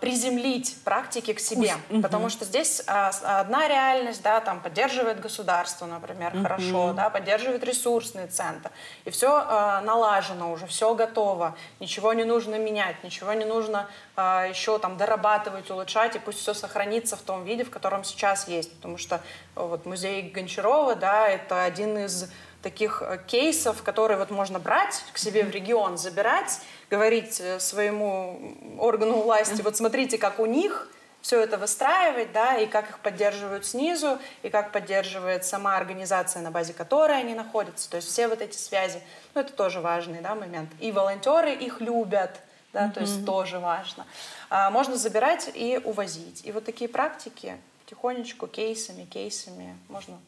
приземлить практики к себе, угу. потому что здесь а, одна реальность, да, там поддерживает государство, например, угу. хорошо, да, поддерживает ресурсный центр, и все а, налажено уже, все готово, ничего не нужно менять, ничего не нужно а, еще там дорабатывать, улучшать, и пусть все сохранится в том виде, в котором сейчас есть, потому что вот музей Гончарова, да, это один из таких э, кейсов, которые вот можно брать к себе в регион, забирать, говорить э, своему органу власти, вот смотрите, как у них все это выстраивать, да, и как их поддерживают снизу, и как поддерживает сама организация, на базе которой они находятся. То есть все вот эти связи, ну, это тоже важный да, момент. И волонтеры их любят, да, mm-hmm. то есть тоже важно. А, можно забирать и увозить. И вот такие практики потихонечку, кейсами, кейсами можно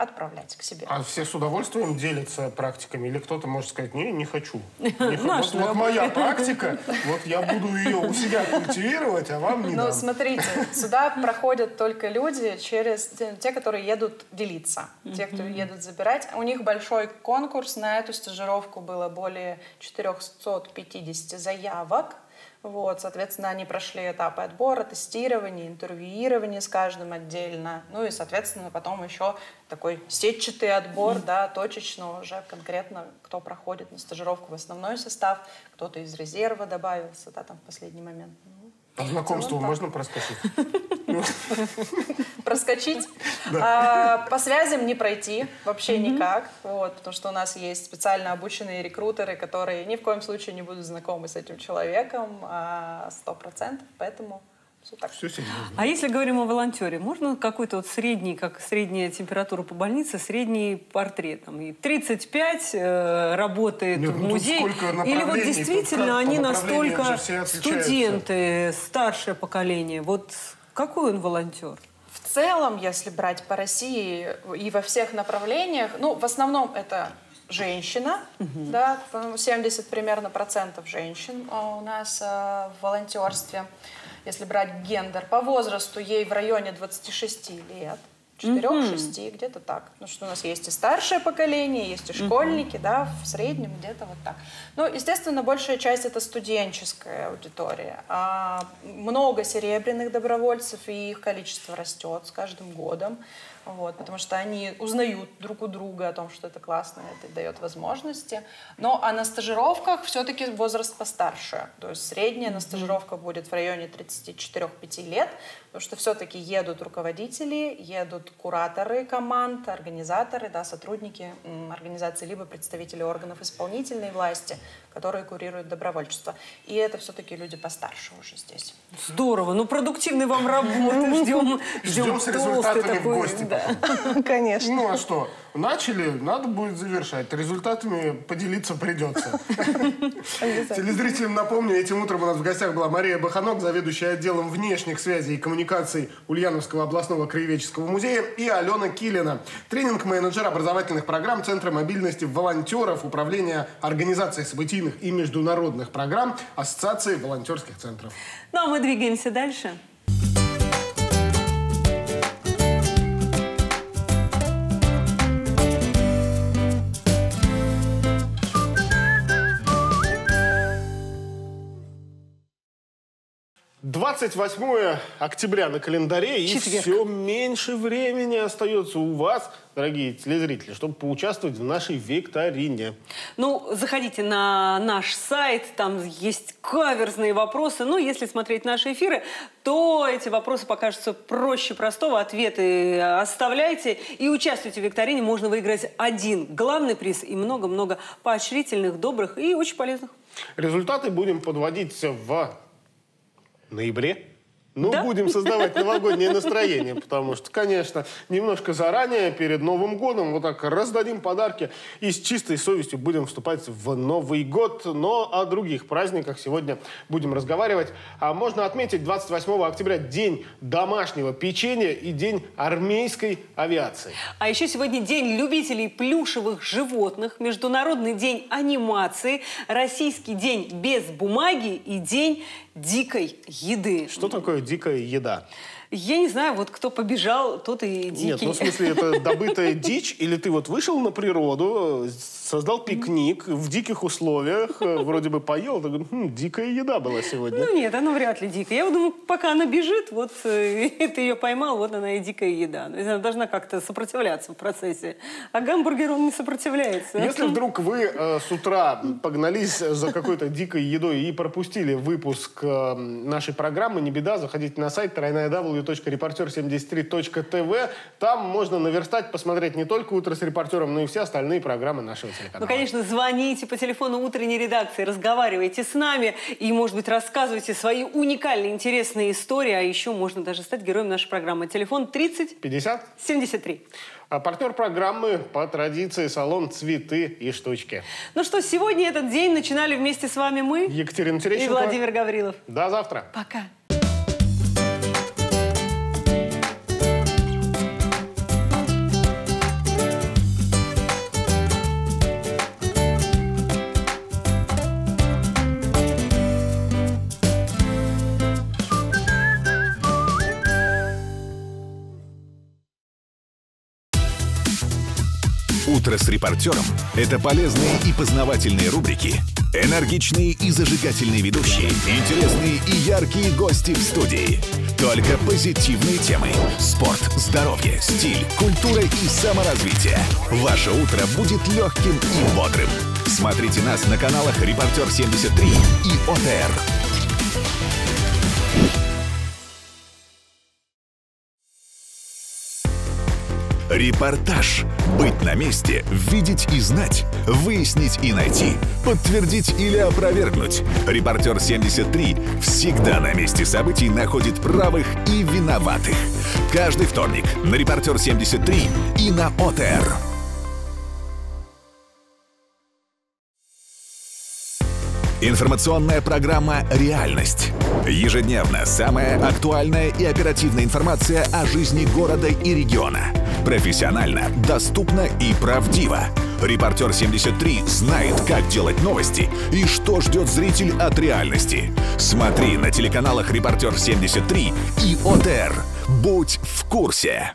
отправлять к себе. А все с удовольствием делятся практиками? Или кто-то может сказать, не, не хочу. Не хочу. Вот, вот моя практика, вот я буду ее у себя культивировать, а вам не Ну, смотрите, сюда проходят только люди через те, которые едут делиться, те, кто едут забирать. У них большой конкурс, на эту стажировку было более 450 заявок. Вот, соответственно, они прошли этапы отбора, тестирования, интервьюирования с каждым отдельно. Ну и, соответственно, потом еще такой сетчатый отбор, да, точечно уже конкретно, кто проходит на стажировку в основной состав, кто-то из резерва добавился, да, там в последний момент. По знакомству можно проскочить? Проскочить? А, по связям не пройти вообще никак, вот, потому что у нас есть специально обученные рекрутеры, которые ни в коем случае не будут знакомы с этим человеком а, сто процентов, поэтому все так. Все серьезно. А если говорим о волонтере, можно какой-то вот средний, как средняя температура по больнице, средний портрет? Там, и 35 э, работает Нет, в ну музее. Или вот действительно они настолько студенты, старшее поколение. Вот какой он волонтер? В целом, если брать по России и во всех направлениях, ну, в основном это женщина, угу. да, 70 примерно процентов женщин а у нас а, в волонтерстве если брать гендер, по возрасту ей в районе 26 лет. 4-6, mm-hmm. где-то так. Ну, что у нас есть и старшее поколение, есть и школьники, mm-hmm. да, в среднем где-то вот так. Ну, естественно, большая часть это студенческая аудитория. А много серебряных добровольцев, и их количество растет с каждым годом вот, потому что они узнают друг у друга о том, что это классно, это дает возможности. Но а на стажировках все-таки возраст постарше, то есть средняя на стажировках будет в районе 34-5 лет, потому что все-таки едут руководители, едут кураторы команд, организаторы, да, сотрудники организации, либо представители органов исполнительной власти, которые курируют добровольчество. И это все-таки люди постарше уже здесь. Здорово. Ну, продуктивной вам работы. Ждем, ждем с результатами в гости. Да. Конечно. Ну, а что? Начали, надо будет завершать. Результатами поделиться придется. Телезрителям напомню, этим утром у нас в гостях была Мария Баханок, заведующая отделом внешних связей и коммуникаций Ульяновского областного краеведческого музея, и Алена Килина, тренинг-менеджер образовательных программ Центра мобильности волонтеров Управления организацией событийных и международных программ Ассоциации волонтерских центров. Ну, а мы двигаемся дальше. 28 октября на календаре, Четверг. и все меньше времени остается у вас, дорогие телезрители, чтобы поучаствовать в нашей викторине. Ну, заходите на наш сайт, там есть каверзные вопросы. Ну, если смотреть наши эфиры, то эти вопросы покажутся проще простого. Ответы оставляйте и участвуйте в викторине. Можно выиграть один главный приз и много-много поощрительных, добрых и очень полезных. Результаты будем подводить в ноябре. Ну, да? будем создавать новогоднее настроение, потому что, конечно, немножко заранее, перед Новым годом, вот так раздадим подарки и с чистой совестью будем вступать в Новый год. Но о других праздниках сегодня будем разговаривать. А можно отметить 28 октября День домашнего печенья и День армейской авиации. А еще сегодня День любителей плюшевых животных, Международный день анимации, Российский день без бумаги и День дикой еды. Что такое дикая еда? Я не знаю, вот кто побежал, тот и дикий. Нет, ну в смысле, это добытая дичь, или ты вот вышел на природу, создал пикник в диких условиях, э, вроде бы поел, так, хм, дикая еда была сегодня. Ну нет, она вряд ли дикая. Я вот думаю, пока она бежит, вот э, ты ее поймал, вот она и дикая еда. Есть она должна как-то сопротивляться в процессе. А гамбургер, он не сопротивляется. Если вдруг вы э, с утра погнались за какой-то дикой едой и пропустили выпуск э, нашей программы, не беда, заходите на сайт www.reporter73.tv. Там можно наверстать, посмотреть не только «Утро с репортером», но и все остальные программы нашего телеканала. Ну, конечно, звоните по телефону утренней редакции, разговаривайте с нами и, может быть, рассказывайте свои уникальные, интересные истории, а еще можно даже стать героем нашей программы. Телефон 30 50 73. А партнер программы по традиции салон «Цветы и штучки». Ну что, сегодня этот день начинали вместе с вами мы, Екатерина Терещенко. и Владимир Гаврилов. До завтра. Пока. «Утро с репортером» — это полезные и познавательные рубрики, энергичные и зажигательные ведущие, интересные и яркие гости в студии. Только позитивные темы. Спорт, здоровье, стиль, культура и саморазвитие. Ваше утро будет легким и бодрым. Смотрите нас на каналах «Репортер 73» и «ОТР». Репортаж. Быть на месте, видеть и знать, выяснить и найти, подтвердить или опровергнуть. Репортер 73 всегда на месте событий находит правых и виноватых. Каждый вторник на Репортер 73 и на ОТР. Информационная программа «Реальность». Ежедневно самая актуальная и оперативная информация о жизни города и региона. Профессионально, доступно и правдиво. Репортер 73 знает, как делать новости и что ждет зритель от реальности. Смотри на телеканалах Репортер 73 и ОТР. Будь в курсе.